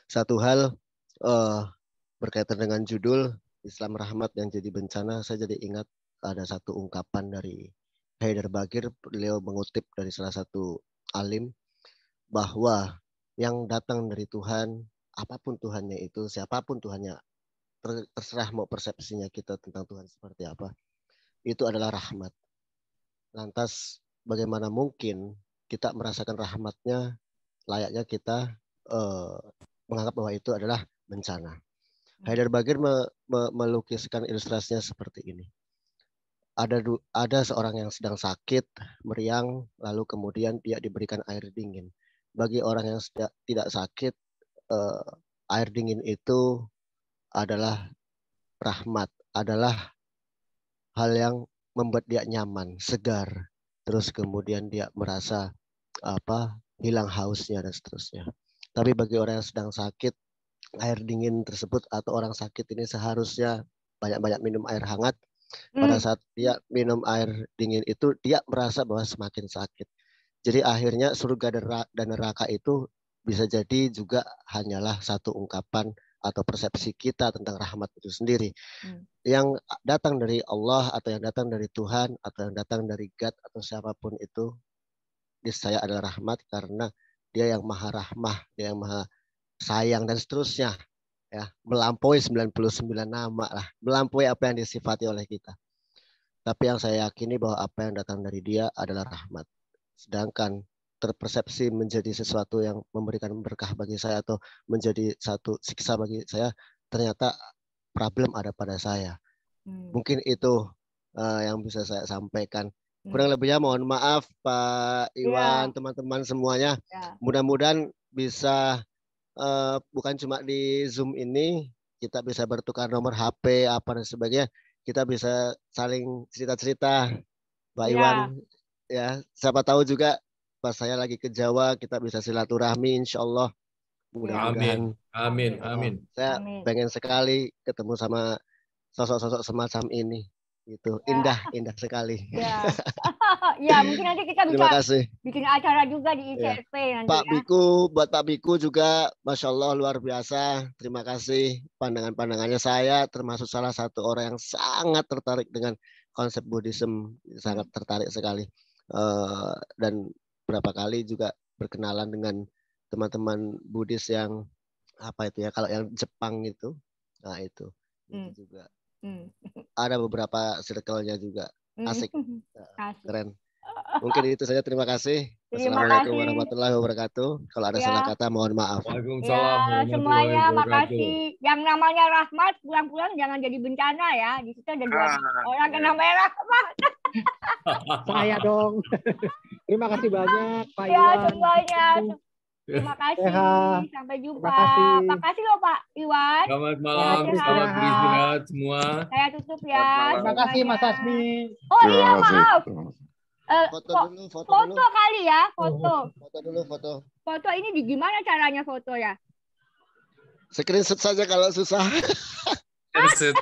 Satu hal uh, berkaitan dengan judul Islam Rahmat yang jadi bencana, saya jadi ingat ada satu ungkapan dari Haider Bagir, beliau mengutip dari salah satu alim bahwa yang datang dari Tuhan, apa pun Tuhannya itu, siapa pun Tuhannya, terserah mau persepsinya kita tentang Tuhan seperti apa, itu adalah rahmat. Lantas bagaimana mungkin kita merasakan rahmatnya layaknya kita uh, menganggap bahwa itu adalah bencana. Haider Bagir me, me, melukiskan ilustrasinya seperti ini. Ada ada seorang yang sedang sakit, meriang, lalu kemudian dia diberikan air dingin. Bagi orang yang tidak sakit, uh, air dingin itu adalah rahmat, adalah hal yang membuat dia nyaman, segar. Terus kemudian dia merasa apa hilang hausnya dan seterusnya. Tapi bagi orang yang sedang sakit, air dingin tersebut atau orang sakit ini seharusnya banyak-banyak minum air hangat. Pada hmm. saat dia minum air dingin itu, dia merasa bahwa semakin sakit. Jadi akhirnya surga dan neraka itu bisa jadi juga hanyalah satu ungkapan atau persepsi kita tentang rahmat itu sendiri. Hmm. Yang datang dari Allah atau yang datang dari Tuhan atau yang datang dari God atau siapa pun itu di saya adalah rahmat karena dia yang maha rahmah, dia yang maha sayang dan seterusnya. Ya, melampaui 99 nama lah, melampaui apa yang disifati oleh kita. Tapi yang saya yakini bahwa apa yang datang dari dia adalah rahmat. Sedangkan terpersepsi menjadi sesuatu yang memberikan berkah bagi saya atau menjadi satu siksa bagi saya, ternyata problem ada pada saya. Hmm. Mungkin itu uh, yang bisa saya sampaikan. Hmm. Kurang lebihnya mohon maaf Pak ya. Iwan, teman-teman yeah. semuanya. Yeah. Mudah-mudahan bisa uh, bukan cuma di Zoom ini kita bisa bertukar nomor HP apa dan sebagainya. Kita bisa saling cerita-cerita, Pak yeah. Iwan. Ya, siapa tahu juga pas saya lagi ke Jawa kita bisa silaturahmi insya Allah mudah-mudahan amin amin saya amin. pengen sekali ketemu sama sosok-sosok semacam ini itu ya. indah indah sekali ya. (laughs) ya mungkin nanti kita bisa Terima kasih. bikin acara juga di ICSP ya. nanti Pak ya. Biku buat Pak Biku juga Masya Allah luar biasa terima kasih pandangan-pandangannya saya termasuk salah satu orang yang sangat tertarik dengan konsep Buddhism sangat tertarik sekali uh, dan berapa kali juga berkenalan dengan teman-teman Buddhis yang apa itu ya kalau yang Jepang itu nah itu, hmm. itu juga hmm. ada beberapa circle-nya juga hmm. asik, (laughs) asik. keren mungkin itu saja terima kasih Assalamualaikum warahmatullahi wabarakatuh kalau ada ya. salah kata mohon maaf ya, semuanya makasih yang namanya rahmat pulang-pulang jangan jadi bencana ya di situ ada dua ah, orang kena ya. merah (laughs) saya dong (laughs) Terima kasih banyak Pak ya, Iwan. semuanya. Terima kasih. Sehat. Sampai jumpa. Terima kasih. Terima kasih loh Pak Iwan. Selamat malam. Selamat beristirahat semua. Saya tutup ya. Terima kasih Mas Asmi. Oh iya maaf. Uh, foto dulu, foto, foto dulu. kali ya, foto. Foto dulu, foto. Foto ini di gimana caranya foto ya? Screenshot saja kalau susah. Screenshot.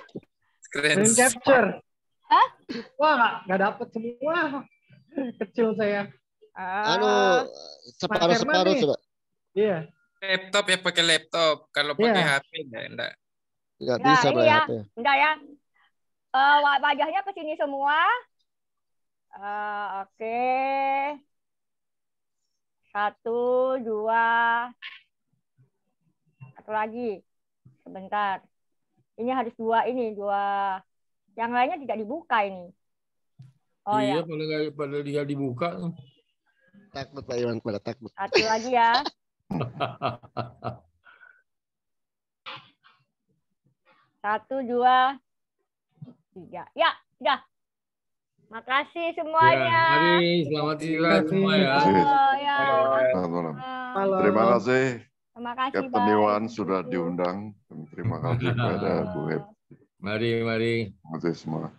Screen capture. Hah? Wah, nggak nggak dapet semua. kecil saya. Anu separuh separuh coba. Iya. Laptop ya pakai laptop. Kalau pakai yeah. HP enggak enggak. Enggak nah, bisa pakai ya. HP. Enggak ya. Uh, wajahnya ke sini semua. Uh, Oke. Okay. Satu, dua. Satu lagi. Sebentar. Ini harus dua ini, dua. Yang lainnya tidak dibuka ini. Oh iya, ya. pada pada dia dibuka. Takut Pak Iwan pada takut. Satu lagi ya. (laughs) Satu, dua, tiga. Ya, sudah. Makasih semuanya. Ya, mari selamat istirahat semua ya. Oh, ya. Selamat malam. Halo. Terima kasih. Terima kasih, Kapten Iwan sudah diundang. Terima kasih kepada Bu Heb. Mari, mari. Terima kasih semua.